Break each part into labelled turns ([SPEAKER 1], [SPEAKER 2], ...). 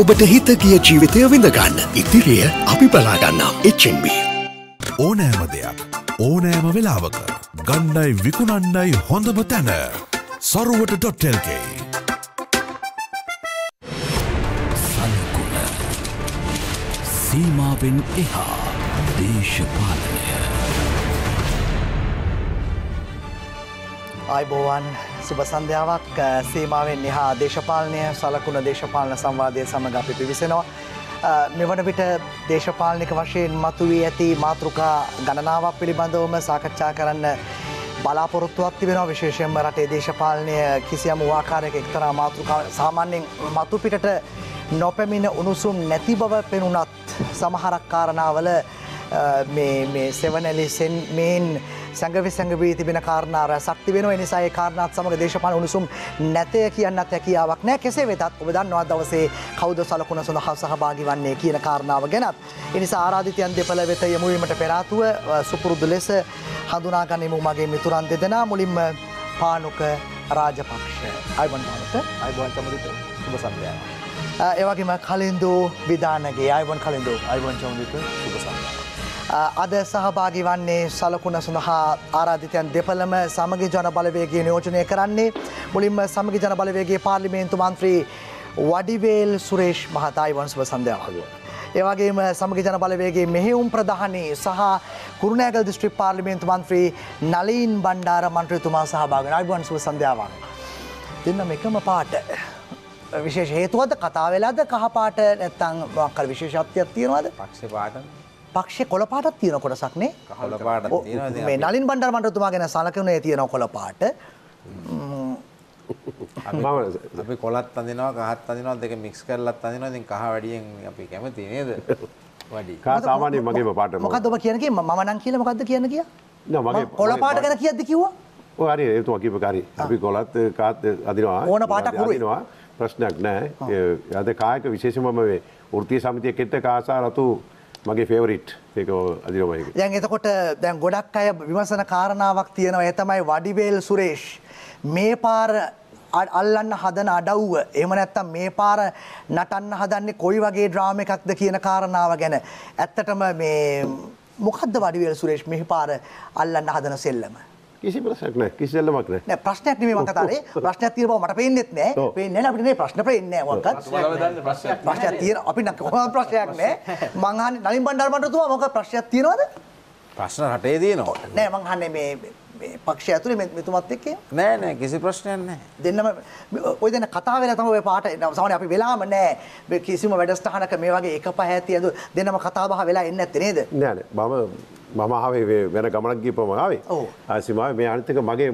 [SPEAKER 1] ඔබට හිතගිය ජීවිතය විඳගන්න. ඉතිරිය අපි බලාගන්නම් එච්චෙන්බ.
[SPEAKER 2] ඕනෑම දෙයක් ඕනෑම වෙලාවක ගණ්ඩයි විකුණන්නයි හොඳම තැන. සරුවට ඩොට්ටල්ගේ
[SPEAKER 3] සලකුණ සීමාවෙන් එහා දේශපාලනය.
[SPEAKER 4] අයිබෝවන් සුබ සන්ධ්‍යාවක් සීමාවෙන් එහා දේශපාලනය සලකුණ දේශපාලන සංවාදය සමඟ අපි පිවිසෙනවා. මෙවන විට දේශපාලනික වශයෙන් මතුවී ඇති මාතෘකා ගණනාවක් පිළිබඳවම සාකච්ඡා කරන්න බලාපොරොත්තුවක් තිබෙනවා විශේෂයෙන්ම රටේ දේශපාලනය කිසියම් වාකාරයක එක්තරා මාතෘකා සාමාන්‍යයෙන් මතුපිටට නොපැමිණ උණුසුම් නැති බව පෙනුනත් සමහරක් කාරණාවල මේ සෙවනැලි මෙන් සැඟවි සැඟවී තිබෙන කාරණා රැසක් තිබෙනවා නිසා ඒ කාරණාත් සමග දේශපාලන උණුසුම් නැතය කියන්නත් හැකියාවක් නැහැ කෙසේ වෙතත් ඔබ දන්නවා දවසේ කවුද සලකුණ සඳහා සහභාගී වන්නේ කියන කාරණාව ගැනත්. ඒ නිසා ආරාධිතයන් දෙපළ වෙත යොමු වීමට පෙර ආතුව සුපුරුදු ලෙස හඳුනා ගනිමු මගේ මිතුරන් දෙදෙනා. මුලින්ම පානුක රාජපක්ෂ. අයිබන් පානුක අයිබෝන් චමුදිත. සුබ සන්ධ්‍යාව. ඒ වගේම කලින්දු විධානගේ අයිබන් කලින්දු අයිබන් චමුදිත. සුබ සන්ධ්‍යාව. අද සහභාගි වන්නේ සලකුණ සඳහා ආරාධිතයන් දෙපළම සමගි ජන බලවේගේ නියෝජනය කරන්නේ මුලින්ම සමගි ජන බලවේගේ පාර්ලිමේන්තු මන්ත්‍රී වඩිවේල් සුරේෂ් මහතායි වන්සුව සන්ධ්‍යාවගුව. ඒවගේම සමගි ජන බලවේගේ මෙහෙවුම් ප්‍රධානී සහ කුරුණෑගල් දිස්ත්‍රික් පාර්ලිමේන්තු මන්ත්‍රී නලීන් බණ්ඩාර මන්ත්‍රතුමා සහභාගෙන අයිබන්සුව සන්ධ්‍යාවන්. දෙන්නම එකම පාට. විශේෂ හේතුවද කතා වෙලාද කහපාට නැත්තං මක්කල් විශේෂත්වයක් තියෙනවාද
[SPEAKER 5] පක්ෂ පාටන
[SPEAKER 4] පක්ෂ කොළපාටත් තියෙන කොටසක්නේ
[SPEAKER 5] කොළපාට
[SPEAKER 4] මේ නලින් බණ්ඩර් මන්ත්‍රතුමා ගැන සලකනේ තියෙන කොළපාට.
[SPEAKER 5] අපි කොලත් අඳිනවා කහත් අඳිනවා දෙක මික්ස් කරලත් අඳිනවා. ඉතින් කහ වැඩියෙන් අපි කැමති නේද? වැඩි.
[SPEAKER 6] කා සාමාන්‍යයෙන් මගේම පාට
[SPEAKER 4] මොකක්ද ඔබ කියන කේ? මම නම් කියලා මොකද්ද කියන්න කියා?
[SPEAKER 6] නෑ මගේ
[SPEAKER 4] කොළපාට ගැන කියද්දි කිව්වා?
[SPEAKER 6] ඔය හරි ඒතුමා කියපු කාරි. අපි කොලත් කාත් අදිනවා
[SPEAKER 4] ඕන පාටක්.
[SPEAKER 6] අදිනවා ප්‍රශ්නයක් නෑ. අද කායක විශේෂම මේ වෘත්තීය සමිතිය කෙට්ට කාසා රතු මගේ ෆේවරිට් ඒක අදිනවා ඒක
[SPEAKER 4] දැන් එතකොට දැන් ගොඩක් අය විමසන කාරණාවක් තියෙනවා. ඒ තමයි වඩිවේල් සුරේෂ්. මේ පාර අ- අල්ලන්න හදන අඩව්ව. එහෙම නැත්තම් මේ පාර නටන්න හදන්නේ කොයි වගේ ඩ්‍රාම එකක්ද කියන කාරණාව ගැන. ඇත්තටම මේ මොකද්ද වඩිවේල් සුරේෂ් මේ පාර අල්ලන්න හදන සෙල්ලම?
[SPEAKER 6] කිසි ප්‍රශ්නයක් නෑ කිසි සෙල්ලමක් නෑ
[SPEAKER 4] නෑ ප්‍රශ්නයක් නෙමෙයි මම කතා කරේ ප්‍රශ්නයක් තියෙන බව මට පේන්නෙත් නෑ.
[SPEAKER 6] ඔව්.
[SPEAKER 4] පේන්නේ නෑ අපිට නේ ප්‍රශ්න පේන්නේ නෑ මොකක්ද ප්‍රශ්නයක් තියෙන අපි නම් කොහොමද ප්‍රශ්නයක් නෑ. මං අහන්නේ නලින් බණ්ඩාර මන්ත්‍රතුමා මොකක් ප්‍රශ්නයක් තියෙනවද?
[SPEAKER 5] ප්‍රශ්න රටේ තියෙනවා.
[SPEAKER 4] නෑ මං අහන්නේ මේ මේ පක්ෂය ඇතුලේ මෙ- මෙතුමත් එක්ක
[SPEAKER 5] නෑ නෑ කිසි ප්‍රශ්නයක් නෑ.
[SPEAKER 4] දෙන්නම ඔය දෙන්න කතා වෙලා තමයි ඔය පාට සාමාන්‍ය අපි වෙලාම නෑ. කිසිම වැඩසටහනක මේ වගේ එක පහ ඇති ඇඳු දෙන්නම කතා බහ වෙලා එන්නේ නැත්තේ නේද?
[SPEAKER 6] නෑ නෑ. මම මම ආවේ මේ වෙන ගමනක් ගිහපම ආවේ.
[SPEAKER 4] ඔව්.
[SPEAKER 6] ආසිමාවේ මේ අනිත් එක මගේ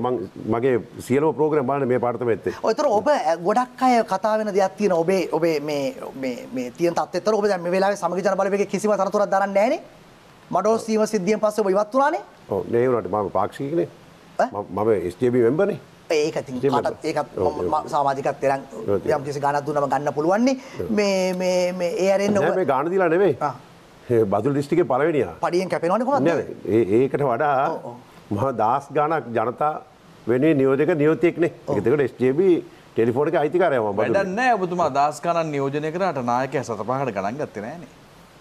[SPEAKER 6] මගේ සියලුම ප්‍රෝග්‍රෑම් බලන්න මේ පාට තමයි එත්තේ
[SPEAKER 4] ඔයතර ඔබ ගොඩක් අය කතා වෙන දෙයක් තියෙන ඔබේ ඔබේ මේ මේ මේ තියෙන තත්ත්වෙතර ඔබ දැන් මේ වෙලාවේ සමගි ජන බලවේගයේ කිසිම තනතුරක් දරන්නේ නැහනේ මඩෝ සීම සිද්ධියෙන් පස්සේ ඔබ ඉවත් වුණානේ?
[SPEAKER 6] ඔව්. නේ වුණාට මම පාක්ෂිකනේ? මම මම SJB මෙම්බර්නේ
[SPEAKER 4] ඒක ඉතින්. කාටත්
[SPEAKER 6] ඔව්.
[SPEAKER 4] සමාජිකත්වයෙන්
[SPEAKER 6] ඔව්,
[SPEAKER 4] යම් කිසි ගාණක් දුන්නම ගන්න පුළුවන් නේ මේ මේ මේ ඒ ඇරෙන්න
[SPEAKER 6] නෑ
[SPEAKER 4] ඔබ
[SPEAKER 6] මේ ගාණ දීලා නෙමෙයි.
[SPEAKER 4] ආ.
[SPEAKER 6] ඒ බදුල් දිස්ත්‍රික්කේ පළවෙනියා.
[SPEAKER 4] පඩියෙන් කැපෙනවනේ කොහොමද?
[SPEAKER 6] නෑ ඒ ඒකට වඩා. මම දාස් ගාණක් ජනතා වෙනුවෙන් නියෝජක නියෝජිතෙක්නේ ඒකට SJB ටෙලිෆෝන් එකේ අයිතිකාරයා මම බදුල්
[SPEAKER 7] වැඩක් නෑ ඔබතුමා දස් ගණන් නියෝජනය කරාට නායකයා සත පහකට ගණන් ගත්තේ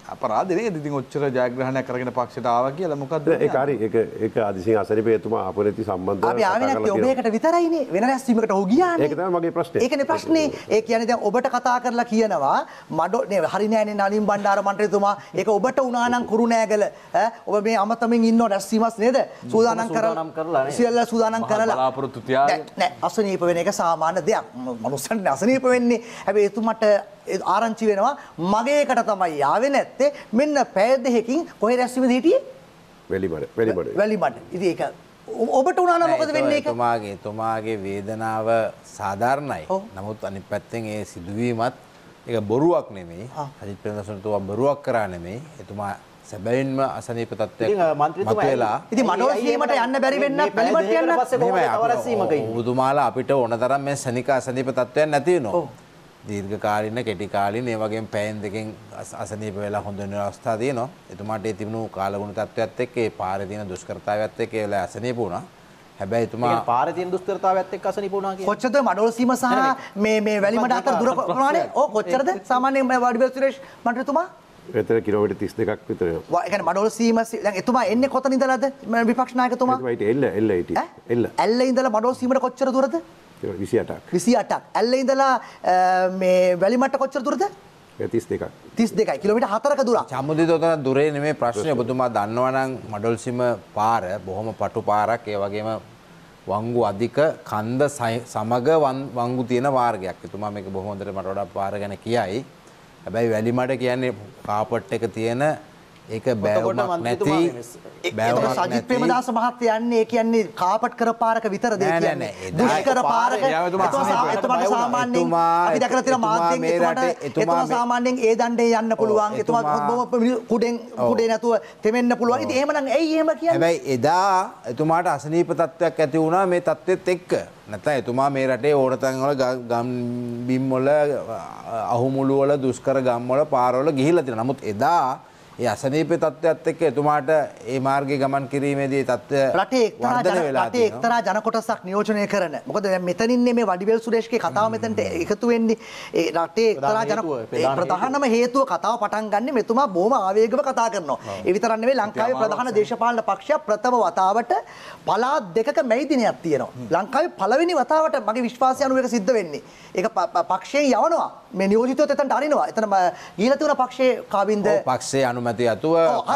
[SPEAKER 7] නෑනේ. අපරාධ නේද? ඉතින් ඔච්චර ජයග්‍රහණයක් කරගෙන පක්ෂයට ආවා කියලා මොකද්ද?
[SPEAKER 6] ඒක හරි. ඒක ඒක ආදිසිංහ අසරිපේතුමා ආපු නැති සම්බන්ධව
[SPEAKER 4] අපි ආවේ නැත්තේ ඔබ ඒකට විතරයිනේ වෙන රැස්වීමකට ඔහු ගියානේ.
[SPEAKER 6] ඒක තමයි මගේ ප්‍රශ්නේ.
[SPEAKER 4] ඒකනේ ප්‍රශ්නේ. ඒ කියන්නේ දැන් ඔබට කතා කරලා කියනවා මඩ නේ හරි නෑනේ නලින් බණ්ඩාර මන්ත්‍රීතුමා. ඒක ඔබට උනා නම් කුරු නෑගල ඈ? ඔබ මේ අමතමින් ඉන්නව රැස්වීමස් නේද? සූදානම්
[SPEAKER 8] සූදානම් කරලා නේ.
[SPEAKER 4] සියල්ල සූදානම් කරලා.
[SPEAKER 7] බලාපොරොත්තු තියාගෙන.
[SPEAKER 4] නෑ අසනීප වෙන එක සාමාන්‍ය දෙයක්. මනුස්සන්ට අසනීප වෙන්නේ. හැබැයි එතුමට ආරංචි වෙනවා. මගේ එකට තමයි ආවේ නැත්තේ. මෙන්න පැය දෙකකින් කොහේ රැස්වීමද හිටියේ?
[SPEAKER 6] වෙලිමඩ වෙලිමඩ.
[SPEAKER 4] වැලිමඩ. ඉතින් ඒක ඔබට උනා නම් මොකද වෙන්නේ ඒක
[SPEAKER 5] තුමාගේ තුමාගේ වේදනාව සාධාරණයි. නමුත් අනිත් පැත්තෙන් ඒ සිදුවීමත් ඒක බොරුවක් නෙමෙයි. අජිත් ප්‍රේමදාසතුමා බොරුවක් කරා නෙමෙයි. එතුමා සැබවින්ම අසනීප තත්ත්වයක් මතුවෙලා
[SPEAKER 4] ඉතින් මනෝස්වීමට යන්න බැරි වෙන්න
[SPEAKER 8] මේ පැය
[SPEAKER 4] වැලිමඩ
[SPEAKER 8] දෙකකට
[SPEAKER 4] යන්න?
[SPEAKER 5] ඔබතුමාලා අපිට ඕන තරම් මේ සනික අසනීප තත්ත්වයක් නැති වෙනවා.
[SPEAKER 4] ඔව්.
[SPEAKER 5] දීර්ඝ කාලින කෙටි කාලින ඒ වගේම පැයෙන් දෙකෙන් අස- අසනීප වෙලා හොඳ වෙන අවස්ථා තියෙනවා. එතුමාට ඒ තිබුණු කාලගුණ තත්ත්වයක් එක්ක ඒ පාරේ තියෙන දුෂ්කරතාවයත් එක්ක ඒ වෙලාවේ අසනීප වුණා. හැබැයි එතුමා
[SPEAKER 8] පාර තියෙන දුස්තරතාවයත් එක්ක අසනීප වුණා කියන්නේ.
[SPEAKER 4] කොච්චරද මඩෝල් සීම සහ මේ මේ වැලිමඩ අතර දුර ප්‍රමාණය ඕ කොච්චරද සාමාන්‍යයෙන් මේ වඩිබෙල් සුරේෂ් මන්ත්‍රීතුමා
[SPEAKER 6] එතන කිලෝමීටර් 32ක් විතර
[SPEAKER 4] වා ඒ කියන්නේ මඩෝල් සීම දැන් එතුමා එන්නේ කොතන ඉඳලාද මේ විපක්ෂ නායකතුමා
[SPEAKER 6] එල්ල එල්ල හිටියේ? එල්ල
[SPEAKER 4] ඇල්ල ඉඳලා මඩෝල් සීමට කොච්චර දුරද
[SPEAKER 6] 28ක්
[SPEAKER 4] 28ක් ඇල්ල ඉඳලා මේ වැලිමට්ට කොච්චර දුරද?
[SPEAKER 6] 32ක්
[SPEAKER 4] 32යි කිලෝමීටර් 4ක දුරක්.
[SPEAKER 5] චමුදිත ඔතන දුරේ නෙමේ ප්‍රශ්නය ඔබතුමා දන්නවනම් මඩොල්සිම පාර බොහොම පටු පාරක් ඒ වගේම වංගු අධික කන්ද සමග වංගු තියෙන මාර්ගයක්. එතුමා මේක බොහොම හොඳට මට වඩා පාර ගැන කියයි. හැබැයි වැලිමඩ කියන්නේ කාපට් එක තියෙන ඒක බෑවුමක් නැති බෑවුමක්
[SPEAKER 4] සජිත්
[SPEAKER 5] නැති.
[SPEAKER 4] ප්‍රේමදාස මහත්තයා යන්නේ ඒ කියන්නේ කාපට් කර පාරක විතරද ඒ කියන්නේ? දුෂ්කර පාරක
[SPEAKER 7] එතුමා
[SPEAKER 4] සාමාන්‍යයෙන් අපි දැකලා තියෙන මාධ්‍යෙන් එතුමාට
[SPEAKER 5] එතුමා
[SPEAKER 4] සාමාන්‍යයෙන් ඒ දණ්ඩේ යන්න පුළුවන්. එතුමා බොහොම කුඩෙන්. කුඩේ නැතුව තෙමෙන්න පුළුවන්. ඉතින් එහෙමනම් ඇයි එහෙම කියන්නේ.
[SPEAKER 5] හැබැයි එදා එතුමාට අසනීප තත්ත්වයක් ඇති වුණා මේ තත්ත්වෙත් එක්ක. නැත්නම් එතුමා මේ රටේ ඕන තැන්වල ග- ගම් බිම්වල අහුමුළු වල දුෂ්කර ගම්වල පාරවල ගිහිල්ලා තියෙනවා. නමුත් එදා ඒ අසනීප තත්ත්වයක් එක්ක එතුමාට ඒ මාර්ගයේ ගමන් කිරීමේදී තත්ත්වය
[SPEAKER 4] රටේ එක්තරා රටේ. එක්තරා ජන කොටසක් නියෝජනය කරන. මොකද දැන් මෙතනින්නේ මේ වඩිවැල් සුරේෂ්ගේ කතාව මෙතනට එකතු වෙන්නේ. ඒ රටේ එක්තරා ජන ප්‍රධානම හේතුව. කතාව පටන් ගන්න මෙතුමා බොහොම ආවේගව කතා කරනවා. ඒ විතරක් නෙවෙයි ලංකාවේ ප්‍රධාන දේශපාලන පක්ෂයක් ප්‍රථම වතාවට පළාත් දෙකක මැයි දිනයක් තියෙනවා. ලංකාවේ පළවෙනි වතාවට මගේ විශ්වාසය අනුව ඒක සිද්ධ වෙන්නේ. ඒක පක්ෂයෙන් යවනවා මේ නියෝජිතයොත් එතනට අරිනවා එතන ම- ගිහිලා තිබුණ පක්ෂයේ කාවින්ද
[SPEAKER 5] ඔව්, පක්ෂයේ අනුමැතිය.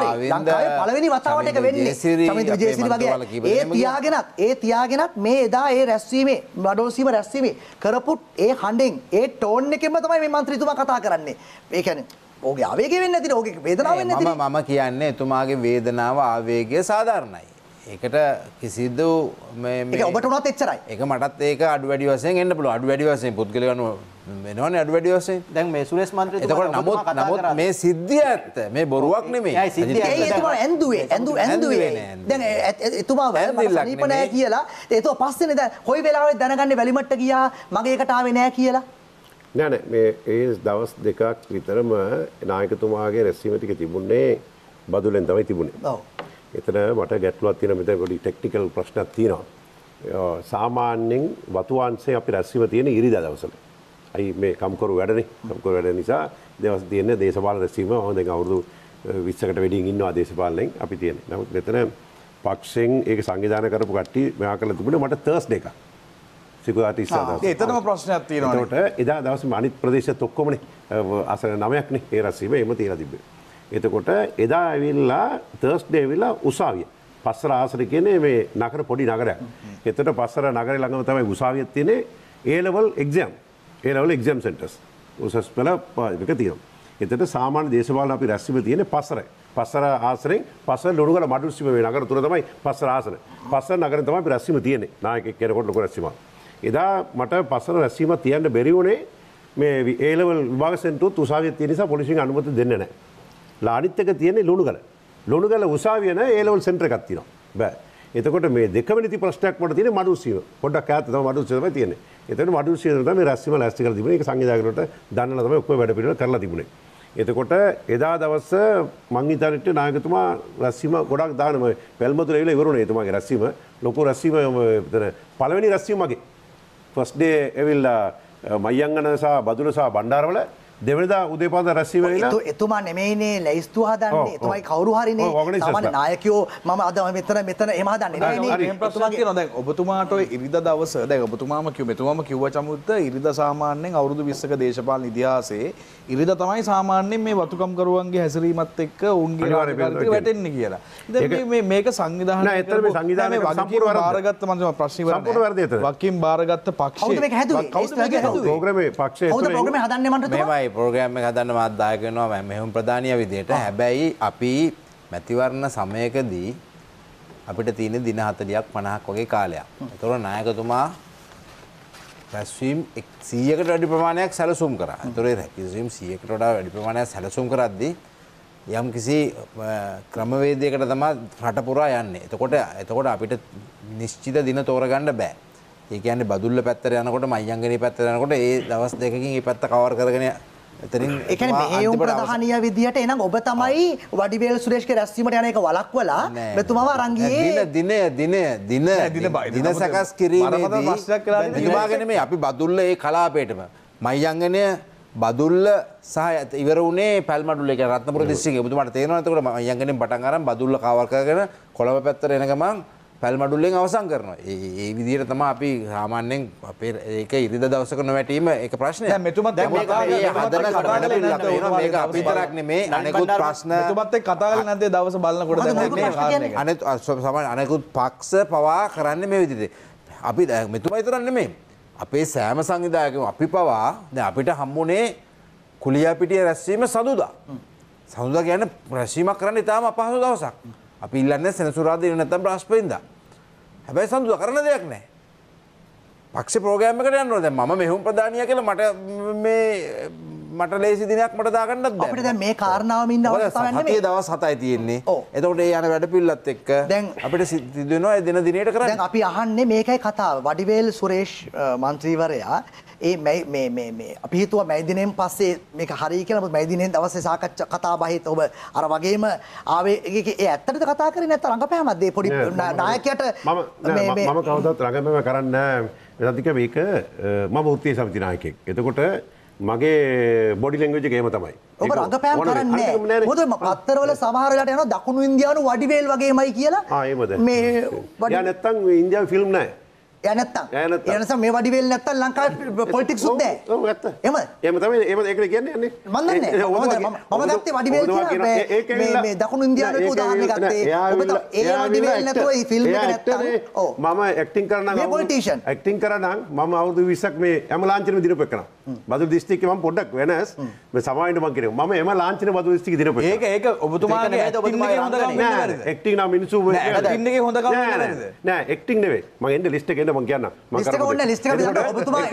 [SPEAKER 5] කාවින්ද,
[SPEAKER 4] ලංකාවේ පළවෙනි වතාවට
[SPEAKER 5] චමින්ද
[SPEAKER 4] වෙන්නේ.
[SPEAKER 5] අපේ
[SPEAKER 4] විජේසිරි වගේ. ඒ. තියාගෙනත් ඒ තියාගෙනත් මේ එදා ඒ රැස්වීමේ මඩෝසීම රැස්වීමේ කරපු ඒ හඬෙන් ඒ ටෝන් එකෙන්ම තමයි මේ මන්ත්‍රීතුමා කතා කරන්නේ. ඒ කියන්නේ ඕගේ ආවේගය වෙන්නේ නැතිනේ. ඕගේ වේදනාව වෙන්නේ
[SPEAKER 5] මම
[SPEAKER 4] නැතිනේ.
[SPEAKER 5] මම කියන්නේ එතුමාගේ වේදනාව ආවේගය සාධාරණයි. ඒකට කිසිදු
[SPEAKER 4] ඔබට උනත් එච්චරයි.
[SPEAKER 5] ඒක මටත් ඒක අඩු වැඩි වශයෙන් එන්න පුළුවන්. අඩු වැඩි වශයෙන් පුද්ගලික අනුව වෙනවනේ අඩු වැඩි වශයෙන්.
[SPEAKER 8] දැන් මේ සුරේෂ් මන්ත්‍රීතුමා
[SPEAKER 5] එතකොට නමුත් නමුත්. මේ සිද්ධිය ඇත්ත. මේ බොරුවක් නෙමෙයි.
[SPEAKER 8] එයයි සිද්ධිය
[SPEAKER 4] ඒ
[SPEAKER 8] ඇත්ත.
[SPEAKER 4] එතුමා ඇන්දුවේ ඇන්දු ඇන්දුවේ
[SPEAKER 5] ඇන්දුවේ නෑ, ඇන්දුවේ
[SPEAKER 4] දැන් එතුමා සනීප නෑ. කියලා ඒතෝ පස්සේනේ දැන් කොයි වෙලාවෙ දැනගන්නේ වැලිමට්ට ගියා මගේ එකට ආවේ නෑ කියලා
[SPEAKER 6] නෑ නෑ මේ ඒ දවස් දෙකක් විතරම නායකතුමාගේ රැස්වීම ටික තිබුණේ බදුලෙන් තමයි තිබුණේ.
[SPEAKER 4] ඔව්
[SPEAKER 6] එතන මට ගැටලුවක් තියෙන මෙතන පොඩි ටෙක්නිකල් ප්‍රශ්නයක් තියෙනවා. සාමාන්‍යයෙන් වතුවංශේ අපි රැස්වීම තියෙන ඉරිදා දවසට. අයි මේ කම්කරු වැඩනේ. කම්කරු වැඩ නිසා දවස් තියෙන දේශපාලන රැස්වීම මම දැන් අවුරුදු 20කට වැඩියෙන් ඉන්නවා දේශපාලනයෙන් අපි තියෙන්නේ. නමුත් මෙතන පක්ෂෙන් ඒක සංවිධානය කරපු කට්ටිය මෙයා කරලා තිබුණේ මට තර්ස්ඩේ එකක්. සිකුරාට ඉස්සර දවසේ.
[SPEAKER 7] ඒ එතනම ප්‍රශ්නයක් තියෙනවා
[SPEAKER 6] එතකොට එදා දවසේ අනිත් ප්‍රදේශත් ඔක්කොමනේ අසල නවයක්නේ ඒ රැස්වීම එහෙම තියලා තිබ්බේ. එතකොට එදා ඇවිල්ලා තර්ස්ඩේ ඇවිල්ලා උසාවිය. පස්සර ආසන කියන්නේ මේ නගර පොඩි නගරයක්. එතකොට පස්සර නගරේ ළඟම තමයි උසාවිය තියෙන්නේ A level exam. A level exam centers. උසස් පෙළ ප- එක තියෙනවා. එතකොට සාමාන්‍ය දේශපාලන අපි රැස්වීම තියෙන්නේ පස්සරයි. පස්සර ආසනෙන් පස්සර ලොණුගල මඩුස්සීම මේ නගර තුන තමයි පස්සර ආසන. පස්සර නගරෙන් තමයි අපි රැස්වීම තියෙන්නේ. නායකයෙක් කෙනෙකුට ලොකු රැස්වීමක්. එදා මට පස්සර රැස්වීම තියන්න බැරි වුණේ මේ ඒ ලෙවල් විභාග සෙන්ටුවත් උසාවිය තියෙන නිසා පොලිසියෙන් අනුමැතිය දෙන්නේ නැහැ. ලානිත් එක තියෙන්නේ ලුණුගල. ලුණුගල උසාවිය නෑ ඒ ලෙවල් සෙන්ටර් එකක් තියෙනවා. බෑ. එතකොට මේ දෙකම නිති ප්‍රශ්නයක් මට තියෙන්නේ මඩුස්සීම. පොඩ්ඩක් ඈත තමයි මඩුස්සීම තමයි තියෙන්නේ. එතකොට මඩුස්සීම තමයි රැස්වීම ලෑස්ති කරලා තිබුණේ. ඒක සංවිධායකවලට දන්නලා තමයි ඔක්කොම වැඩ පිළිවෙල කරලා තිබුණේ. එතකොට එදා දවස මං හිතන්නේ නායකතුමා රැස්වීම ගොඩක් දානම පැල්මතුර ඇවිල්ලා ඉවරුනේ එතුමාගේ රැස්වීම. ලොකු රැස්වීම එතන පළවෙනි රැස්වීම මගේ. ෆස්ට් ඩේ ඇවිල්ලා මයංගන සහ බදුල සහ බණ්ඩාරවල දෙවනිදා උදේ පාන්දර රැස්වීම
[SPEAKER 4] එතු- එතුමා නෙමෙයිනේ ලැයිස්තු හදන්නේ එතුමයි. කවුරු හරිනේ
[SPEAKER 6] ලා.
[SPEAKER 4] නායකයෝ මම අද මෙතන මෙතන එහෙම හදන්නේ නෑනේ.
[SPEAKER 6] හරි.
[SPEAKER 7] එහෙම ප්‍රශ්නයක් තියෙනවා දැන් ඔබතුමාට ඔය ඉරිදා දවස දැන් ඔබතුමාම කිව්ව මෙතුමාම කිව්ව චමුද්ද ඉරිදා සාමාන්‍යයෙන් අවුරුදු 20ක දේශපාලන ඉතිහාසයේ ඉරිදා තමයි සාමාන්‍යයෙන් මේ වතුකම්කරුවන්ගේ හැසිරීමත් එක්ක උන්ගේ
[SPEAKER 6] අනිවාර්යයෙන්ම
[SPEAKER 7] රාජකාරියට වැටෙන්නේ කියලා. ඉතින් මේ- මේ මේක සංවිධානය
[SPEAKER 6] නෑ, ඇත්තටම මේ සංවිධානය
[SPEAKER 7] නෑ, මේ
[SPEAKER 6] සම්පූර්ණ.
[SPEAKER 7] බාරගත්ත මම ප්‍රශ්න ඉවර
[SPEAKER 6] සම්පූර්ණ වැරදි එතන.
[SPEAKER 7] වකින් බාරගත්ත පක්ෂය
[SPEAKER 4] කවුද මේක හැදුවේ?
[SPEAKER 7] කවුද මේක හැදුවේ?
[SPEAKER 6] ප්‍රෝග්‍රෑමේ පක්ෂය
[SPEAKER 4] කවුද ප්‍රෝග්‍රෑම් හදන්නේ මන්ට තුමා?
[SPEAKER 5] මේමයි ප්‍රෝග්‍රෑම් එක හදන්න මාත් දායක වෙනවා මෙහෙම ප්‍රධානිය විදියට. හැබැයි අපි මැතිවරණ සමයකදී අපිට තියෙන දින 40ක් 50ක් වගේ කාලයක්. ඒතකොට නායකතුමා රැස්වීම් 100කට වැඩි ප්‍රමාණයක් සැලසුම් කරා. ඒතකොට රැස්වීම් 100කට වඩා වැඩි ප්‍රමාණයක් සැලසුම් කරද්දී යම් කිසි ක්‍රමවේදයකට තමයි රට පුරා යන්නේ. එතකොට එතකොට අපිට නිශ්චිත දින තෝරගන්න බෑ. ඒ කියන්නේ බදුල්ල පැත්තට යනකොට මයංගනේ පැත්තට යනකොට ඒ දවස් දෙකකින් ඒ පැත්ත කවර් කරගෙන එතනින්
[SPEAKER 4] එකන
[SPEAKER 5] අවසන්-
[SPEAKER 4] ප්‍රධානය විදිහට එනම් ඔබ තමයි වඩිවේල් සුරේෂ්ක රැස්වීමට යන එක වලක්වලා
[SPEAKER 5] නෑ.
[SPEAKER 4] මෙතුමාව අරංගියේ
[SPEAKER 5] දින දිනය දිනය දින.
[SPEAKER 7] දින
[SPEAKER 5] සකස්. එතුමාගෙන මේ අපි බදුල්ල ඒ කලාපේටම. මයංගනය බදුල්ල සහ ඉවර වුණේ පැල්මඩුල්ල එක රත්නපුර දිස්ත්‍රික්කයේ ඔබතුමාට තේරෙනවද එතකොට මයංගනෙන් පටන් අරන් බදුල්ල කවර් කරගෙන කොළඹ පැත්තට එන ගමන් පැල්මඩුල්ලෙන් අවසන් කරනවා. ඒ විදිහට තමයි අපි සාමාන්‍යයෙන් අපේ ඒක ඉරිද දවසක නොවැටීම
[SPEAKER 7] මෙතුමත්
[SPEAKER 5] දැන් මේක
[SPEAKER 7] කතා
[SPEAKER 5] මේ
[SPEAKER 7] නේද?
[SPEAKER 5] අනෙකුත් ප්‍රශ්න
[SPEAKER 7] මෙතුමත් එක්ක කතා කරලා නැද්ද දවස මේ? ගැන?
[SPEAKER 5] අනෙත් සමන් අනෙකුත් පක්ෂ පවා කරන්න මේ විදිහට. අපි දැන් මෙතුමා විතරක් නෙමෙයි. අපේ සෑම සංවිධායකම අපි පවා දැන් අපිට හම්බුනේ කුලියාපිටිය රැස්වීම සඳුදා. සඳුදා කියන්නේ රැස්වීමක් කරන්න ඉතාම අපහසු දවසක්. අපි ඉල්ලන්නේ සෙනසුරාදා ඉන්න නැත්නම් බ්‍රහස්පතින්දා. හැබැයි සඳුදා කරන්න දෙයක් නැහැ. පක්ෂ ප්‍රෝග්‍රෑම් එකට යන්න ඕනේ. දැන් මම මෙහුම් ප්‍රධානියා කියලා මට මේ මට ලේසි දිනයක් මට දාගන්නත්.
[SPEAKER 4] අපිට මේ කාරණාවම ඉන්න
[SPEAKER 5] මොකද
[SPEAKER 4] අවස්ථාවක්
[SPEAKER 5] සතිය
[SPEAKER 4] නෙමෙයි.
[SPEAKER 5] දවස් 7යි තියෙන්නේ. එතකොට ඒ යන වැඩපිළිවෙලත් එක්ක
[SPEAKER 4] දැන්-
[SPEAKER 5] අපිට සිද්ධ වෙනවා ඒ දින දිනේට කරන්න.
[SPEAKER 4] අපි අහන්නේ මේකයි කතාව. වඩිවේල් සුරේෂ් මන්ත්‍රීවරයා ඒ මේ මේ මේ අපි හිතුවා මැයි දිනෙන් පස්සේ මේක හරි කියලා මොකද මැයි දිනෙන් දවසේ සාකච්ඡා කතා බහිත ඔබ අර වගේම ආවේ ඒ ඇත්තටද කතා කරේ නැත්නම් රංගපෑමක්ද ඒ පොඩි
[SPEAKER 6] නෑ,
[SPEAKER 4] නා-
[SPEAKER 6] මම-
[SPEAKER 4] නායකයට
[SPEAKER 6] මම නෑ, මම කවදත් රඟපෑම කරන්න වෙනදික මේක මම වෘත්තීය සමිති නායකයෙක්. එතකොට මගේ බොඩි එක එහෙම තමයි.
[SPEAKER 4] ඔබ රඟපෑම් කරන්නේ. මොකද පත්තරවල සමහර වෙලාවට යනවා දකුණු ඉන්දියානු වඩිවේල් වගේමයි කියලා
[SPEAKER 6] ආ එහෙමද?
[SPEAKER 4] මේ
[SPEAKER 6] යා නැත්තම් ඉන්දියාවේ ෆිල්ම් නැහැ.
[SPEAKER 4] ය නැත්තම්. ඒ නිසා මේ වඩිවේල් නැත්තම් ලංකාවේ පොලිටික්ස් උත් නැහැ
[SPEAKER 6] ඔව් ඇත්ත.
[SPEAKER 4] එහෙමද?
[SPEAKER 6] එහෙම තමයි එහෙම ඒකට කියන්නේ යන්නේ.
[SPEAKER 4] මන් දන්නේ නැහැ. මම මම- මම ගත්තේ වඩිවේල් කියලා මේ- මේ- මේ දකුණු ඉන්දියානු එක උදාහරණයක් ගත්තේ. ඔබ ඒ වඩිවේල් නැතුව ඒ ෆිල්ම් එක නැත්තම් ඔව්.
[SPEAKER 6] මම ඇක්ටිං කරන
[SPEAKER 4] මේ politician.
[SPEAKER 6] ඇක්ටිං කරන මම අවුරුදු 20ක් මේ එම ලාංඡන දිනපු එකන. බදුල් දිස්ත්‍රික්කේ මම පොඩ්ඩක් වෙනස්. මේ සමාවෙන්න මං කිව්වා. මම එම ලාංඡන බදුල් දිස්ත්‍රික්කේ දිනපු
[SPEAKER 7] ඒක ඒක ඔබතුමාගේ
[SPEAKER 8] ඒක ඔබතුමාගේ
[SPEAKER 7] එකේ හොඳ කම
[SPEAKER 8] රංගනය?
[SPEAKER 6] නෑ
[SPEAKER 7] නේද?
[SPEAKER 6] ඇක්ටිං නම් මිනිස්සු
[SPEAKER 7] acting එකේ හොඳ කම
[SPEAKER 6] නෑ,
[SPEAKER 7] නේද?
[SPEAKER 6] නෑ, නෑ ඇක්ටිං නෙවෙයි. මම එන්න ලිස්ට් එකේ එන්න මං කියන්න. මං
[SPEAKER 4] ලිස්ට් එක
[SPEAKER 6] කරපු
[SPEAKER 4] ඕනේ
[SPEAKER 6] දේ.
[SPEAKER 4] ලිස්ට් එක දන්නවා. ඔබතුමා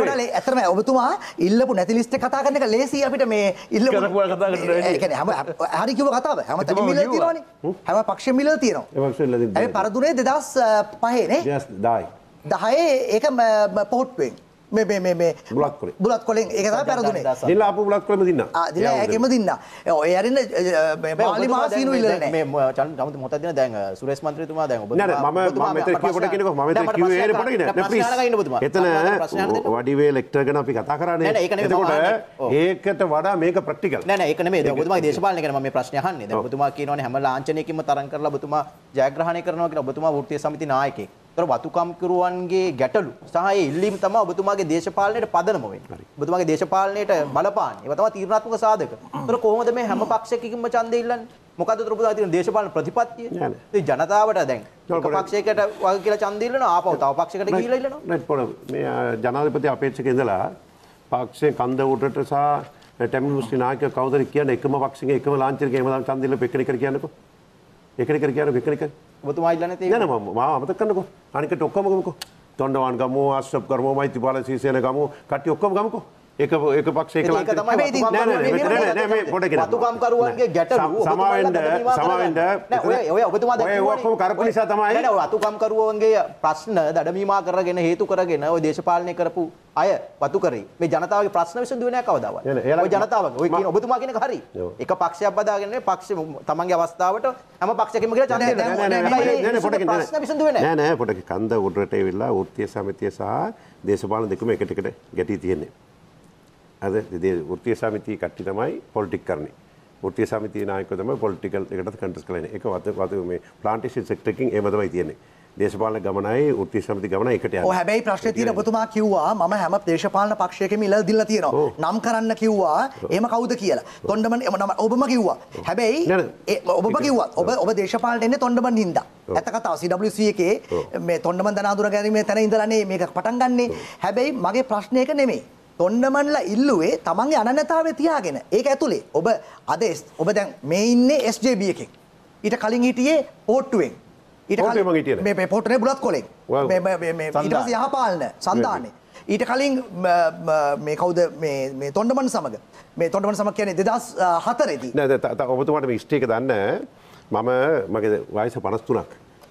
[SPEAKER 4] වඩා ඇත්තටම ඔබතුමා ඉල්ලපු නැති ලිස්ට් එක කතා කරන එක ලේසි අපිට මේ ඉල්ලපු
[SPEAKER 7] කතා කරන්න
[SPEAKER 4] ඒ කියන්නේ හැම හරි කිව්ව කතාව හැම තැනම මිලලා. තියෙනවනේ හැම පක්ෂෙම මිලලා තියෙනවා
[SPEAKER 6] ඒ වක්ෂ ඉල්ලලා තිබ්බා.
[SPEAKER 4] හැබැයි පරදුනේ 2005 නේ
[SPEAKER 6] දෙස් 10යි.
[SPEAKER 4] 10 ඒක පොහොට්ටුවෙන්
[SPEAKER 6] බුලත් කොලේ.
[SPEAKER 4] බුලත් කොලෙන් ඒක තමයි පරදුනේ.
[SPEAKER 6] දිනලා ආපු බුලත් කොලම දින්නා.
[SPEAKER 4] ආ දිලා ඒකෙම දින්නා. ඔය ඇරින්න මාලි මාසීනු ඉල්ලලා නැහැ.
[SPEAKER 8] මේ චන් මොහොතක් දින දැන් සුරේෂ් මන්ත්‍රීතුමා දැන් ඔබ
[SPEAKER 6] නෑ නෑ මම මම මෙතන කිව්ව කොට කියනකො මම මෙතන කිව්වේ ඒ පොඩ කියන නෑ. ප්ලීස් එතන වඩිවේල් එක්ටර් ගැන අපි කතා කරන්නේ. එතකොට ඒකට වඩා මේක ප්‍රැක්ටිකල්
[SPEAKER 8] නෑ නෑ ඒක නෙමෙයි. දැන් ඔබතුමාගේ දේශපාලනය ගැන මම මේ ප්‍රශ්නේ අහන්නේ. දැන් ඔබතුමා කියනවානේ හැම ලාංඡනයකින්ම තරම් කරලා ඔබතුමා ජයග්‍රහණය කරනවා කියලා. ඔබතුමා වෘත්තීය සමිති නායකයෙක්. ඒතර වතුකම්කරුවන්ගේ ගැටලු සහ ඉල්ලීම් තමයි ඔබතුමාගේ දේශපාලනයට පදනම වෙන්නේ. ඔබතුමාගේ දේශපාලනයට බලපාන්නේ. ඒවා තමයි තීරණාත්මක සාධක. ඒතර කොහොමද මේ හැම පක්ෂයකින්ම ඡන්දය ඉල්ලන්නේ? ඒතර ඔබතුමා තියෙන දේශපාලන ප්‍රතිපත්තිය? ඉතින් ජනතාවට දැන් එක පක්ෂයකට වගේ කියලා ඡන්දය ඉල්ලනවා ආපහු තව පක්ෂයකට ගිහිල්ලා ඉල්ලනවා.
[SPEAKER 6] රයිට් පොඩ මේ ජනාධිපති අපේක්ෂක ඉඳලා පක්ෂයේ කන්ද උඩට සහ ටැමිල් මුස්ලිම් නායක කවුද කියන්නේ එකම පක්ෂයේ එකම ලාංඡනයක එහෙම නම් ඡන්දිල්ල පෙකනිකර කියන්නකෝ එකනිකර කියන්නේ පෙකනිකර
[SPEAKER 8] ඔබතුමා ඉල්ලන්නේ තේ
[SPEAKER 6] නෑ නෑ මම මාව අමතක කරන්නකෝ. අනිකට ඔක්කොම ගමුකෝ. තොණ්ඩවාන් ගමු ආශ්‍රප් කරමු මෛත්‍රීපාල සීසේන ගමු කට්ටිය ඔක්කොම ගමුකෝ. ඒක ඒක පක්ෂ ඒක
[SPEAKER 8] ඒක තමයි
[SPEAKER 6] නෑ නෑ නෑ නෑ මේ පොඩ කියන්න
[SPEAKER 8] වතුකම් කරුවන්ගේ ගැටලු
[SPEAKER 6] සමාවෙන්න සමාවෙන්න
[SPEAKER 8] නෑ ඔය ඔය ඔබතුමා
[SPEAKER 6] ඔක්කොම කරපු නිසා තමයි
[SPEAKER 8] නෑ නෑ වතුකම් කරුවන්ගේ ප්‍රශ්න දඩමීමා කරගෙන හේතු කරගෙන ඔය දේශපාලනය කරපු අය වතු කරේ. මේ ජනතාවගේ ප්‍රශ්න විසඳුවේ නෑ කවදාවත්. ඔය ජනතාවගේ. ඔය කියන ඔබතුමා කියන එක හරි. එක පක්ෂයක් බදාගෙන නේ පක්ෂ තමන්ගේ අවස්ථාවට හැම පක්ෂයකම කියලා ඡන්දය
[SPEAKER 4] නෑ. නෑ,
[SPEAKER 6] පොඩක කන්ද උඩට ඇවිල්ලා වෘත්තීය සමිතිය සහ දේශපාලන දෙකම එකට එකට ගැටී තියෙන්නේ. අද දේ වෘත්තීය සමිතිය කට්ටිය තමයි පොලිටික් කරන්නේ. වෘත්තීය සමිතියේ නායකයෝ තමයි පොලිටිකල් එකට කන්ටෙස්ට් කරන්නේ. ඒක වත වත මේ ප්ලාන්ටේෂන් සෙක්ටර් එකකින් එහෙම තමයි තියෙන්නේ. දේශපාලන ගමනයි වෘත්තීය සමිති ගමනයි එකට යන්නේ.
[SPEAKER 4] ඔය හැබැයි ප්‍රශ්නේ තියෙන ඔබතුමා කිව්වා මම හැම දේශපාලන පක්ෂයකම ඉලල් දීලා තියෙනවා.
[SPEAKER 6] ඔව්.
[SPEAKER 4] නම් කරන්න කිව්වා එහෙම කවුද කියලා. තොණ්ඩමන් ඔබම කිව්වා. හැබැයි ඔබම කිව්වා ඔබ ඔබ දේශපාලනට එන්නේ තොණ්ඩමන් හින්දා.
[SPEAKER 6] ඔව්.
[SPEAKER 4] ඇත්ත කතාව CWC එකේ
[SPEAKER 6] ඔව්.
[SPEAKER 4] මේ තොණ්ඩමන් දනාදුර ගැනීමේ තැන ඉඳලානේ මේක පටන් ගන්නෙ. හැබැයි මගේ ප්‍රශ්නේ ඒක නෙමෙයි. තොණ්ඩමන්ලා ඉල්ලුවේ තමන්ගේ අනන්‍යතාවය තියාගෙන. ඒක ඇතුලේ ඔබ අද ඔබ දැන් මේ ඉන්නේ SJB එකෙන්. ඊට කලින් හිටියේ පෝට්ටුවෙන්. ඊට
[SPEAKER 6] මං හිටියේ නෑ.
[SPEAKER 4] මේ මේ පෝට්ටුවේ බුලත් කොලෙන්.
[SPEAKER 6] Wow.
[SPEAKER 4] මේ මේ- මේ මේ ඊට
[SPEAKER 7] සන්ධාන.
[SPEAKER 4] පස්සේ යහපාලන සන්ධානය. ඊට කලින් ම- කවුද මේ තොණ්ඩමන් සමග මේ තොණ්ඩමන් සමග කියන්නේ 2004 දී.
[SPEAKER 6] නෑ ඔබතුමාට මේ ස්ටේ එක දන්න මම මගේ වයස 53ක්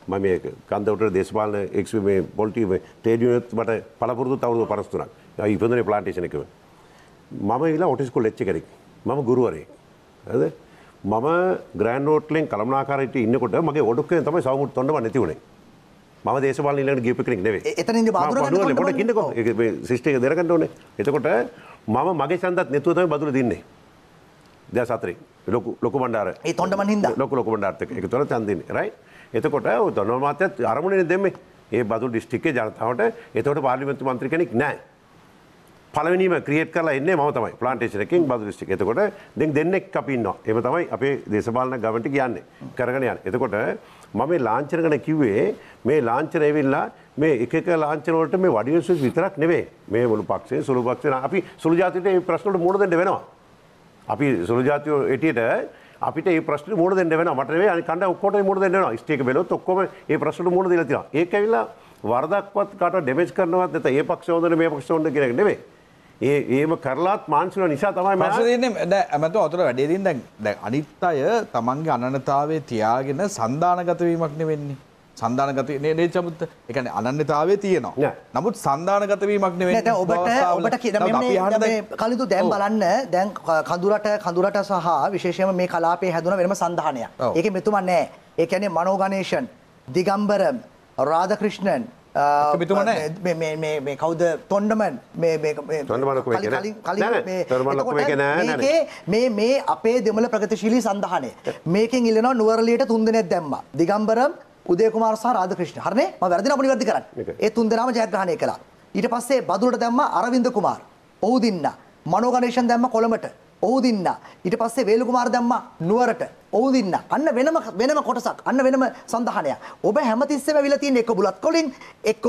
[SPEAKER 6] මම මේ කන්ද උඩට දේශපාලන එක්ස් මේ පොලිටි මේ ට්‍රේඩ් යුනියන් මට පළපුරුදු අවුරුදු 53ක්. ඉපදුනේ ප්ලාන්ටේෂන් එකේ. මම ඉලා ඔටිස්කොල් එච්ච කෙනෙක් මම ගුරුවරේ ඇද මම ග්‍රෑන් රෝට්ලෙන් කළමනාකාරයට ඉන්නකොට මගේ ඔඩක්කේ තමයි සවමුත් තොන්නම නැතිවුණේ ම දේශවල් ඉලට ගිප කෙනෙක් නෙවේ
[SPEAKER 4] එ- එතනින්ද බාදුර ගන්න
[SPEAKER 6] බදුවල පොට
[SPEAKER 4] කොණ්ඩ
[SPEAKER 6] කින්නකො? සිිෂ්ටක දෙරකට ඕනේ. එතකොට මම මගේ සන්දත් නැතුවතම බදුර දින්නේ. ද සතරේ ලොකු ලොක
[SPEAKER 4] ඒ තොණ්ඩමන් හින්දා?
[SPEAKER 6] ලොක ලොක බණ්ඩාර්ථක එක තොර චන්දින රයි එතකොට දොන මාතයත් අරමුණන දෙම ඒ බදු ඩිස්ටික්ේ ජනතාවට. එතවට පාලිමතු මන්ත්‍ර කෙනෙක් නෑ පලවනීම ක්‍රියට් කරලා එන්නේ ම තමයි. ප්ලාන්ටේෂනකින් බදු ෂ්ටික් එතකොට දෙ දෙන්නෙක් අපින්න එම තමයි අපේ දේශපාලන ගවට කියන්නේ. කරගෙන යන්න. එතකොට මම මේ ලාංචනගන කිව්වේ මේ ලාංචන ඇවිල්ලා මේ එක ලාංචනවලට මේ වඩියසු විතරක් නෙවේ මේ මුළු පක්ෂේ සුළු පක්ෂන අපි සුළු ජාතිට ඒ ප්‍රශ්නට මුණ දෙන්න වෙනවා. අපි සුළු ජාතියෝ එටියට අපිට ඒ ප්‍රශ්න මුණ දෙන්න වෙන මටේ අනි කණ්ඩ ඔක්කොට මුණ දෙන්න ස්ටේක බෙලොත් ඔක්කොම ඒ ප්‍රශ්න මුණ දෙලා තියෙනවා. ඒක ඇවිල්ලා වරදක්වත් කට ඩෙමෙජ් කරනවත් නැත ඒ පක්ෂ හොඳන මේ පක්ෂ හොඳ කියලා නෙවෙයි. ඒ ඒම කරලාත් මානසික නිසා තමයි
[SPEAKER 7] ද ඇමතු අතුර වැඩේදින් දැන් දැන් අනිත් අය තමන්ගේ අනනතාවේ තියාගෙන සන්ධානගතවීමක්න වෙන්නේ සන්ධානගත නේ චමුත් එකන අනන්‍යතාවේ තියෙනවා. නමුත් සන්ධානගතවීමක් නෙවෙයි
[SPEAKER 4] නෑ, දැන් ඔබට ඔබට කියන මේ මේ කලින්තු දැන් බලන්න දැන් කඳුරට කඳුරට සහ විශේෂයෙන්ම මේ කලාපයේ හැදුන වෙනම.
[SPEAKER 7] ඔව්.
[SPEAKER 4] ඒකේ මෙතුමා නෑ. ඒ කියන්නේ මනෝ ගණේෂන්, දිගම්බරම්, රාධකෘෂ්ණන් අ,
[SPEAKER 7] මෙතුමා නෑ?
[SPEAKER 4] මේ මේ මේ මේ කවුද තොණ්ඩමන් මේ මේ අපේ දෙමළ ප්‍රගතිශීලී සන්ධානය. මේකෙන් ඉල්ලනවා නුවරලියට තුන් දෙනෙක් දැම්මා. දිගම්බරම් උදේ කුමාර සහ රාධකෘෂ්ණ. හරිනේ? මම වැරදි නම් නිවැරදි කරන්න. ඒ තුන් දෙනාම ජයග්‍රහණය කළා. ඊට පස්සේ බදුලට දැම්මා අරවින්ද කුමාර්. ඔහු දින්න. මනෝ ගණේෂන් දැම්මා කොළඹට. ඔහු දින්න. ඊට පස්සේ වේලු කුමාර දැම්මා නුවරට. ඔහු දින්න. අන්න වෙනම වෙනම කොටසක්. අන්න වෙනම සන්ධානයක්. ඔබ හැමතිස්සෙම ඇවිල්ලා තියෙන එක්ක බුලත් කොලින්, එක්ක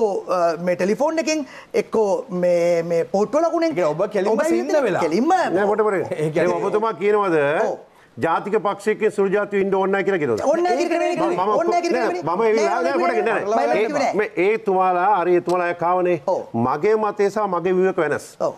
[SPEAKER 4] මේ ටෙලිෆෝන් එකෙන්, එක්ක මේ මේ පොට්ටු ලකුණෙන්.
[SPEAKER 7] ඔබ කෙලින්ම
[SPEAKER 4] තියෙන-
[SPEAKER 7] වෙලා.
[SPEAKER 4] කෙලින්ම
[SPEAKER 6] නෑ කොට පොට
[SPEAKER 7] ඒ කියන්නේ-
[SPEAKER 6] ඔබතුමා කියනවද
[SPEAKER 4] ඔව්.
[SPEAKER 6] ජාතික පක්ෂයක සුළු ජාතිය ඉන්න ඕන්න කියලා කියනවද
[SPEAKER 4] ඕන්න නැහැ කියලා.
[SPEAKER 6] මම
[SPEAKER 4] ඕන්න නැහැ කියලා.
[SPEAKER 6] ඒ-
[SPEAKER 4] නෑ.
[SPEAKER 6] මේ ඒ තුමාලා තුමාලා කාවනේ. මගේ මතය සහ මගේ විවක වෙනස්
[SPEAKER 4] ඔව්.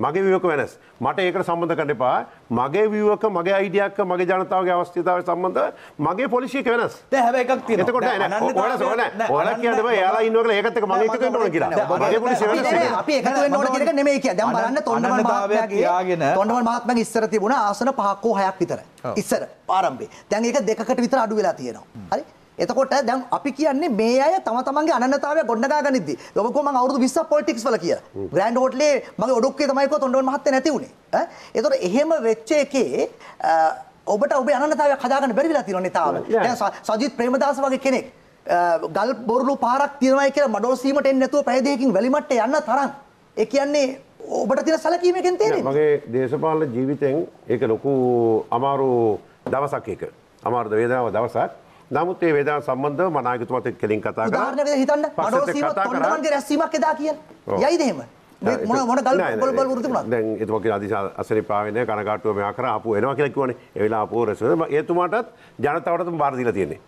[SPEAKER 6] මගේ විවක වෙනස් මට ඒකට සම්බන්ධ කරන්න එපා මගේ විවක මගේ අයිඩියක් මගේ ජනතාවගේ අවස්ථාව සම්බන්ධ මගේ පොලිසියක වෙනස්
[SPEAKER 7] දැන් හැබැයි එකක් තියෙනවා.
[SPEAKER 6] එතකොට ඔයාලා
[SPEAKER 7] අනන්‍යතාවය-
[SPEAKER 6] ඔයාලා
[SPEAKER 7] නෑ,
[SPEAKER 6] ඔයාලා කියන්නේ බෑ, එයාලා ඉන්නවා කියලා ඒකත් එක්ක මම එකතු වෙන්න ඕන කියලා. මගේ පොලිසිය වෙනස්.
[SPEAKER 4] අපි එකතු වෙන්න ඕන කියන එක නෙමෙයි කිය. දැන් බලන්න තොණ්ඩමන්
[SPEAKER 7] අනන්‍යතාවයක්
[SPEAKER 4] මහත්මයාගේ තොණ්ඩමන් මහත්මයාගේ ඉස්සර තිබුණා ආසන පහක් හෝ හයක් විතර. ඉස්සර ආරම්භේ. දැන් ඒක දෙකකට විතර අඩු වෙලා තියෙනවා. හරි? එතකොට දැන් අපි කියන්නේ මේ අය තම තමන්ගේ අනන්‍යතාවය ගොඩනගා ගනිද්දි. කොහොම මම අවුරුදු 20ක් පොලිටික්ස් වල කියලා. ග්‍රෑන්ඩ් හෝටලේ මගේ ඔඩොක්කේ තමයි කො තොණ්ඩමන් මහත්තයා නැති උනේ. ඈ? එතකොට එහෙම වෙච්ච එකේ ඔබට ඔබේ අනන්‍යතාවය හදාගන්න බැරි වෙලා තියෙනවා නෙතාව. දැන් සජිත් ප්‍රේමදාස වගේ කෙනෙක් ගල් බොරළු පාරක් තියෙනවයි කියලා මඩොල් සීමට එන්නේ නැතුව පැය දෙකකින් වැලිමට්ටේ යන්න තරම්. ඒ කියන්නේ ඔබට තියෙන සැලකීමකින් තේරෙන්නේ.
[SPEAKER 6] මගේ දේශපාලන ජීවිතෙන් ඒක ලොකු අමාරු දවසක් ඒක අමාරුද වේදනාව දවසක් නමුත් ඒ වේදනාව සම්බන්ධව මම නායකතුමාත් එක්ක කෙලින් කතා කරා
[SPEAKER 4] උදාහරණයක් විදිහට හිතන්න
[SPEAKER 6] කරා.
[SPEAKER 4] තොණ්ඩමන්ගේ රැස්වීමක් එදා කියන. යයිද එහෙම? මේ මොන මොන ගල් බොල් බොල් වෘති තිබුණාද?
[SPEAKER 6] දැන් එතුමා කියන අදිශා අසනීපාවෙන්නේ කනකාටුව මෙයා කරා ආපු එනවා කියලා කිව්වනේ. ඒ වෙලාව ආපු රැස්වෙන එතුමාටත් ජනතාවටත් බාර දීලා තියෙන්නේ.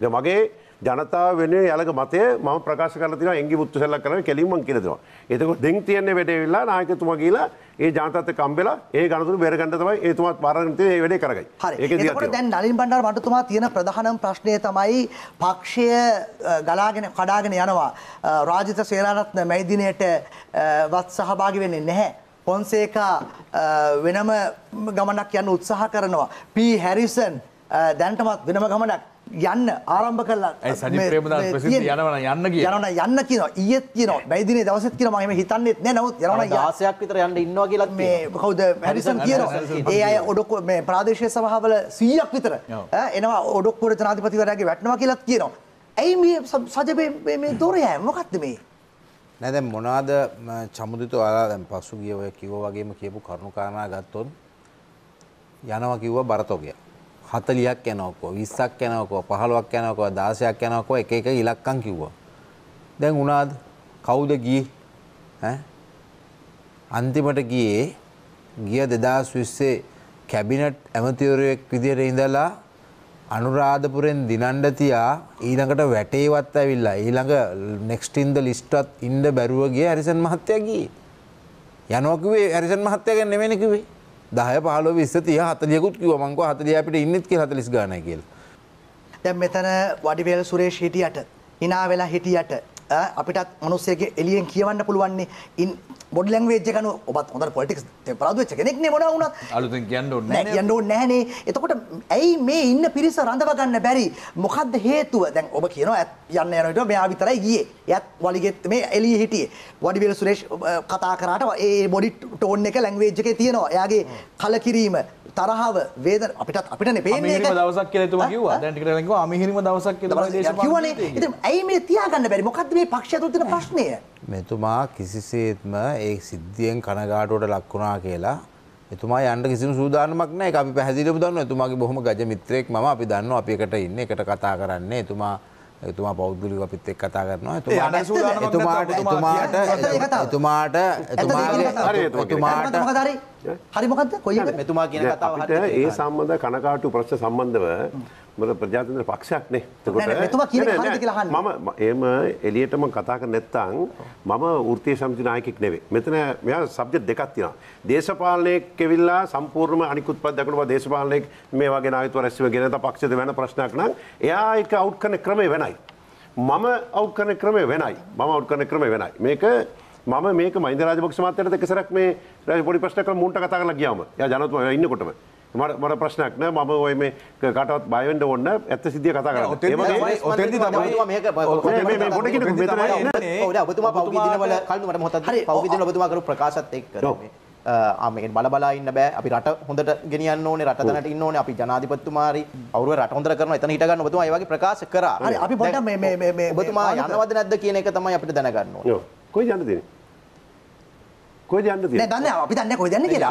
[SPEAKER 6] දැන් මගේ ජනතාව වෙනුවෙන් යාලක මතය මම ප්‍රකාශ එංගි මුත්තු සෙල්ලක් කරන කියලා දෙනවා. එතකොට දෙන් තියන්නේ වැඩේ වෙලා නායකතුමා ගිහලා ඒ ජනතාවත් එක්ක හම්බෙලා ඒ ගණතුරු බෙර ගන්න තමයි එතුමාත් බාර ගන්න තියෙන්නේ ඒ වැඩේ කරගයි.
[SPEAKER 4] හරි. දැන් නලින් බණ්ඩාර මහතුමා තියෙන ප්‍රධානම ප්‍රශ්නය තමයි පක්ෂය ගලාගෙන කඩාගෙන යනවා. රාජිත සේනාරත්න මැයිදිනයට වත් සහභාගී වෙන්නේ නැහැ. පොන්සේකා වෙනම ගමනක් යන්න උත්සාහ කරනවා. පී හැරිසන් දැනටමත් වෙනම ගමනක් යන්න ආරම්භ කළා.
[SPEAKER 7] ඇයි සජිත්
[SPEAKER 4] මේ-
[SPEAKER 7] ප්‍රේමදාස
[SPEAKER 4] මේ
[SPEAKER 7] ප්‍රසිද්ධ
[SPEAKER 4] තියෙන්නේ.
[SPEAKER 7] යනවා නම් යන්න
[SPEAKER 4] නම් යන්න කියනවා. ඊයේත් කියනවා. මැයිදිනේ දවසෙත් කියනවා මම එහෙම හිතන්නේත් නෑ. නමුත් යනවා නම් යන්න.
[SPEAKER 8] 16ක් විතර යන්න ඉන්නවා කියලා
[SPEAKER 4] මේ කවුද හැරිසන් කියනවා ඒ අය ඔඩොක්ක මේ ප්‍රාදේශීය සභාවල 100ක් විතර එනවා ඔඩොක්කුවර ජනාධිපතිවරයාගේ වැටෙනවා කියලාත් කියනවා. ඇයි මේ සජබේ මේ- මේ දොර යෑම මොකක්ද මේ?
[SPEAKER 5] නෑ දැන් මොනවද චමුදිත ඔයාලා දැන් පසුගිය ඔය කිව්වා වගේම කියපු කරුණු කාරණා ගත්තොත් යනවා කිව්වා බරතොගය 40ක් යනවකෝ 20ක් යනවකෝ 15ක් යනවකෝ 16ක් යනවකෝ එක එක ඉලක්කම් කිව්වා දැන් උනාද කවුද ගියේ ඈ අන්තිමට ගියේ ගිය 2020 කැබිනට් ඇමතිවරයෙක් විදියට ඉඳලා අනුරාධපුරෙන් දිනන්න තියා ඊළඟට වැටේවත් ඇවිල්ලා ඊළඟ නෙක්ස්ට් ඉන් ද ලිස්ට්වත් ඉන්න බැරුව ගිය හැරිසන් මහත්තයා ගියේ. යනවා කිව්වේ හැරිසන් මහත්තයා ගැන නෙමෙයිනේ කිව්වේ. 10 15 20 30 40කුත් කිව්වා මං කිව්වා 40 අපිට ඉන්නෙත් කියලා 40 ගානයි කියලා.
[SPEAKER 4] දැන් මෙතන වඩිවේල් සුරේෂ් හිටියට hina වෙලා හිටියට ඈ අපිටත් මිනිස්සෙගේ එළියෙන් කියවන්න පුළුවන්නේ ඉන් බොඩි ලැන්ග්වේජ් එක අනුව ඔබත් හොඳට පොලිටික්ස් පරාදු වෙච්ච කෙනෙක් නේ මොනවා වුණත්
[SPEAKER 7] අලුතෙන් කියන්න ඕනේ
[SPEAKER 4] නෑ කියන්න ඕනේ නැහනේ. එතකොට ඇයි මේ ඉන්න පිරිස රඳව ගන්න බැරි? මොකද්ද හේතුව? දැන් ඔබ කියනවා යන්න යන විට මෙයා විතරයි ගියේ. එයත් වලිගෙත් මේ එළියේ හිටියේ. වඩිවේල සුරේෂ් කතා කරාට ඒ බොඩි ටෝන් එක ලැන්ග්වේජ් එකේ තියෙනවා. එයාගේ කලකිරීම, තරහව, වේදන අපිටත් අපිටනේ පේන්නේ
[SPEAKER 7] අමිහිරිම දවසක් කියලා එතුමා කිව්වා. දැන් ටිකට කිව්වා අමිහිරිම දවසක් කියලා දේශපාලන
[SPEAKER 4] ඉතින් ඇයි මේ තියාගන්න බැරි? මොකද්ද මේ පක්ෂය තුළ තියෙන ප්‍රශ්නය?
[SPEAKER 5] මෙතුමා කිසිසේත්ම ඒ සිද්ධියෙන් කනගාටුවට ලක් වුණා කියලා එතුමා යන්න කිසිම සූදානමක් නැහැ. ඒක අපි පැහැදිලිවම දන්නවා. එතුමාගේ බොහොම ගජ මිත්‍රයෙක් මම අපි දන්නවා අපි එකට ඉන්නේ එකට කතා කරන්නේ. එතුමා එතුමා පෞද්ගලිකව අපිත් එක්ක කතා කරනවා. එතුමාට එතුමාට. එතුමාට. එතුමාට
[SPEAKER 4] මොකද හරි? මොකද්ද? කොයි?
[SPEAKER 8] මෙතුමා කියන කතාව හරියට
[SPEAKER 6] ඒ සම්බන්ධ කනකාටු ප්‍රශ්න සම්බන්ධව මොකද ප්‍රජාතන්ත්‍ර පක්ෂයක් නේ. එතකොට
[SPEAKER 4] මෙතුමා කියන එක හරියද කියලා අහන්න.
[SPEAKER 6] මම එහෙම එළියටම කතා කර නැත්නම් මම වෘත්තීය සමිති නායකයෙක් නෙවෙයි. මෙතන මෙයා සබ්ජෙක්ට් දෙකක් තියෙනවා. දේශපාලනයේ කෙවිල්ලා සම්පූර්ණම අනිකුත් පද දක්වනවා දේශපාලනයේ මේ වගේ නායකත්ව රැස්වීම ගැන නැත්නම් පක්ෂද වෙන ප්‍රශ්නයක් නම් එයා ඒක අවුට් කරන ක්‍රමය වෙනයි. මම අවුට් කරන ක්‍රමය වෙනයි. මම අවුට් කරන ක්‍රමය වෙනයි. මේක මම මේක මහින්ද රාජපක්ෂ මහත්තයාට එක සැරයක් මේ පොඩි ප්‍රශ්නයක් කරලා මුන්ට කතා කරලා ගියාම. එයා ජනතුමා ඉන්නකොටම. මට මට ප්‍රශ්නයක් නෑ මම ඔය මේ කාටවත් බය වෙන්න ඕනේ නෑ ඇත්ත සිද්ධිය කතා කරන්න.
[SPEAKER 7] ඔතෙන්දී තමයි- ඔතෙන්දී තමයි-
[SPEAKER 8] ඔබතුමා මේක
[SPEAKER 6] මේ- මේ- මේ පොඩ කෙනෙකු මෙතන
[SPEAKER 7] තමයි
[SPEAKER 6] නෑ.
[SPEAKER 8] නෑ ඔබතුමා පෞද්ගලික දිනවල කලින් මට මොහොතක් පෞද්ගලික. දිනවල ඔබතුමා කරු ප්‍රකාශත් එක්ක. මේ ආ මේක බල බලා ඉන්න බෑ අපි රට හොඳට ගෙනියන්න ඕනේ රට දැනට ඉන්න ඕනේ අපි ජනාධිපතිතුමා හරි අවුරුව රට හොඳට කරනවා එතන හිට ගන්න ඔබතුමා ඒ වගේ ප්‍රකාශ කරා
[SPEAKER 4] හරි, අපි පොඩ්ඩක් මේ- මේ- මේ-
[SPEAKER 8] ඔබතුමා යනවද නැද්ද කියන එක තමයි අපිට දැනගන්න ඕනේ
[SPEAKER 6] ඔව්. කොයිද යන්න තියෙන්නේ? කොයිද යන්න
[SPEAKER 4] නෑ
[SPEAKER 6] තියෙන්නේ?
[SPEAKER 4] දන්නේ. අපි දන්නේ යන්නේ කියලා.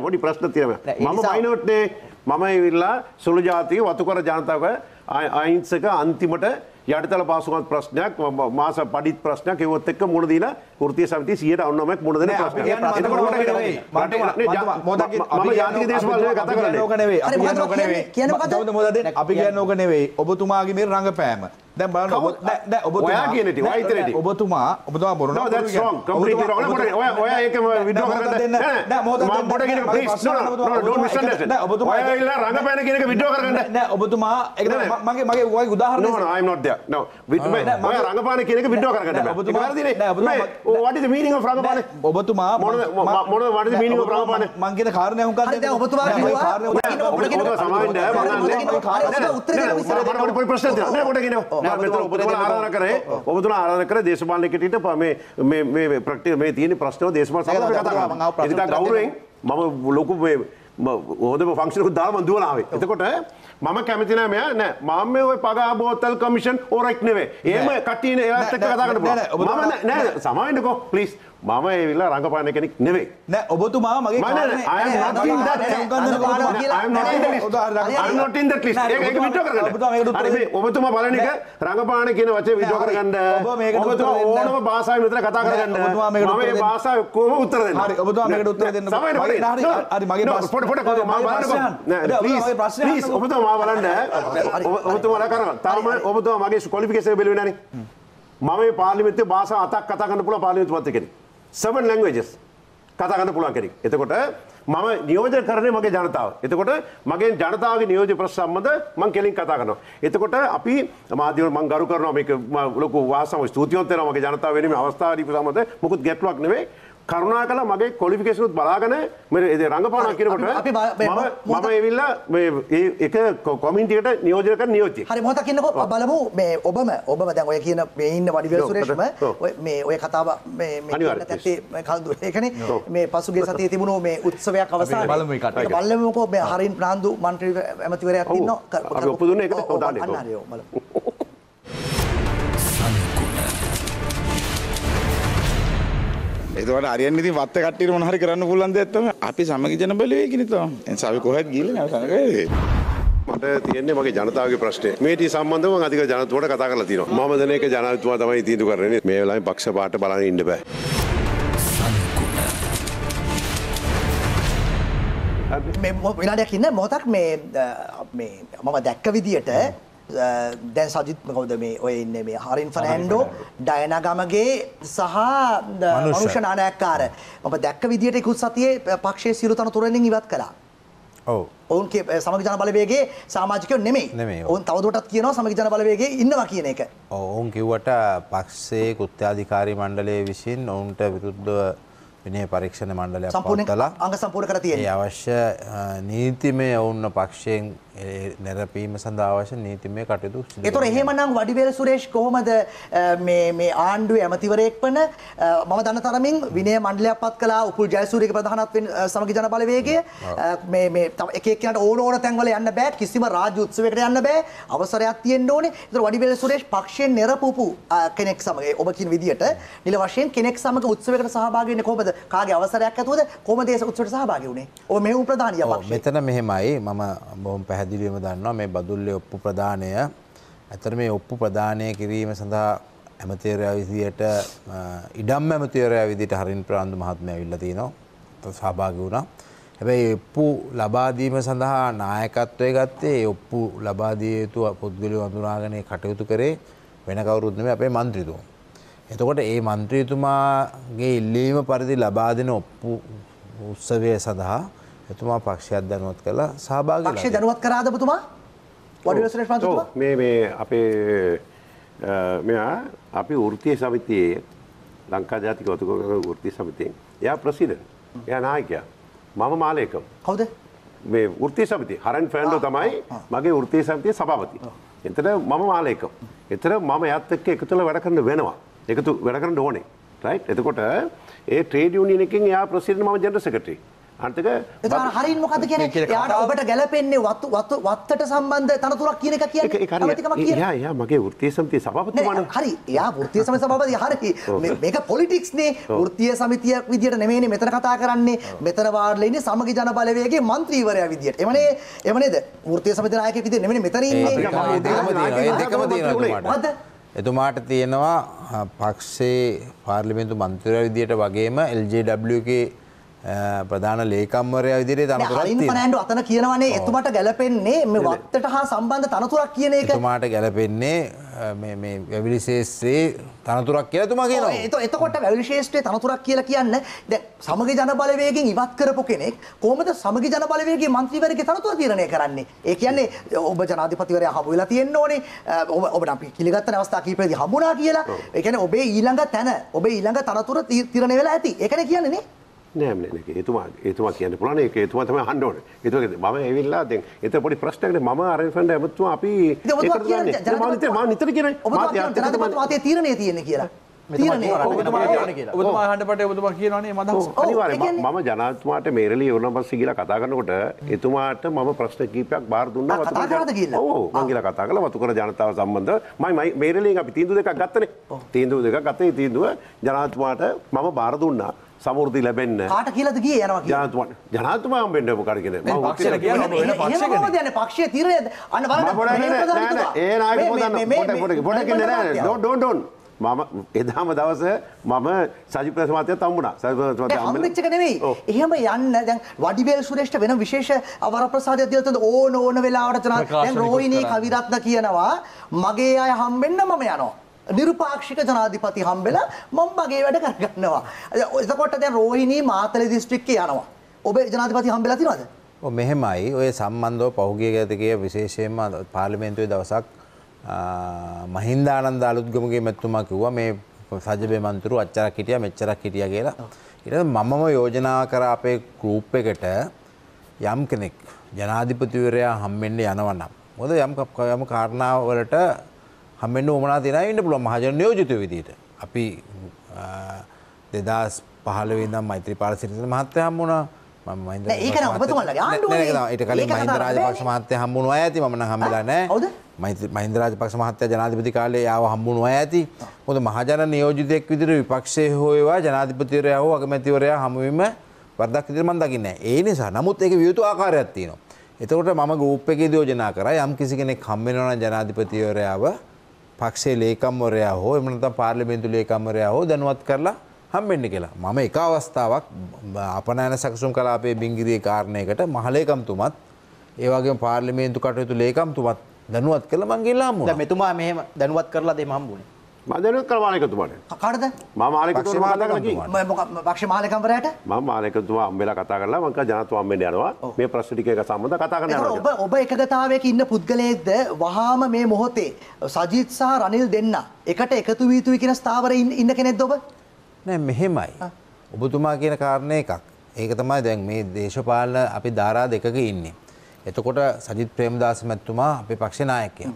[SPEAKER 6] පොඩි ප්‍රශ්න
[SPEAKER 8] ඒ
[SPEAKER 6] මම
[SPEAKER 8] නිසා-
[SPEAKER 6] මයිනෝට් නේ මම ඉවිල්ලා සුළු ජාතික වතුකර ජනතාවක අයි- අහිංසක අන්තිමට යටිතල පාසුකම් ප්‍රශ්නයක් මාස පඩිත් ප්‍රශ්නයක් ඒවත් එක්ක මුණ දීලා වෘත්තීය සමිතිය 99ක් මුණ දෙන
[SPEAKER 7] නෑ, අපි. කියන්නේ ඕක. නෙවෙයි. ඔබතුමාගේ මේ රංගපෑම. දැන් බලන්න ඔබ
[SPEAKER 6] ඔයා කියන ටික, ඔයා හිතන ටික.
[SPEAKER 7] ඔබතුමා ඔබතුමා බොරු
[SPEAKER 6] No,
[SPEAKER 7] නෑ,
[SPEAKER 6] that's wrong. Completely wrong. ඔයා- ඔයා ඒක
[SPEAKER 7] මොහොතක්
[SPEAKER 6] කරගන්න. නෑ,
[SPEAKER 7] නෑ,
[SPEAKER 6] මම. පොඩ කෙනෙක්,
[SPEAKER 7] මගේ
[SPEAKER 6] please.
[SPEAKER 7] ප්‍රශ්න
[SPEAKER 6] No, no, no, don't misunderstand.
[SPEAKER 7] නෑ, ඔබතුමා
[SPEAKER 6] ඔයා ඉල්ලා රංගපෑන කියන එක withdraw කරගන්න.
[SPEAKER 7] නෑ, ඔබතුමා ඒක. මගේ මගේ ඔයගේ උදාහරණයක්
[SPEAKER 6] No, no, I'm not there. No. ඔයා රංගපාන කියන එක withdraw කරගන්න බෑ.
[SPEAKER 7] ඔබතුමා-
[SPEAKER 6] වැරදිනේ.
[SPEAKER 7] නෑ, ඔබතුමා-
[SPEAKER 6] මේ, what is the meaning of රංගපාන?
[SPEAKER 7] ඔබතුමා
[SPEAKER 6] මොනද- මො- මො- මොනද- what is the meaning of රංගපාන?
[SPEAKER 7] මං කියන කාරණය
[SPEAKER 4] දැන් ඔබතුමා
[SPEAKER 7] නෑ, මගේ
[SPEAKER 4] කිව්වා-
[SPEAKER 7] කාරණය
[SPEAKER 4] ඔබ-
[SPEAKER 7] ඔබ-
[SPEAKER 4] ඔබ- ඔබ-
[SPEAKER 6] ඔබතුමා ආරාධනා කරේ ඔබතුමා ආරාධනා කරේ දේශපාලන කෙටිට මේ මේ මේ තියෙන ප්‍රශ්න දේශපාලන
[SPEAKER 8] නෑ,
[SPEAKER 6] සභාවේ
[SPEAKER 8] ඔබතුමා
[SPEAKER 6] කතා කරනවා.
[SPEAKER 8] ප්‍රශ්න
[SPEAKER 6] ඒක ගෞරවයෙන් මම ලොකු මේ හොඳම ෆංක්ෂන් එකක් දාලා මම දුවලා ආවේ. එතකොට මම කැමති නෑ මෙයා නෑ මම මේ ওই පගා බෝතල් කමිෂන් ඕරෙක් නෙවෙයි. එහෙම කට්ටිය එයාත් එක්ක කතා කරන්න
[SPEAKER 7] නෑ,
[SPEAKER 6] සමාවෙන්නකෝ ප්ලීස්. මම ඒවිලා රංගපාන කෙනෙක් නෙවෙයි.
[SPEAKER 7] නෑ ඔබතුමා මගේ
[SPEAKER 6] ඔබතුමා බලන එක රංගපාන කියන
[SPEAKER 7] නෑ, හරි.
[SPEAKER 6] කරගන්න. ඕනම භාෂාවෙන් විතර කතා කරගන්න.
[SPEAKER 7] ඔබතුමා මේකට උත්තර දෙන්න.
[SPEAKER 6] භාෂාව කොහොම උත්තර දෙන්න.
[SPEAKER 7] හරි, ඔබතුමා මේකට උත්තර දෙන්න.
[SPEAKER 6] බලන්න.
[SPEAKER 7] හරි, හරි, මගේ
[SPEAKER 6] පොඩ පොඩ මම බලන්නකෝ.
[SPEAKER 7] ප්‍රශ්නයන්.
[SPEAKER 6] නෑ,
[SPEAKER 7] නෑ,
[SPEAKER 6] please,
[SPEAKER 7] ඔබතුමා
[SPEAKER 6] මාව බලන්න. ඔබ- ඔබතුමා අර කරනවා. තාම ඔබතුමා මගේ ක්වොලිෆිකේෂන් බැලුවේ නැනේ. මම මේ පාර්ලිමේන්තුවේ භාෂා අතක් කතා කරන්න පුළුවන් පාර්ලිමේන්තු මත කෙනෙක්. seven languages කතා කරන්න පුළුවන් කෙනෙක්. එතකොට මම නියෝජනය කරන්නේ මගේ ජනතාව. එතකොට මගේ ජනතාවගේ නියෝජ්‍ය ප්‍රශ්න සම්බන්ධ මම කෙලින් කතා කරනවා. එතකොට අපි මාධ්‍යවල මම ගරු කරනවා මේක මම ලොකු වාසනාව ස්තුතිවන්ත වෙනවා මගේ ජනතාව වෙනුවෙන් අවස්ථාව දීපු සම්බන්ධ මොකුත් ගැටලුවක් නෙවෙයි. කරුණාකර මගේ ක්වොලිෆිකේෂන් උත් බලාගෙන මේ ඒ රංගපාන
[SPEAKER 4] හරි,
[SPEAKER 6] කියනකොට
[SPEAKER 4] අපි- අපි බා- මේ
[SPEAKER 6] මම ඒ එක නියෝජනය කරන නියෝජ්‍යෙක්.
[SPEAKER 4] හරි මොහොතක් ඉන්නකෝ බලමු මේ ඔබම ඔබම දැන් ඔය කියන මේ ඉන්න. ඔය මේ ඔය කතාව මේ කල්දුර ඒකනේ. මේ පසුගිය සතියේ තිබුණු මේ උත්සවයක් අවසානයේ
[SPEAKER 7] බලමු.
[SPEAKER 4] ඒක බලමුකෝ මේ හරින් ප්‍රාන්දු මන්ත්‍රී ඇමතිවරයාත්
[SPEAKER 6] ඔව්.
[SPEAKER 4] ඉන්නවා කර-
[SPEAKER 6] අපි ඔප්පු
[SPEAKER 9] එතවට අරියන් ඉතින් වත්ත කට්ටියට මොන හරි කරන්න පුළුවන් දෙයක් තමයි අපි සමගි ජන බලවේග නේ තමයි. එනිසා අපි කොහෙත් ගිහිල්ලා නෑ සමගයි.
[SPEAKER 6] මට තියෙන්නේ මගේ ජනතාවගේ ප්‍රශ්නේ. මේ ටී සම්බන්ධව මම අධික ජනතුවට කතා කරලා තියෙනවා. මම දෙන එක ජනාධිපතිතුමා තමයි තීන්දුව කරන්නේ. මේ වෙලාවේ පක්ෂ පාට බලන්න ඉන්න බෑ.
[SPEAKER 4] විනාඩයක් ඉන්න මොහොතක් මේ මම දැක්ක විදියට දැන් සජිත් කවුද මේ ඔය ඉන්නේ මේ හරින් ෆර්නෑන්ඩෝ? ඩයනා ගමගේ සහ මනුෂ්‍ය. නානයක්කාර මම දැක්ක විදියට ඉකුත් සතියේ පක්ෂයේ සියලු තනතුරෙන් ඉවත් කළා.
[SPEAKER 5] ඔව්.
[SPEAKER 4] ඔවුන් සමග ජන බලවේගේ සාමාජිකයෝ නෙමෙයි.
[SPEAKER 5] ඔව්.
[SPEAKER 4] ඔවුන් තවදුරටත් කියනවා සමග ජන බලවේගේ ඉන්නවා කියන එක.
[SPEAKER 5] ඔවුන් කිව්වට පක්ෂයේ කෘත්‍යාධිකාරී මණ්ඩලය විසින් ඔවුන්ට විරුද්ධ විනය පරීක්ෂණ මණ්ඩලයක්
[SPEAKER 4] සම්පූර්ණ
[SPEAKER 5] පවත්වලා
[SPEAKER 4] අංග සම්පූර්ණ කර
[SPEAKER 5] ඒ
[SPEAKER 4] තියෙනවා
[SPEAKER 5] අවශ්‍ය අ, නීතිමය ඔවුන්න පක්ෂයෙන් ඒ නැරපීම සඳහා අවශ්‍ය නීතිමය කටයුතු කරනවා.
[SPEAKER 4] එහෙමනම් වඩිවේල සුරේෂ් කොහොමද මේ මේ ආණ්ඩුවේ ඇමතිවරයෙක් වන මම දන්න තරමින් විනය මණ්ඩලයක් පත් කළා උපුල් ජයසූරියගේ ප්‍රධානත්වයෙන් සමගි ජන බලවේගය මේ මේ එක එක්කෙනාට ඕන ඕන තැන්වල යන්න බෑ කිසිම රාජ්‍ය උත්සවයකට යන්න බෑ අවසරයක් තියෙන්න ඕනේ. ඒතර වඩිවේල සුරේෂ් පක්ෂයෙන් නිරපුපු කෙනෙක් සමග ඔබ කියන විදියට නිල වශයෙන් කෙනෙක් සමග උත්සවයකට සහභාගී වෙන්නේ කොහොමද? කාගේ අවසරයක් ඇතුවද? කොහොමද ඒ උත්සවයට සහභාගී වුණේ? ඔබ මෙහෙම ප්‍රධානිය පක්ෂයේ.
[SPEAKER 5] මෙතන මෙහෙමයි මම බොහොම පැහැදිලිවම දන්නවා මේ බදුල්ලේ ඔප්පු ප්‍රදානය. ඇතර මේ ඔප්පු ප්‍රදානය කිරීම සඳහා ඇමතේරයා විදියට ඉඩම් ඇමතේරයා විදිට හරින් ප්‍රාන්දු මහත්ම ඇවිල්ලති නවා සභාග වුණා. හැබැයි එප්පු ලබාදීම සඳහා නායකත්වය ගත්තේ ඔප්පු ලබාදිය යුතු පුද්ගලි වඳුනාගනය කටයුතු කරේ වෙන කවුරුත්ම අපේ මන්ත්‍රීතුූ. එතකොට ඒ මන්ත්‍රීතුමාගේ ඉල්ලීම පරිදි ලබාදෙන ඔප්පු උත්සවය සඳහා එතුමා පක්ෂයක් දැනුවත් කළා සහභාගී
[SPEAKER 4] පක්ෂය
[SPEAKER 5] වෙලා
[SPEAKER 4] දැනුවත් කරාද ඔබතුමා? වඩිවේල සුරේෂ්?
[SPEAKER 6] ඔව්, මේ මේ අපේ මෙයා අපි වෘත්තීය සමිතියේ ලංකා ජාතික වතුකරණ වෘත්තීය සමිතියෙන් එයා ප්‍රසිඩන්ට් එයා නායකයා මම මාලේකම්
[SPEAKER 4] කවුද?
[SPEAKER 6] මේ වෘත්තීය සමිතිය හරන් ෆර්නන්ඩෝ තමයි මගේ වෘත්තීය සමිතියේ සභාපති. එතන මම මාලේකම්. එතන මම එයාත් එක්ක එකතුල වැඩ කරන්න වෙනවා. එකතු වැඩ කරන්න ඕනේ. රයිට්? එතකොට ඒ ට්‍රේඩ් යූනියන් එකෙන් එයා ප්‍රසිඩන්ට් මම ජනරල් සෙක්‍රටරි. අන්තක
[SPEAKER 4] හරින් මොකද කියන යාට ඔබට ගැලපෙන්නේ වත්තු වත්තු වත්තට සම්බන්ධ තනතුරක් කියන එක කියන්නේ?
[SPEAKER 6] එයා එයා මගේ වෘත්තීය සමිතිය සභාපතිතුමාන
[SPEAKER 4] හරි. එයා වෘත්තීය සමිතිය සභාපති. හරි. මේක පොලිටික්ස් නේ. වෘත්තීය සමිතියක් විදියට නෙමෙයිනේ මෙතන කතා කරන්නේ. මෙතන වාර්ලේ ඉන්නේ සමගි ජන බලවේගයේ മന്ത്രിවරයා විදියට. එමනේ එම නේද වෘත්තීය සමිතිය නායකයෙක් විදියට නෙමෙයිනේ මෙතන ඉන්නේ.
[SPEAKER 5] දෙකම තියෙනවා. එතුමාට. තියෙනවා පක්ෂේ පාර්ලිමේන්තු මන්ත්‍රීවරයා විදියට වගේම LJW ගේ ප්‍රධාන ලේකම්වරය
[SPEAKER 4] විදිරේ
[SPEAKER 5] තනතුරක්
[SPEAKER 4] පනෑන්ඩු අතන කියනවනේ එතුමට ගැලපෙන්නේ මේ වත්තට හා සම්බන්ධ තනතුරක් කියන එක
[SPEAKER 5] එතුමාට ගැලපෙන්නේ වැවිලිශේෂයේ තනතුරක් කියලා තුමා කියනවා.
[SPEAKER 4] ඒතකොට එතකොට වැවිලිශේෂයේ තනතුරක් කියලා කියන්න දැන් සමගි ජනබලවේගෙන් ඉවත් කරපු කෙනෙක් කොහොමද සමගි ජනබලවේගයේ മന്ത്രിවරයෙක්ගේ තනතුර තීරණය කරන්නේ? ඒ කියන්නේ ඔබ ජනාධිපතිවරයා හමු වෙලා තියෙන්න ඕනේ. ඔබ ඔබට අපි පිළිගත්තන අවස්ථා කීපෙදී හමුණා කියලා. ඒ කියන්නේ ඔබේ ඊළඟ තැන, ඔබේ ඊළඟ තනතුර තීරණය වෙලා ඇති. ඒකනේ කියන්නේ නේ?
[SPEAKER 6] නෑ නෑ. නෑ එතුමා එතුමා කියන්න පුළුවන්. ඒක එතුමා තමයි අහන්න ඕනේ. ඒක මම ඇවිල්ලා දැන් එතන පොඩි ප්‍රශ්නයකට මම අරන් ෆ්‍රෙන්ඩ් ඇමතුමා අපි නිතර
[SPEAKER 4] ජනාධිපතිතුමාගේ තීරණය තියෙන්නේ කියලා.
[SPEAKER 7] මම
[SPEAKER 6] ජනාධිපතිතුමාට මේරලි වුණා පස්සේ ගිහලා කතා කරනකොට එතුමාට මම ප්‍රශ්න කීපයක් බාර දුන්නා
[SPEAKER 4] ආ, කතා
[SPEAKER 6] කළා වතුකර ජනතාව සම්බන්ධව. මම මේරලියෙන් අපි තීන්දුව දෙකක් ගත්තනේ. තීන්දුව දෙකක් ගත්තේ ඒ තීන්දුව ජනාධිපතිතුමාට මම බාර දුන්නා සමෘද්ධි ලැබෙන්න
[SPEAKER 4] කාට කියලාද ගියේ යනවා කියලා.
[SPEAKER 6] ජනාධිපතිතුමා ජනාධිපතිතුමා හම්බෙන්න මොකද කියන්නේ
[SPEAKER 7] මේ පක්ෂයට කියන්න
[SPEAKER 4] එහෙම
[SPEAKER 7] වෙන පක්ෂයකනේ.
[SPEAKER 4] කොහොමද යන්නේ පක්ෂයේ තීරණය අන්න බලන්න
[SPEAKER 6] මම ඒ නායක පොඩ පොඩ පොඩ කියන්නේ නෑ ඩෝන් ඩෝන් ඩෝන් මම එදාම දවස මම ප්‍රසමාත්‍යත්
[SPEAKER 4] දැන් හම්බෙච්ච එක නෙවෙයි. එහෙම යන්න දැන් වඩිවේල් සුරේෂ්ට වෙන විශේෂ වරප්‍රසාදයක් දීලා තියෙන ඕන ඕන වෙලාවට දැන් රෝහිණී. කවිරත්න කියනවා මගේ අය හම්බෙන්න මම යනවා. නිර්පාක්ෂික ජනාධිපති හම්බෙලා මම මගේ වැඩ කරගන්නවා. එතකොට දැන් රෝහිණී මාතලේ දිස්ත්‍රික්කේ යනවා. ඔබ ජනාධිපති හම්බෙලා තියෙනවද?
[SPEAKER 5] ඔව් මෙහෙමයි ඔය සම්බන්ධව පහුගිය ගතකයේ විශේෂයෙන්ම පාර්ලිමේන්තුවේ දවසක් මහින්දානන්ද අලුත්ගමගේ මැතිතුමා කිව්වා මේ සජබේ මන්තුරු අච්චරක් හිටියා මෙච්චරක් හිටියා කියලා. ඊට මමම යෝජනා කරා අපේ ගෲප් එකට යම් කෙනෙක් ජනාධිපතිවරයා හම්බෙන්න යනවා නම් මොකද යම් යම් කාරණාවලට හම්බෙන්න උවමනා තියෙනවා ඉන්න පුළුවන් මහජන නියෝජිතයෝ විදිහට. අපි දෙදස් පහලවෙදම් මෛත්‍රපාල සිරිස මහත්තය හම්බුණා මම මහින්ද
[SPEAKER 4] නෑ, ඒක නම් ඔබතුමාලගේ ආණ්ඩුවනේ.
[SPEAKER 5] ඊට කලින්
[SPEAKER 4] ඒක
[SPEAKER 5] මහින්ද
[SPEAKER 4] කතා
[SPEAKER 5] රාජපක්ෂ
[SPEAKER 4] කරන්නේ
[SPEAKER 5] මහත්තය හම්බුණු ඇති මම නම් හම්බෙලා නෑ
[SPEAKER 4] කවුද?
[SPEAKER 5] මෛත්‍රී- මහින්ද රාජපක්ෂ මහත්තයා ජනාධිපති කාලේ යාව හම්බුණු ඇති මොකද මහජන නියෝජිතයෙක් විදිහට විපක්ෂයේ හෝ ඒවා ජනාධිපතිවරයා හෝ අගමැතිවරයා හමුවීම වරදක් විදිහට මම දකින්නේ. ඒ නිසා නමුත් ඒක වියුතු ආකාරයක් තියෙනවා. එතකොට මම ගෲප් එකේදී යෝජනා කරා යම් කිසි කෙනෙක් හම්බ වෙනවා නම් ජනාධිපතිවරයාව පක්ෂයේ ලේකම්වරයා හෝ එහෙම නැත්නම් පාර්ලිමේන්තු ලේකම්වරයා හෝ දැනුවත් කරලා හම්බෙන්න කියලා. මම එක අවස්ථාවක් අපනයන සැකසුම් කලාපයේ බිංගිරියේ කාරණයකට මහලේකම්තුමත් ඒ වගේම පාර්ලිමේන්තු කටයුතු ලේකම්තුමත් දැනුවත් කළා මං ගිහලා හම්බුණා.
[SPEAKER 8] දැන් මෙතුමා මෙහෙම දැනුවත් කරලා දෙම හම්බුනේ.
[SPEAKER 6] මදන කර මාලකතුමාට
[SPEAKER 4] කාටද
[SPEAKER 6] මම.
[SPEAKER 4] ම- මොක- පක්ෂ මාලකම්වරයට
[SPEAKER 6] මම මාලකතුමා අම්බෙලා කතා කරලා මං කිව්වා ජනතු අම්බෙන්න යනවා මේ ප්‍රශ්න ටික එක සම්බන්ධව කතා යනවා.
[SPEAKER 4] ඔබ ඔබ එකගතාවයක ඉන්න පුද්ගලයෙක්ද වහාම මේ මොහොතේ සජිත් සහ රනිල් දෙන්න එකට එකතු වී යුතුයි කියන ස්ථාවරයේ ඉන්න- කෙනෙක්ද ඔබ?
[SPEAKER 5] නෑ මෙහෙමයි. ඔබතුමා කියන කාරණය එකක්. ඒක තමයි දැන් මේ දේශපාලන අපි ධාරා දෙකක ඉන්නේ. එතකොට සජිත් ප්‍රේමදාස මැතිතුමා අපේ පක්ෂ නායකයා.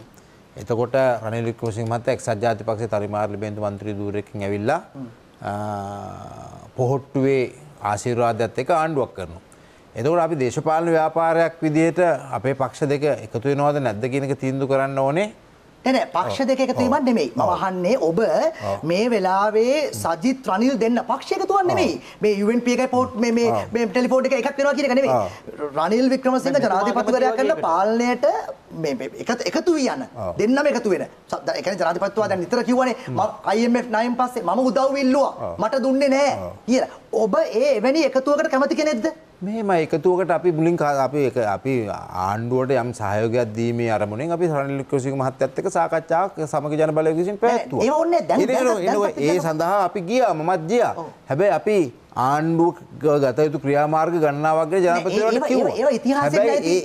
[SPEAKER 5] එතකොට රනිල් වික්‍රමසිංහ මහත්තයා එක්සත් ජාතික පක්ෂයේ තරිමාර්ලි බේන්තු මන්ත්‍රී ධූරයකින් ඇවිල්ලා පොහොට්ටුවේ ආශිර්වාදයත් එක්ක ආණ්ඩුවක් කරනවා. එතකොට අපි දේශපාලන ව්‍යාපාරයක් විදිහට අපේ පක්ෂ දෙක එකතු වෙනවද නැද්ද කියන එක තීන්දුව කරන්න ඕනේ.
[SPEAKER 4] නෑ පක්ෂ දෙක එකතු වීමක් නෙමෙයි. මම අහන්නේ ඔබ මේ වෙලාවේ සජිත් රනිල් දෙන්න පක්ෂ එකතුවක් නෙමෙයි. මේ UNP එකයි පෝට් මේ මේ මේ ටෙලිෆෝන් එක එකක් වෙනවා කියන එක නෙමෙයි. රනිල් වික්‍රමසිංහ ජනාධිපතිවරයා කරන පාලනයට මේ මේ එකතු එකතු වී යන දෙන්නම එකතු වෙන. ඒ කියන්නේ ජනාධිපතිතුමා දැන් නිතර කියවනේ මම IMF ණයෙන් පස්සේ මම උදව් ඉල්ලුවා. මට දුන්නේ නෑ කියලා. ඔබ ඒ එවැනි එකතුවකට කැමති කෙනෙක්ද?
[SPEAKER 5] මෙහෙම එකතුවකට අපි මුලින් අපි අපි ආණ්ඩුවට යම් සහයෝගයක් දීමේ අරමුණෙන් අපි රනිල් වික්‍රමසිංහ මහත්තයත් එක්ක සාකච්ඡාවක් සමග ජන බලය විසින් පැවැත්තුවා. ඒ සඳහා අපි ගියා මමත් ගියා. හැබැයි අපි ආණ්ඩුව ගත යුතු ක්‍රියාමාර්ග ගණනාවක් ගැන
[SPEAKER 4] නෑ, ඒ-
[SPEAKER 5] ජනපතිවරයාට
[SPEAKER 4] ඒව-
[SPEAKER 5] කිව්වා. හැබැයි.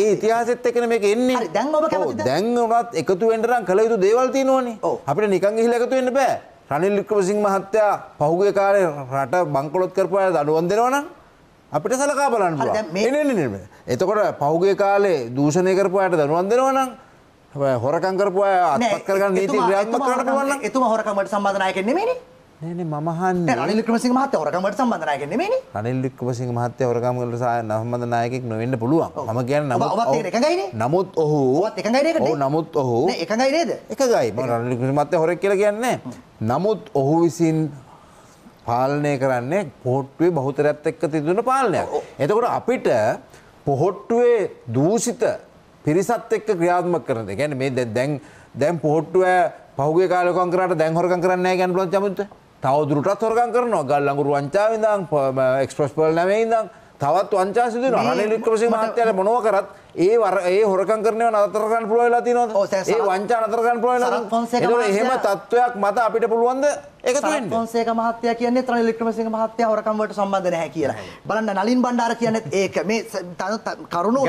[SPEAKER 5] ඒ- ඉතිහාසෙත් එක්කනේ මේක එන්නේ.
[SPEAKER 4] දැන් ඔබ කැමතිද?
[SPEAKER 5] දැන් උනත් එකතු වෙන්න නම් කළ යුතු දේවල් තියෙනවනේ. අපිට නිකන් ගිහිල්ලා එකතු වෙන්න බෑ. රනිල් වික්‍රමසිංහ මහත්තයා පහුගිය කාලේ රට බංකොලොත් කරපු අය දඩුවම් දෙනවනම් අපිට සලකා බලන්න. එතකොට පහුගිය කාලේ දූෂණය කරපු අයට දඩුවම් දෙනවනම් හොරකම් කරපු අය අත්පත් කරගන්න නීති ක්‍රියාත්මක කරන්න පුළුවන්
[SPEAKER 4] එතුමා හොරකමට සම්බන්ධ නායකයෙක් නෙමෙයිනේ.
[SPEAKER 5] නේ නේ මම
[SPEAKER 4] නෑ,
[SPEAKER 5] අහන්නේ
[SPEAKER 4] රනිල් වික්‍රමසිංහ මහත්තයා හොරකමට සම්බන්ධ නායකයෙක් නෙමෙයිනේ.
[SPEAKER 5] රනිල් වික්‍රමසිංහ මහත්තයා හොරකම් වලට සහ නම්බන්ද නායකයෙක් නොවෙන්න පුළුවන්. මම කියන්නේ නමුත්
[SPEAKER 4] ඒකට එකඟයිනේ?
[SPEAKER 5] නමුත් ඔහු
[SPEAKER 4] ඔබත් එකඟයි නේද?
[SPEAKER 5] ඔව් නමුත් ඔහු
[SPEAKER 4] නෑ එකඟයි නේද?
[SPEAKER 5] එකගයි ම රනිල් වික්‍රමසිංහ මහත්තයා හොරෙක් කියලා කියන්නේ. නමුත් ඔහු විසින් පාලනය කරන්නේ පොහොට්ටුවේ බහුතරයත් එක්ක තිබුණ පාලනයක්. එතකොට අපිට පොහොට්ටුවේ දූෂිත පිරිසත් එක්ක ක්‍රියාත්මක කරන දේ. කියන්නේ මේ දැන්- දැන් දැන් පොහොට්ටුව පහුගිය කාලේ හොරකම් කරාට දැන් හොරකම් කරන්නේ නැහැ කියන පුළුවන් චමුත්. තව දුරටත් හොරකම් කරනවා. ගල් අඟුරු වංචාවෙන් ඉඳන් එක්ස්ප්‍රස් පර්ල් නැමේ ඉඳන් තවත් වංචා සිදු වෙනවා.
[SPEAKER 4] මේ-
[SPEAKER 5] රනිල් වික්‍රමසිංහ මහත්තයාට මොනවා කරත් ඒ වර ඒ හොරකම් කරනව නතර කරන්න පුළුවන් වෙලා තියෙනවද? ඒ වංචා නතර කරන්න පුළුවන් වෙලා එහෙම තත්වයක් මත අපිට පුළුවන්ද එකතු වෙන්න?
[SPEAKER 4] ෆොන්සේක මහත්තයා කියන්නේ රනිල් වික්‍රමසිංහ මහත්තයා හොරකම් වලට සම්බන්ධ නැහැ කියලා. බලන්න නලින් බණ්ඩාර කියන්නේ ඒක මේ කරුණු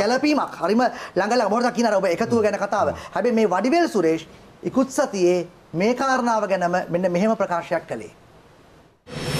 [SPEAKER 8] ගැළපීමක්.
[SPEAKER 4] හරිම ළඟ ළඟ මොකටද කියනවා ඔබ එකතුව ගැන කතාව. හැබැයි මේ වඩිවේල් සුරේෂ් ඉකුත් සතියේ මේ කාරණාව ගැනම මෙන්න මෙහෙම ප්‍රකාශයක් කළේ.